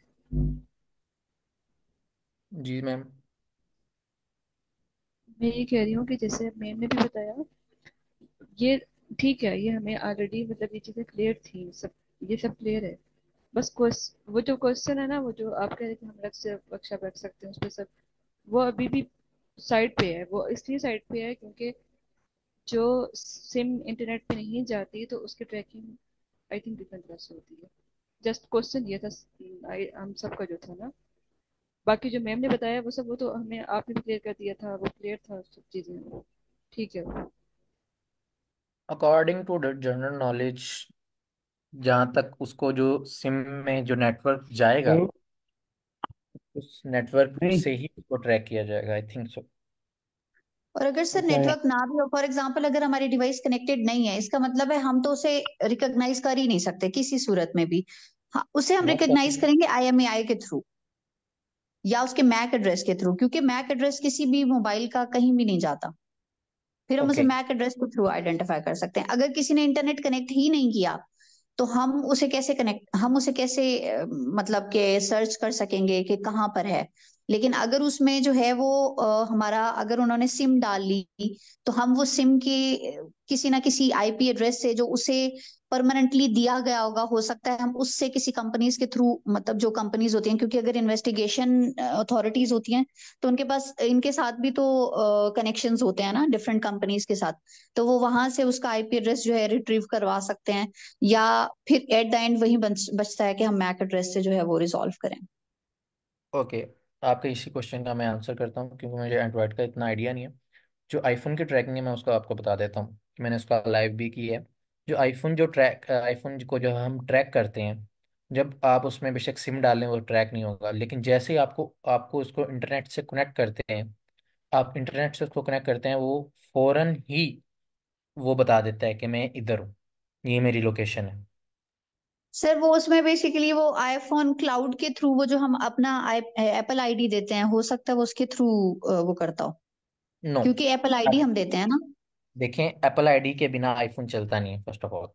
जी मैम मैं ये कह रही हूँ कि जैसे मैम ने भी बताया ये ठीक है ये हमें ऑलरेडी मतलब ये चीज़ें क्लियर थी सब ये सब क्लियर है। बस वो जो क्वेश्चन है ना वो जो आप कह रहे थे हम अलग से वर्कशॉप रख सकते हैं उस पर सब वो अभी भी साइड पे है वो इसलिए साइड पे है क्योंकि जो सिम इंटरनेट पे नहीं जाती तो उसकी ट्रैकिंग आई थिंक डिफरेंट तरह से होती है। जस्ट क्वेश्चन ये था हम सबका जो था ना। बाकी जो मैम ने बताया वो सब वो तो हमें आपने भी क्लियर कर दिया था वो क्लियर था सब चीज़ें। ठीक है। अकॉर्डिंग टू जनरल नॉलेज जहाँ तक उसको जो सिम में जो नेटवर्क जाएगा हम्म, उस नेटवर्क नहीं। से ही उसको ट्रैक किया जाएगा आई थिंक सो और अगर सर नेटवर्क ना भी हो फॉर एग्जांपल अगर हमारी डिवाइस कनेक्टेड नहीं है इसका मतलब है हम तो उसे रिकॉग्नाइज कर ही नहीं सकते किसी सूरत में भी। हाँ उसे हम रिकॉग्नाइज करेंगे आईएमईआई के थ्रू या उसके मैक एड्रेस के थ्रू क्योंकि मैक एड्रेस किसी भी मोबाइल का कहीं भी नहीं जाता। फिर हम उसे मैक एड्रेस के थ्रू आइडेंटिफाई कर सकते हैं। अगर किसी ने इंटरनेट कनेक्ट ही नहीं किया तो हम उसे कैसे कनेक्ट हम उसे कैसे मतलब के सर्च कर सकेंगे कि कहाँ पर है? लेकिन अगर उसमें जो है वो आ, हमारा अगर उन्होंने सिम डाल ली तो हम वो सिम की किसी ना किसी आईपी एड्रेस से जो उसे परमानेंटली दिया गया होगा हो सकता है हम उससे किसी कंपनीज़ के थ्रू मतलब जो कंपनीज़ होती हैं क्योंकि अगर इन्वेस्टिगेशन अथॉरिटीज होती हैं तो उनके पास इनके साथ भी तो कनेक्शंस होते हैं ना डिफरेंट कंपनीज़ के साथ। तो वो वहाँ से उसका आईपी एड्रेस जो है रिट्रीव करवा सकते हैं या फिर एट द एंड वही बच, बचता है कि हम मैक एड्रेस से जो है वो रिजॉल्व करें। Okay okay. आपके इसी क्वेश्चन का मैं आंसर करता हूँ क्योंकि मुझे एंड्रॉयड का इतना आइडिया नहीं है। जो आईफोन की ट्रैकिंग है मैं उसको आपको बता देता हूँ। मैंने उसका लाइव भी की है। जो आईफोन जो ट्रैक आईफोन को जो हम ट्रैक करते हैं जब आप उसमें बेशक सिम डालें वो ट्रैक नहीं होगा। लेकिन जैसे ही आपको आपको उसको इंटरनेट से कनेक्ट करते हैं आप इंटरनेट से उसको कनेक्ट करते हैं वो फ़ौरन ही वो बता देता है कि मैं इधर हूँ ये मेरी लोकेशन है। सर वो उसमें बेसिकली वो आईफोन क्लाउड के थ्रू वो जो हम अपना एप्पल आईडी देते हैं हो सकता है वो उसके थ्रू वो करता हो। नो क्योंकि एप्पल आईडी हम देते हैं ना। देखें एप्पल आईडी के बिना आईफोन चलता नहीं है फ़र्स्ट ऑफ़ ऑल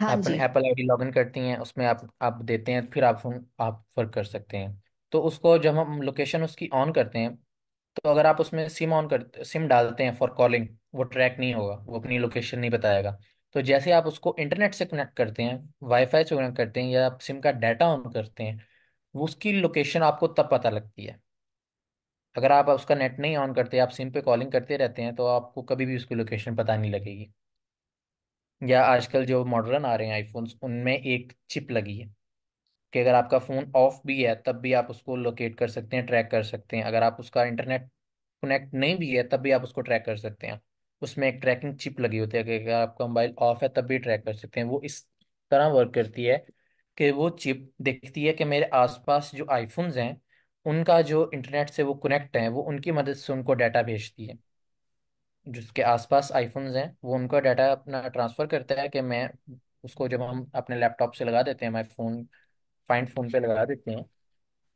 हाँ अपने जी. एप्पल आईडी लॉगिन करती हैं उसमें आप आप देते हैं फिर आप फ़ोन आप वर्क कर सकते हैं. तो उसको जब हम लोकेशन उसकी ऑन करते हैं तो अगर आप उसमें सिम ऑन कर सिम डालते हैं फॉर कॉलिंग वो ट्रैक नहीं होगा वो अपनी लोकेशन नहीं बताएगा. तो जैसे आप उसको इंटरनेट से कनेक्ट करते हैं वाईफाई से कनेक्ट करते हैं या आप सिम का डाटा ऑन करते हैं वो उसकी लोकेशन आपको तब पता लगती है. अगर आप उसका नेट नहीं ऑन करते, आप सिम पे कॉलिंग करते रहते हैं तो आपको कभी भी उसकी लोकेशन पता नहीं लगेगी। या आजकल जो मॉडर्न आ रहे हैं आईफोन्स, उनमें एक चिप लगी है कि अगर आपका फ़ोन ऑफ़ भी है, तब भी आप उसको लोकेट कर सकते हैं, ट्रैक कर सकते हैं। अगर आप उसका इंटरनेट कनेक्ट नहीं भी है, तब भी आप उसको ट्रैक कर सकते हैं। उसमें एक ट्रैकिंग चिप लगी होती है कि अगर आपका मोबाइल ऑफ़ है, तब भी ट्रैक कर सकते हैं। वो इस तरह वर्क करती है कि वो चिप देखती है कि मेरे आसपास जो आईफोन्स हैं उनका जो इंटरनेट से वो कनेक्ट है, वो उनकी मदद से उनको डाटा भेजती है। जिसके आसपास आईफोन्स हैं, वो उनका डाटा अपना ट्रांसफ़र करता है कि मैं उसको जब हम अपने लैपटॉप से लगा देते हैं हमारे फ़ोन फाइंड फ़ोन पे लगा देते हैं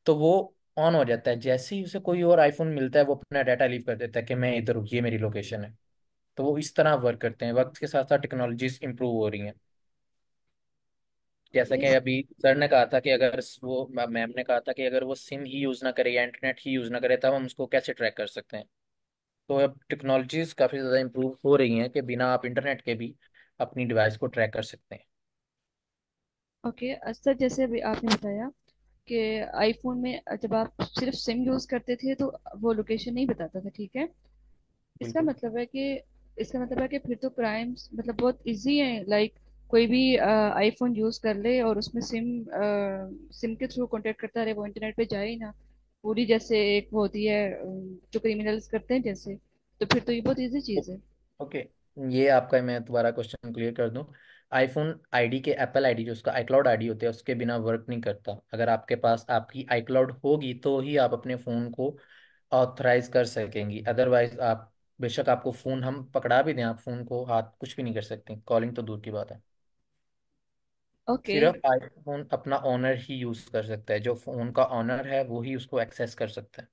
तो वो ऑन हो जाता है। जैसे ही उसे कोई और आईफोन मिलता है, वो अपना डाटा लीव कर देता है कि मैं इधर हूँ, ये मेरी लोकेशन है। तो वो इस तरह वर्क करते हैं। वक्त के साथ साथ टेक्नोलॉजीज़ इंप्रूव हो रही हैं। जैसा कि अभी सर ने कहा था कि अगर वो मैम ने कहा था कि अगर वो सिम ही यूज़ ना करे या इंटरनेट ही यूज़ ना करे तब हम उसको कैसे ट्रैक कर सकते हैं? तो अब टेक्नोलॉजीज़ काफ़ी ज़्यादा इंप्रूव हो रही हैं कि बिना आप इंटरनेट के भी अपनी डिवाइस को ट्रैक कर सकते हैं। ओके सर जैसे अभी आपने बताया कि आईफोन में जब आप सिर्फ़ सिम यूज़ करते थे तो वो लोकेशन नहीं बताता था ठीक है? इसका बिल्कुल। मतलब है कि इसका मतलब है कि फिर तो क्राइम्स मतलब बहुत इजी है लाइक कोई भी आईफोन यूज़ कर ले और उसमें सिम सिम के थ्रू कांटेक्ट करता रहे, वो इंटरनेट पे जाए ही ना। पूरी जैसे एक होती है जो क्रिमिनल्स करते हैं जैसे तो फिर तो ये बहुत इजी चीज़ है। ओके ये आपका मैं दोबारा क्वेश्चन क्लियर कर दूँ। आईफोन आईडी के एप्पल आईडी जो उसका आईक्लाउड आईडी होते हैं, उसके बिना वर्क नहीं करता। अगर आपके पास आपकी आईक्लाउड होगी तो ही आप अपने फ़ोन को ऑथराइज कर सकेंगी। अदरवाइज़ आप, बेशक आपको फ़ोन हम पकड़ा भी दें, आप फ़ोन को हाथ कुछ भी नहीं कर सकते। कॉलिंग तो दूर की बात है। ओके सिर्फ़ आईफोन अपना ऑनर ही यूज़ कर सकता है जो फ़ोन का ऑनर है वो ही उसको एक्सेस कर सकता है।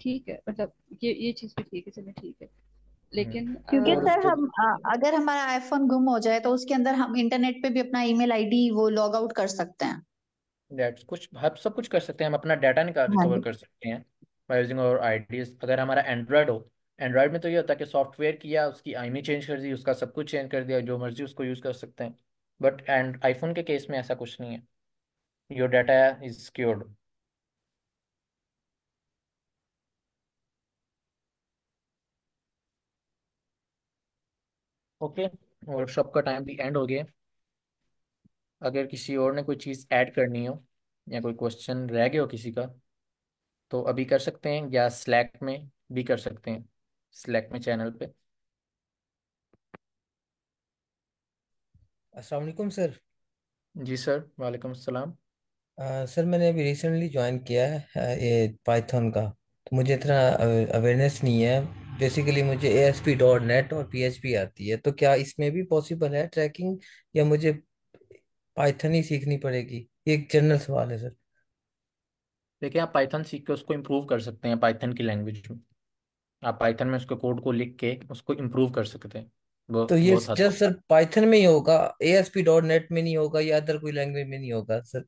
ठीक है मतलब ये ये चीज़ भी ठीक है चलिए ठीक है। हम्म, लेकिन क्योंकि और सर उसको हम अ, अगर हमारा आईफोन गुम हो जाए तो उसके अंदर हम इंटरनेट पे भी अपना ईमेल आईडी वो लॉग आउट कर सकते हैं। डेट्स कुछ हम सब कुछ कर सकते हैं हम अपना डाटा निकाल हाँ रिकवर जी। कर सकते हैं बाय यूजिंग और आईडीज अगर हमारा एंड्रॉयड हो एंड्रॉयड में तो ये होता है कि सॉफ्टवेयर किया उसकी आईमी चेंज कर दी उसका सब कुछ चेंज कर दिया जो मर्ज़ी उसको यूज़ कर सकते हैं। बट एंड आईफोन के केस में ऐसा कुछ नहीं है। Your data is secured okay और सबका टाइम भी एंड हो गया। अगर किसी और ने कोई चीज़ ऐड करनी हो, या कोई क्वेश्चन रह गया हो किसी का तो अभी कर सकते हैं, या स्लैक में भी कर सकते हैं स्लैक में चैनल पे। अस्सलाम वालेकुम सर। जी सर वालेकुम अस्सलाम अ, सर मैंने अभी रिसेंटली ज्वाइन किया है अ, ये पाइथन का। तो मुझे इतना अवेयरनेस नहीं है। बेसिकली मुझे A S P dot net और पी एच पी आती है। तो क्या इसमें भी पॉसिबल है ट्रैकिंग या मुझे पाइथन ही सीखनी पड़ेगी? ये एक जनरल सवाल है सर। देखिए आप पाइथन सीख के उसको इम्प्रूव कर सकते हैं पाइथन की लैंग्वेज में। आप पाइथन में उसके कोड को लिख के उसको इम्प्रूव कर सकते हैं। वो तो ये बहुत हद जस्ट सर पाइथन में ही होगा A S P dot net में नहीं होगा या अदर कोई लैंग्वेज में नहीं होगा सर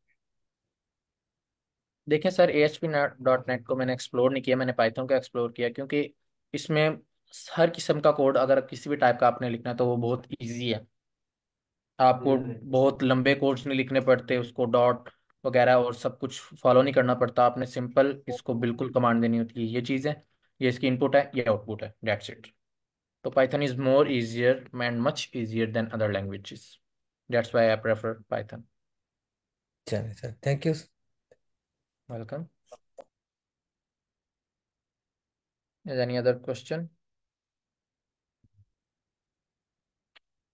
देखिए sir A H P dot net को मैंने एक्सप्लोर नहीं किया मैंने पाइथन को एक्सप्लोर किया क्योंकि इसमें हर किस्म का कोड अगर किसी भी टाइप का आपने लिखना है तो वो बहुत ईजी है। आपको बहुत लंबे कोड्स नहीं लिखने पड़ते उसको डॉट वगैरह और सब कुछ फॉलो नहीं करना पड़ता। आपने सिंपल इसको बिल्कुल कमांड देनी होती है ये चीज़ है ये इसकी इनपुट है ये आउटपुट है दैट्स इट तो Python is more easier and much easier than other languages that's why I prefer Python चलिए sir thank you welcome is any other question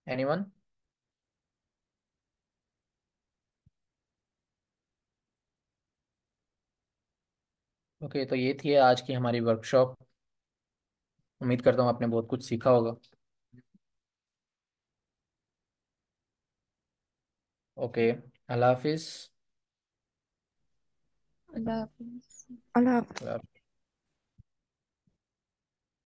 anyone okay तो ये थी आज की हमारी वर्कशॉप उम्मीद करता हूँ आपने बहुत कुछ सीखा होगा। ओके अल्लाह हाफिज़। अल्लाह हाफिज। अल्लाह हाफिज। अल्लाह हाफिज़।